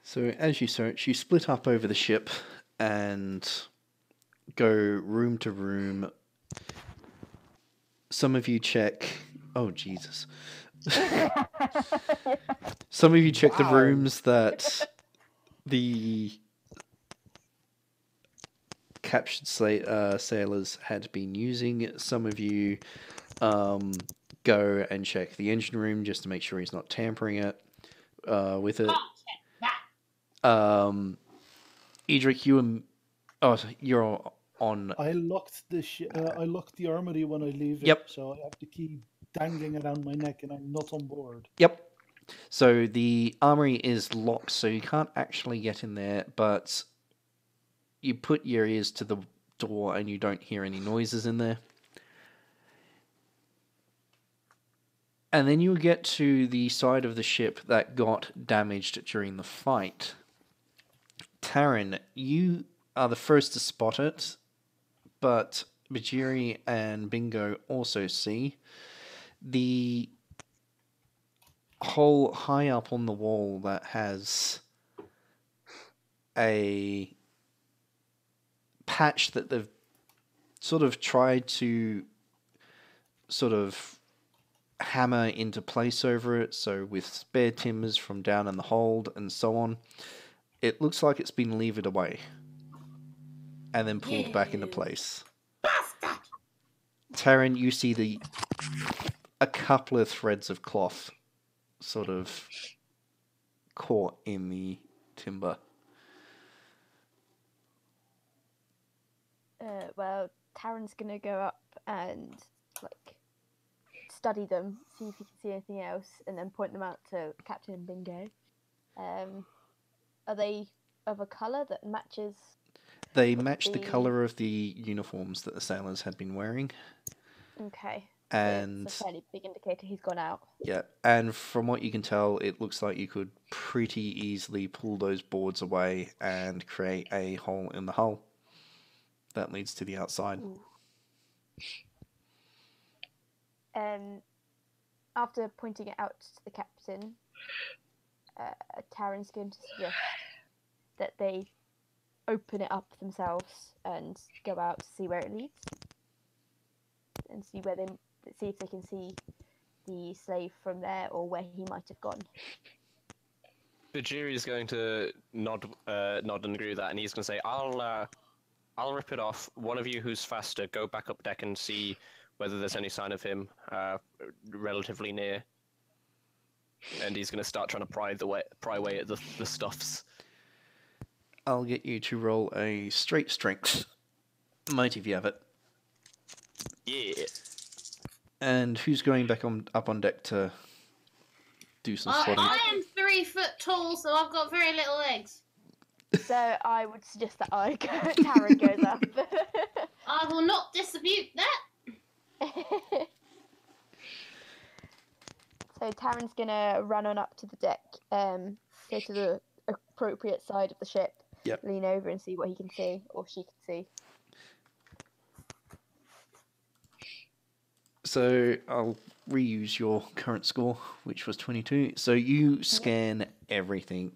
So as you search, you split up over the ship and go room to room. Some of you check. Oh Jesus! (laughs) Some of you check the rooms that the captured sla- uh, sailors had been using. Some of you um, go and check the engine room just to make sure he's not tampering it uh, with it. That. Um, Edric, you and oh, you're on. I locked the sh- uh, I locked the armory when I leave. it, so I have the key dangling around my neck, and I'm not on board. Yep. So the armory is locked, so you can't actually get in there. But you put your ears to the door, and you don't hear any noises in there. And then you get to the side of the ship that got damaged during the fight. Tarin, you are the first to spot it, but Bhajiri and Bingo also see the hole high up on the wall that has a patch that they've sort of tried to sort of hammer into place over it. So with spare timbers from down in the hold and so on, it looks like it's been levered away and then pulled back into place. Bastard! Tarin, you see the a couple of threads of cloth sort of caught in the timber. Uh, well, Tarin's gonna go up and like study them, see if he can see anything else, and then point them out to Captain Bingo. Um, are they of a colour that matches? They match the color of the uniforms that the sailors had been wearing, Okay. and it's a fairly big indicator he's gone out. yeah, and from what you can tell, it looks like you could pretty easily pull those boards away and create a hole in the hull that leads to the outside. Ooh. Um, after pointing it out to the captain, uh, Tarin's going to suggest that they open it up themselves and go out to see where it leads, and see where they see if they can see the slave from there or where he might have gone. Bhajiri is going to nod, uh, nod and agree with that, and he's going to say, "I'll, uh, I'll rip it off. One of you who's faster, go back up deck and see whether there's any sign of him uh, relatively near." And he's going to start trying to pry the way, pry away at the, the stuffs. I'll get you to roll a straight strength, might if you have it. Yeah. And who's going back on up on deck to do some I, spotting? I am three foot tall, so I've got very little legs. So I would suggest that I go, (laughs) Tarin goes up. (laughs) I will not dispute that. (laughs) So Tarin's gonna run on up to the deck, um, go to the appropriate side of the ship, Yep. lean over and see what he can see or she can see. So I'll reuse your current score, which was 22. So you scan everything.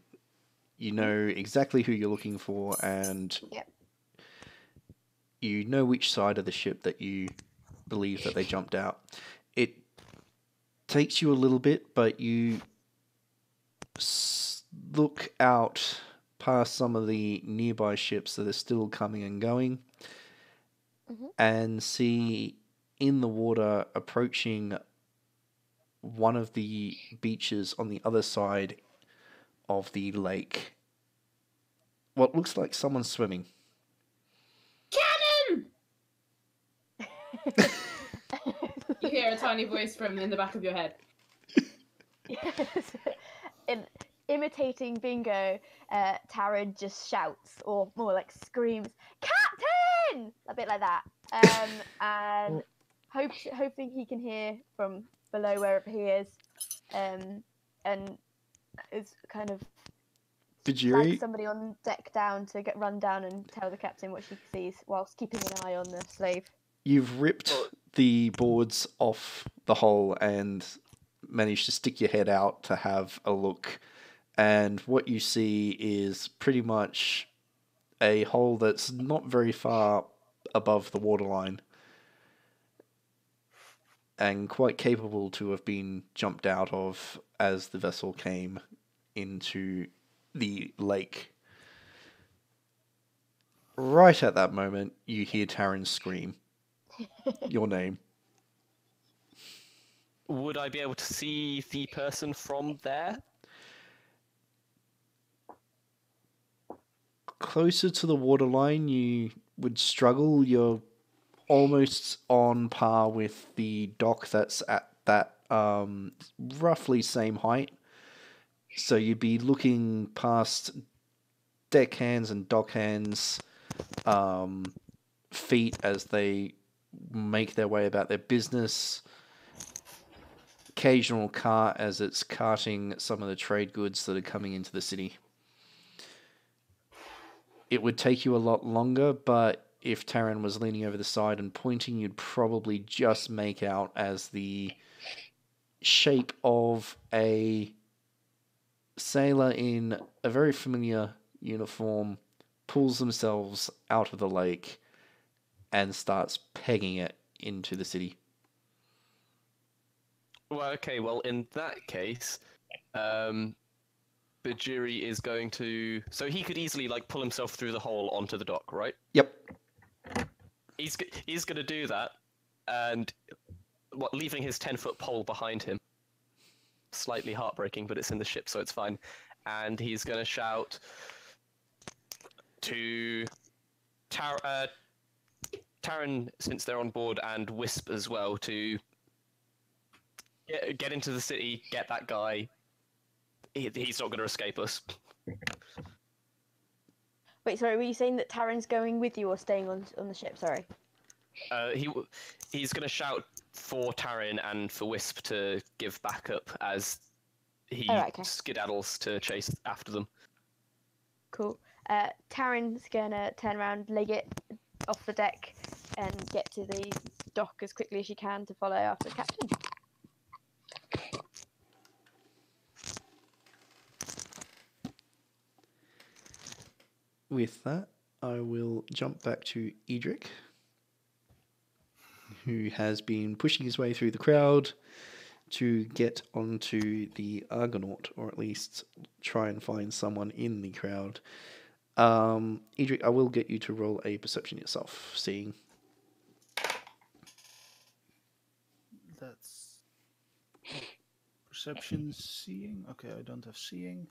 You know exactly who you're looking for, and Yep. you know which side of the ship that you believe that they jumped out. It takes you a little bit, but you look out past some of the nearby ships that are still coming and going Mhm. and see in the water approaching one of the beaches on the other side of the lake. What looks like someone swimming. Cannon! (laughs) You hear a tiny voice from in the back of your head. (laughs) Yes. In imitating Bingo, uh, Tarin just shouts, or more like screams, "Captain!" A bit like that, um, (laughs) and hopes hoping he can hear from below wherever he is, um, and is kind of flag Bhajiri, somebody on deck down to get run down and tell the captain what she sees, whilst keeping an eye on the slave. you've ripped the boards off the hole and managed to stick your head out to have a look. And what you see is pretty much a hole that's not very far above the waterline and quite capable to have been jumped out of as the vessel came into the lake. Right at that moment, you hear Tarin scream (laughs) your name. Would I be able to see the person from there? Closer to the waterline, you would struggle. You're almost on par with the dock that's at that um, roughly same height. So you'd be looking past deckhands and dockhands' um, feet as they make their way about their business. Occasional cart as it's carting some of the trade goods that are coming into the city. It would take you a lot longer, but if Tarin was leaning over the side and pointing, you'd probably just make out as the shape of a sailor in a very familiar uniform pulls themselves out of the lake and starts pegging it into the city. Well, okay. Well, in that case, um, Bhajiri is going to. So he could easily like pull himself through the hole onto the dock, right? Yep. He's he's going to do that, and what, leaving his ten foot pole behind him. Slightly heartbreaking, but it's in the ship, so it's fine. And he's going to shout to Tar- uh, Tarin, since they're on board, and Whisp as well to get, get into the city, get that guy. He, he's not going to escape us. Wait, sorry. Were you saying that Tarin's going with you or staying on on the ship? Sorry. Uh, he he's going to shout for Tarin and for Whisp to give backup as he Alright, okay. skedaddles to chase after them. Cool. Uh, Tarin's gonna turn around, leg it off the deck, and get to the dock as quickly as she can to follow after the captain. With that, I will jump back to Edric, who has been pushing his way through the crowd to get onto the Argonaut, or at least try and find someone in the crowd. Um, Edric, I will get you to roll a perception yourself, seeing. That's perception, seeing. Okay, I don't have seeing.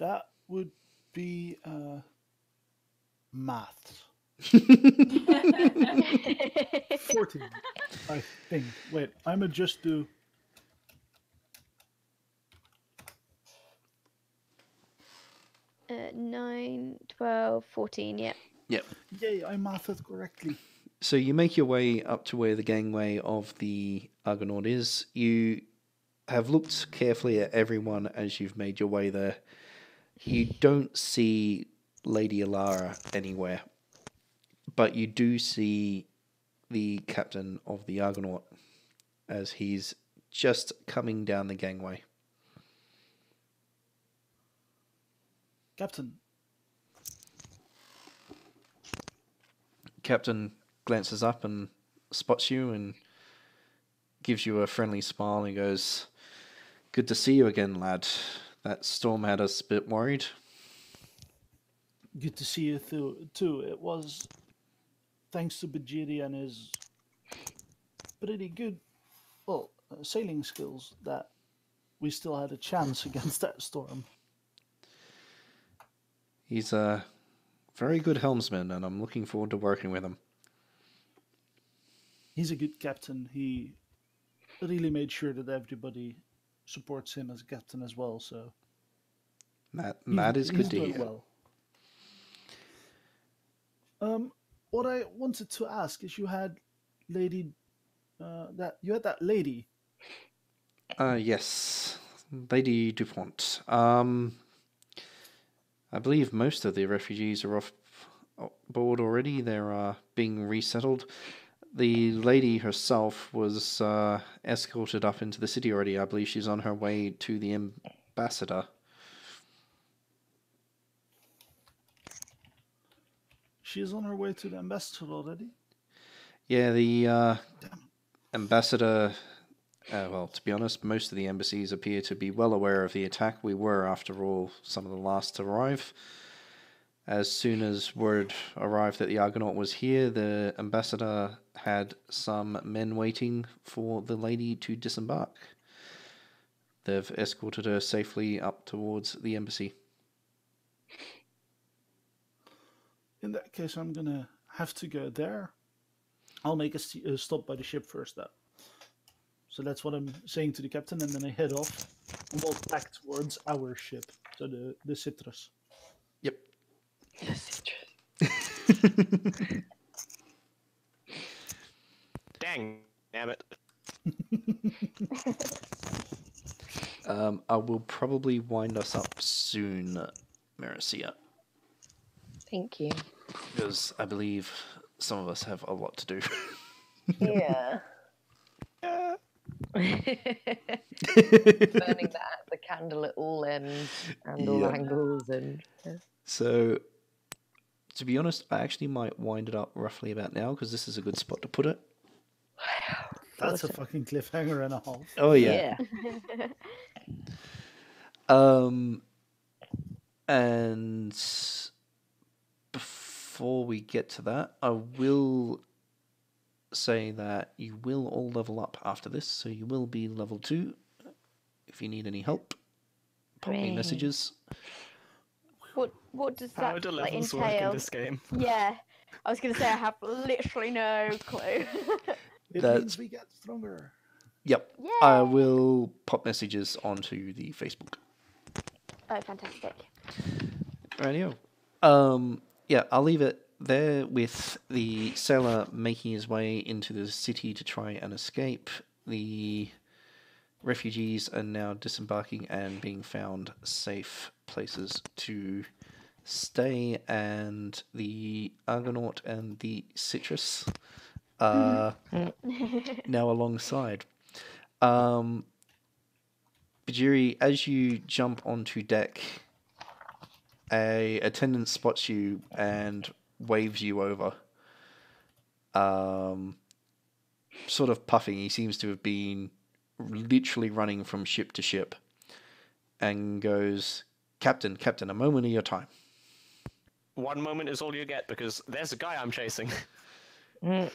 That would be uh, maths. 14, I think. Wait, I'm going to just do. Uh, 9, 12, 14, yeah. Yep. Yay, I mathed correctly. So you make your way up to where the gangway of the Argonaut is. You have looked carefully at everyone as you've made your way there. You don't see Lady Alara anywhere, but you do see the captain of the Argonaut as he's just coming down the gangway. Captain, Captain glances up and spots you and gives you a friendly smile and goes, Good to see you again, lad. That storm had us a bit worried. good to see you too. too. It was thanks to Bhajiri and his pretty good, well, uh, sailing skills that we still had a chance (laughs) against that storm. He's a very good helmsman, and I'm looking forward to working with him. He's a good captain. He really made sure that everybody supports him as a captain as well. So That he's- that is good to hear. well. Um, what I wanted to ask is, you had lady, uh, that you had that lady. Uh, yes, Lady Dupont. Um, I believe most of the refugees are off board already. They're uh, being resettled. The lady herself was uh, escorted up into the city already. I believe she's on her way to the ambassador. She is on her way to the ambassador already. Yeah, the uh, ambassador. Uh, well, to be honest, most of the embassies appear to be well aware of the attack. We were, after all, some of the last to arrive. As soon as word arrived that the Argonaut was here, the ambassador had some men waiting for the lady to disembark. They've escorted her safely up towards the embassy. In that case, I'm gonna have to go there. I'll make a, st- a stop by the ship first, though. So that's what I'm saying to the captain, and then I head off and walk back towards our ship, so the the citrus. Yep. (laughs) Dang, damn it. (laughs) Um, I will probably wind us up soon, Maricia, Thank you. because I believe some of us have a lot to do. Yeah. (laughs) Burning that the candle at all ends and all Yeah. angles and So, to be honest, I actually might wind it up roughly about now because this is a good spot to put it. That's a fucking cliffhanger and a half. Oh yeah. (laughs) Um, and before we get to that, I will say that you will all level up after this, so you will be level two. If you need any help, pop me messages. What what does How that do like, levels work in entail? this game? (laughs) Yeah, I was gonna say I have literally no clue. (laughs) It That's- means we get stronger. Yep, I will pop messages onto the Facebook. Oh, fantastic. Radio. Um, yeah, I'll leave it there with the sailor making his way into the city to try and escape. The refugees are now disembarking and being found safe places to stay, and the Argonaut and the Citrus are (laughs) now alongside. Um, Bhajiri, as you jump onto deck, a attendant spots you and waves you over. Um, sort of puffing. He seems to have been literally running from ship to ship, and goes, "Captain, Captain, a moment of your time." One moment is all you get because there's a guy I'm chasing. (laughs)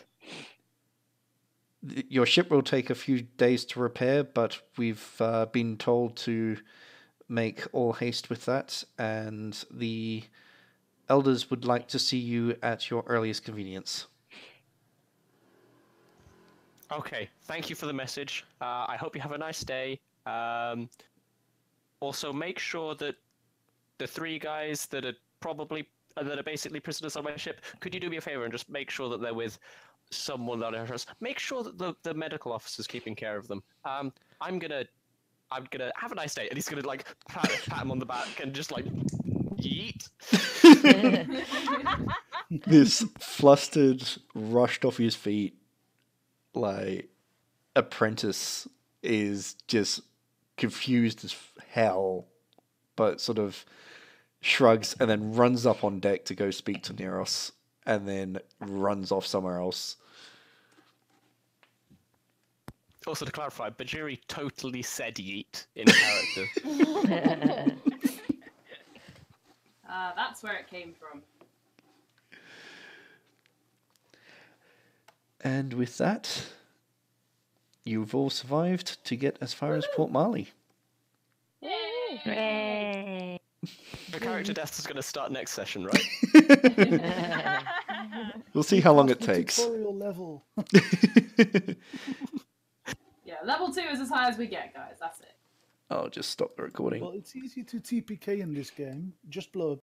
Your ship will take a few days to repair, but we've uh, been told to make all haste with that, and the elders would like to see you at your earliest convenience. Okay, thank you for the message. Uh, I hope you have a nice day. Um, also, make sure that the three guys that are probably that are basically prisoners on my ship, could you do me a favor and just make sure that they're with someone that I trust? Make sure that the, the medical officer's keeping care of them. Um, I'm gonna, I'm gonna have a nice day, and he's gonna like pat, pat him on the back and just like yeet. (laughs) this flustered, rushed off his feet, like apprentice is just confused as hell, but sort of shrugs and then runs up on deck to go speak to Neros, and then runs off somewhere else. Also, to clarify, Bhajiri totally said yeet in character. (laughs) (laughs) Uh, that's where it came from. And with that, you've all survived to get as far as Port Mali. Hooray. The character um, death is going to start next session, right? (laughs) (laughs) We'll see how long it takes. Tutorial level. (laughs) Yeah, level two is as high as we get, guys. That's it. I'll just stop the recording. Well, it's easy to TPK in this game. Just blow up